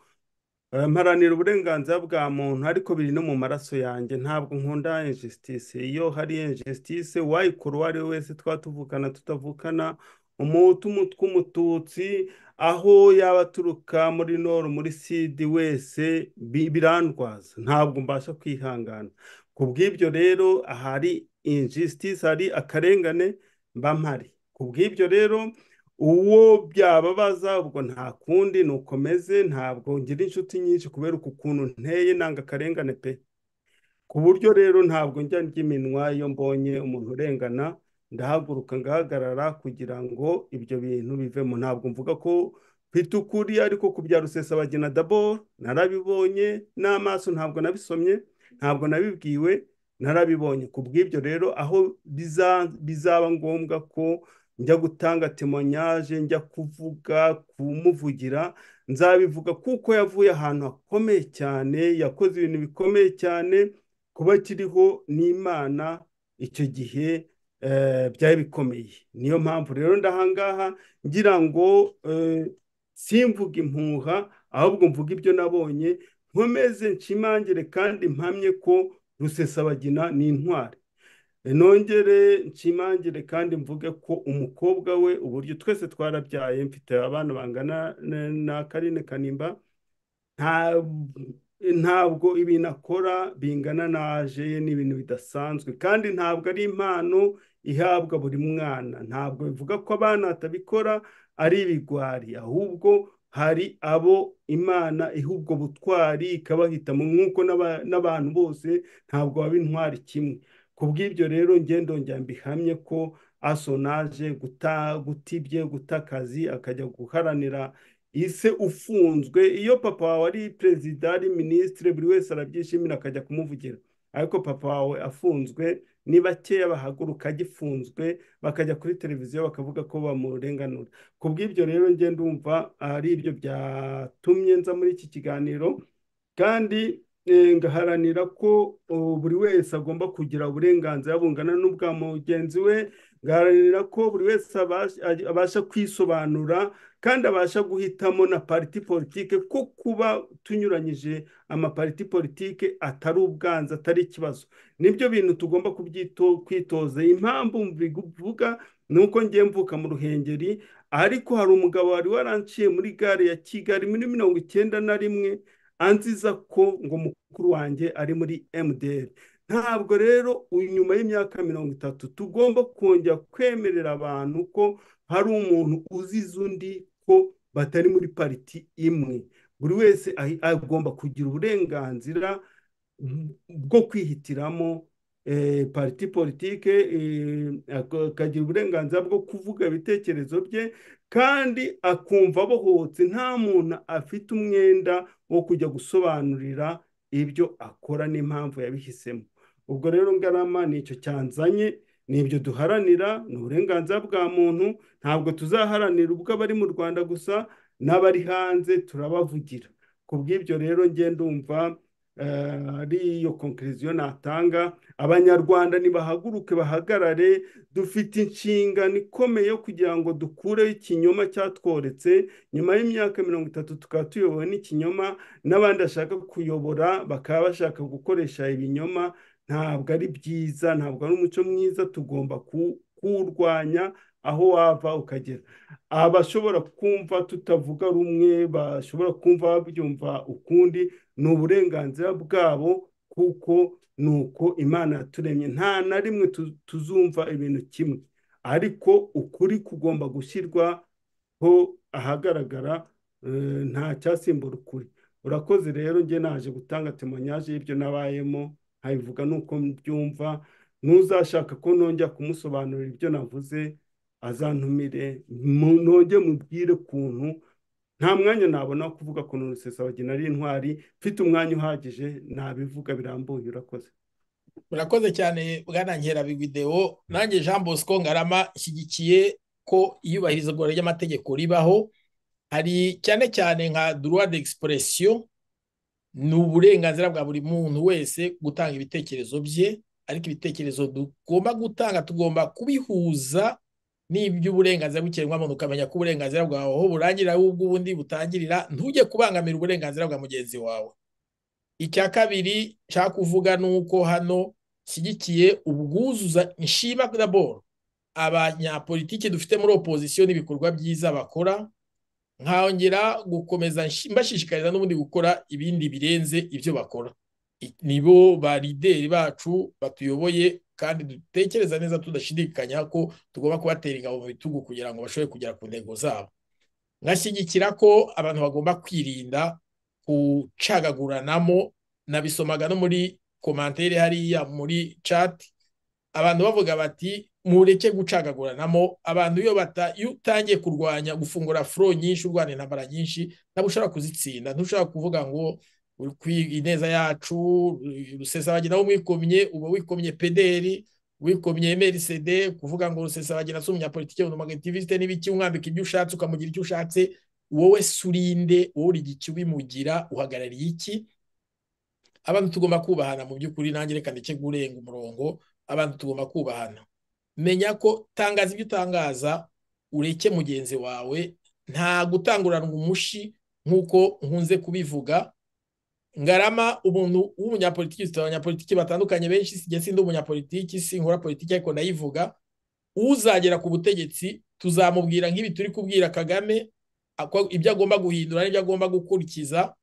mparanira uburenganzira bwa muntu ariko biri no mu maraso yanjye. Ntabwo nkunda injisitise iyo hari injisitise wayikora uwo ari we wese twaba tuvukana tutavukana umuhutu umutwe umututsi aho yaba aturuka muri noru muri sidi wese birandwaza. Ntabwo mbasha kwihangana. Ku bw'ibyo rero ahari injisitise hari akarengane mba mpari. Ku bw'ibyo rero uwo byababaza ubwo nta kundi ni ukomeze ntabwo ngira inshuti nyinshi kubera uku kuntu nteye nanga akarengane pe. Ku buryo rero ntabwo njya iminwa iyo mbonye umuntu urengana ndahaguruka ngahagarara kugira ngo ibyo bintu bivemo. Ntabwo mvuga ko mfite ukuri ariko ku bya rusesabagina dabo narabibonye n'amaso ntabwo nabisomye ntabwo nabibwiwe narabibonye. Ku bw'ibyo rero aho bizaba ngombwa ko njya gutanga temonyaje njya kuvuga kumuvugira nzabivuga kuko yavuye ahantu hakomeye cyane yakoze ibintu bikomeye cyane kuba kiriho n'imana icyo gihe byari bikomeye. Niyo mpamvu rero ndahangaha ngira ngo simvuga impuha ahubwo mvuga ibyo nabonye nkomeze nshimangire kandi mpamye ko rusesabagina ni intwari. Nongere nshimangire kandi mvuge ko umukobwa we uburyo twese twarabyaye mfite abana bangana na karine kanimba ntabwo ibintu akora bingana naje ye ni ibintu bidasanzwe. Kandi ntabwo ari impano ihabwa buri mwana. Ntabwo bivuga ko abana batabikora ari ibigwari ahubwo hari abo imana iha ubwo butwari ikabahitamo. Nk'uko n'abantu bose ntabwo baba intwari kimwe. Ku bw'ibyo rero ngendongera mbihamye ko asonaje gutibye guta akazi akajya guharanira ise ufunzwe. Iyo papa wawe ari perezida ari minisitiri buri wese arabyishimira akajya kumuvugira. Ariko papa wawe afunzwe ni bakeya bahaguruka agifunzwe bakajya kuri televiziyo bakavuga ko bamurenganura. Ku bw'ibyo rero ngenda umva ari ibyo byatumye nza muri iki kiganiro kandi ngaharanira ko buri wese agomba kugira uburenganzira bungana n'ubwa mugenzi we ngaharanira ko buri wese abasha kwisobanura kandi abasha guhitamo na pariti politike ko kuba tunyuranyije amapariti politike atari ubwanza atari ikibazo. Nibyo bintu tugomba kwitoza. Impamvu bivuga ni uko ngiye mvuka mu ruhengeri ariko hari umugabo wari waranciye muri gare ya kigali muri mirongo icyenda na rimwe anziza ko ngo mukuru wanjye ari muri MDR ntabwo rero nyuma y'imyaka mirongo itatu tugomba kongera kwemerera abantu ko hari umuntu uzize undi ko batari muri pariti imwe. Buri wese agomba kugira uburenganzira bwo kwihitiramo pariti politike akagira uburenganzira bwo kuvuga ibitekerezo bye kandi akumva abohotse nta muntu afite umwenda wo kujya gusobanurira ibyo akora n'impamvu yabihisemo. Ubwo rero ngarama ni icyo cyanzanye ni ibyo duharanira ni uburenganzira bwa muntu ntabwo tuzaharanira ubwo abari mu rwanda gusa n'abari hanze turabavugira. Ku bw'ibyo rero ngenda umva ari iyo konkiriziyo natanga abanyarwanda nibahaguruke bahagarare dufite inshingano ikomeye yo kugira ngo dukureho ikinyoma cyatworetse nyuma y'imyaka mirongo itatu tukaba tuyobowe n'ikinyoma n'abandi bashaka kuyobora bakaba bashaka gukoresha ibinyoma ntabwo ari byiza ntabwo ari umuco mwiza tugomba kuwurwanya aho wava ukagera. Abashobora kumva tutavuga rumwe bashobora kumva babyumva ukundi ni uburenganzira bwabo kuko ni uko imana yaturemye. Nta na rimwe tuzumva ibintu kimwe. Ariko ukuri kugomba gushyirwaho ahagaragara nta cyasimbura ukuri. Urakoze rero njye naje gutanga temonyaje y'ibyo nabayemo. Nkabivuga nuko mbyumva n'uzashaka ko nongera kumusobanurira ibyo navuze azantumire nongere mubwire ukuntu nta mwanya nabona wo kuvuga ku rusesabagina ari intwari mfite umwanya uhagije nabivuga birambuye urakoze. Murakoze cyane bwanangera videwo nanjye jean bosco ngarama ishyigikiye ko iyubahirizwa ry'amategeko ribaho. Hari cyane cyane nka droit d'expression ni uburenganzira bwa buri muntu wese gutanga ibitekerezo bye ariko ibitekerezo tugomba gutanga tugomba kubihuza n'iby'uburenganzira bw'ikiremwamuntu ukamenya ko uburenganzira bwawe aho burangirira ubw'ubundi butangirira ntujye kubangamira uburenganzira bwa mugenzi wawe. Icya kabiri nshaka kuvuga ni uko hano nshyigikiye ubwuzuza nshima daboro abanyapolitiki dufite muri opozisiyo n'ibikorwa byiza bakora nkongera gukomeza mbashishikariza n'ubundi gukora ibindi birenze ibyo bakora. Nibo ba lideri bacu batuyoboye kandi dutekereza neza tudashidikanya ko tugomba kubatera ingabo mu bitugu kugira ngo bashobore kugera ku ntego zabo. Ngashyigikira ko abantu bagomba kwirinda gucagaguranamo nabisomaga no muri komantere hariya muri chat abantu bavuga bati mureke gucagaguranamo abantu iyo utangiye kurwanya gufungura furo nyinshi urwana intambara nyinshi ntabwo ushobora kuzitsinda. Ntushobora kuvuga ngo ineza yacu rusesabagina wo mwikomye uba wikomye pederi wikomye merisede kuvuga ngo rusesabagina si umunyapolitike umuagativiste n'ibiki umwambika ibyo ushatse ukamugira icyo ushatse wowe surinde wowe uri igiki ubimugira uhagarariye iki? Abantu tugomba kubahana mu by'ukuri. Nanjye reka ndeke gurenga umurongo. Abantu tugomba kubahana. Menya ko tangaza ibyo utangaza ureke mugenzi wawe nta gutanguranwa umushi nk'uko nkunze kubivuga. Ngarama umuntu w'umunyapolitiki zifite abanyapolitiki batandukanye benshi sijya sindi umunyapolitiki sinkora politiki ariko ndayivuga uzagera ku butegetsi tuzamubwira nk'ibi turi kubwira kagame ibyo agomba guhindura n'ibyo agomba gukurikiza.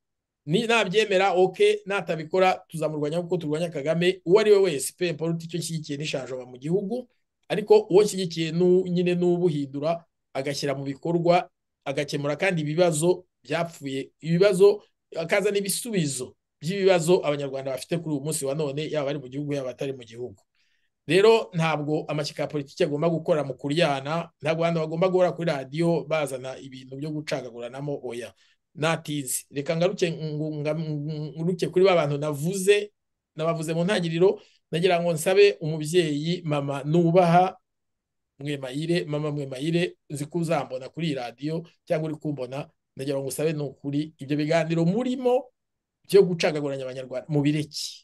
Nabyemera oke natabikora tuzamurwanya kuko turwanya kagame uwo ari we wese pe politiki nshyigikiye n'ishanjoma mu gihugu. Ariko uwo nshyigikiye nyine n'ubuhindura agashyira mu bikorwa agakemura kandi ibibazo byapfuye ibibazo akazana ibisubizo by'ibibazo abanyarwanda bafite kuri uyu munsi wa none yaba ari mu gihugu yaba atari mu gihugu rero ntabwo amashyaka ya politiki agomba gukora mu kuryana ntabwo abantu bagomba guhora kuri radiyo bazana ibintu byo gucagaguranamo oya natizi reka ngaruke kuri ba bantu navuze nabavuze mu ntangiriro nagira ngo nsabe umubyeyi mama nubaha mwemayire mama mwemayire nzi ko uzambona kuri iyi radiyo cyangwa uri kumbona nagira ngo usabe ni ukuri ibyo biganiro murimo byo gucagaguranya abanyarwanda. Mu bireki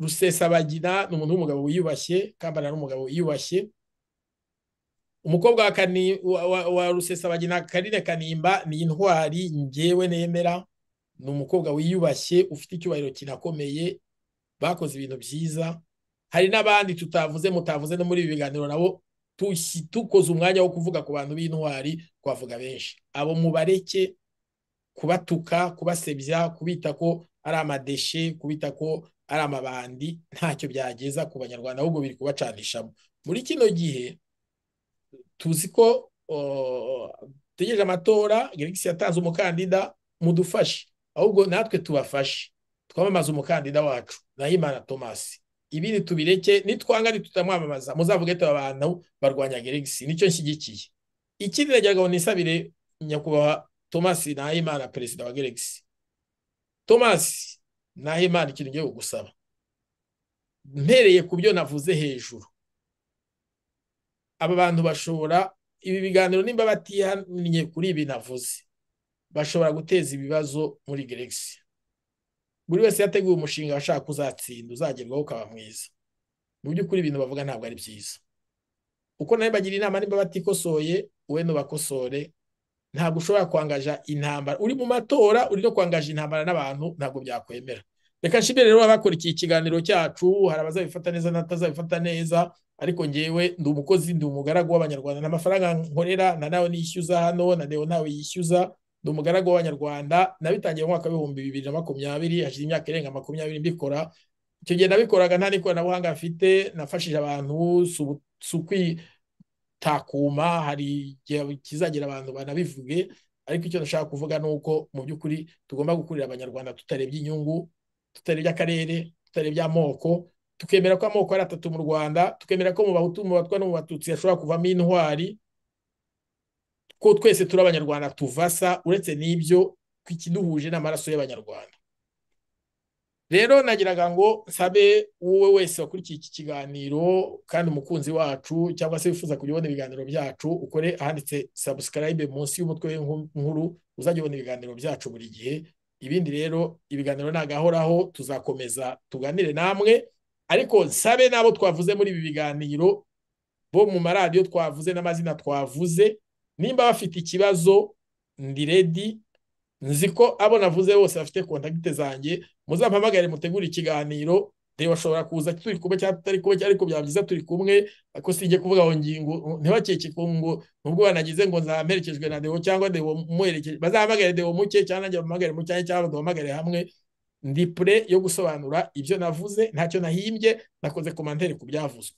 rusesabagina ni umuntu w'umugabo wiyubashye kambana n'umugabo wiyubashye. Umukobwa wa rusesabagina karine kanimba ni intwari ngewe nemera. Ni umukobwa wiyubashye ufite icyubahiro kinakomeye bakoze ibintu byiza. Hari n'abandi tutavuze mutavuze no muri ibi biganiro nabo tukoze umwanya wo kuvuga ku bantu b'intwari twavuga benshi. Abo mubareke kubatuka kubasebya kubita ko ari amadeshe kubita ko ari amabandi ntacyo byageza ku banyarwanda ahubwo biri kubacanishamo muri kino gihe tuzi ko dutegereje amatora geregisi yatanze umukandida mudufashe. Ahubwo natwe tubafashe. Twamamaza umukandida wacu nahimana tomasi ibindi tubireke nitwanga ntitutamwamamaza muzavuge tuba abantu barwanya geregisi ni cyo nshyigikiye. Ikindi nagira ngo nisabire nyakubahwa tomasi nahimana perezida wa geregisi tomasi nahimana ikintu ngiye kugusaba. Mpereye ku byo navuze hejuru. Aba bantu bashobora ibi biganiro nimba batihannye kuri ibi navuze bashobora guteza ibibazo muri geregisi buri wese yateguye umushinga ashaka kuzatsinda uzagerwaho ukaba mwiza. Mu by'ukuri ibintu bavuga ntabwo ari byiza. Uko nawe bagira inama nimba batikosoye wowe ntubakosore ntabwo ushobora kwangaja intambara. Uri mu matora uri no kwangaja intambara n'abantu ntabwo byakwemera. Reka nshimire rero abakurikiye ikiganiro cyacu hari abazabifata neza n'abatazabifata neza ariko ngewe ndi umukozi ndi umugaragu w'abanyarwanda. N'amafaranga nkorera na nawe nishyuza hano na nawe yishyuza. Ndi umugaragu w'abanyarwanda nabitangiye mu mwaka w'ibihumbi bibiri na makumyabiri hashize imyaka irenga makumyabiri mbikora. Icyo gihe nabikoraga nta n'ikoranabuhanga mfite nafashije abantu si ukwitakuma hari igihe kizagira abantu banabivuge ariko icyo ndashaka kuvuga ni uko mu by'ukuri tugomba gukurira abanyarwanda tutarebye inyungu tutarebye akarere tutarebye amoko tukemera ko amoko ari atatu mu rwanda tukemera ko mu bahutu mu batwa no mu batutsi hashobora kuvamo intwari ko twese turi abanyarwanda tuvasa uretse n'ibyo ikiduhuje n'amaraso y'abanyarwanda. Rero nagiraga ngo nsabe wowe wese wakurikiye iki kiganiro kandi umukunzi wacu cyangwa se wifuza kujya ubona ibiganiro byacu ukore ahanditse sabusikarayibe munsi y'umutwe w'inkuru uzajya ubona ibiganiro byacu buri gihe. Ibindi rero ibiganiro nagahoraho tuzakomeza tuganire namwe. Ariko nsabe n'abo twavuze muri ibi biganiro bo mu maradiyo twavuze n'amazina twavuze nimba bafite ikibazo ndi redi nzi ko abo navuze bose bafite kontakite zanjye. Muzampamagare mutegure ikiganiro. Bashobora kuza turi kumwe cyangwa tutari kumwe ariko byaba byiza turi kumwe. Ariko sinjye kuvuga ngo ngingo. Ntibakeke ngo. Nubwo banagize ngo nzamerekejwe na dewo cyangwa dewo muherekeje bazahamagare dewo muke cyangwa nanjye mu cyanya cyangwa duhamagare hamwe. Ndi pure yo gusobanura ibyo navuze ntacyo nahimbye. Nakoze komantere ku byavuzwe.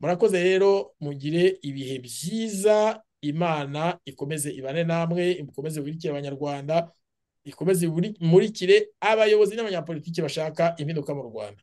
Murakoze rero mugire ibihe byiza. Imana ikomeze ibane namwe ikomeze burikire abanyarwanda ikomeze imurikire abayobozi n'abanyapolitiki bashaka impinduka mu rwanda.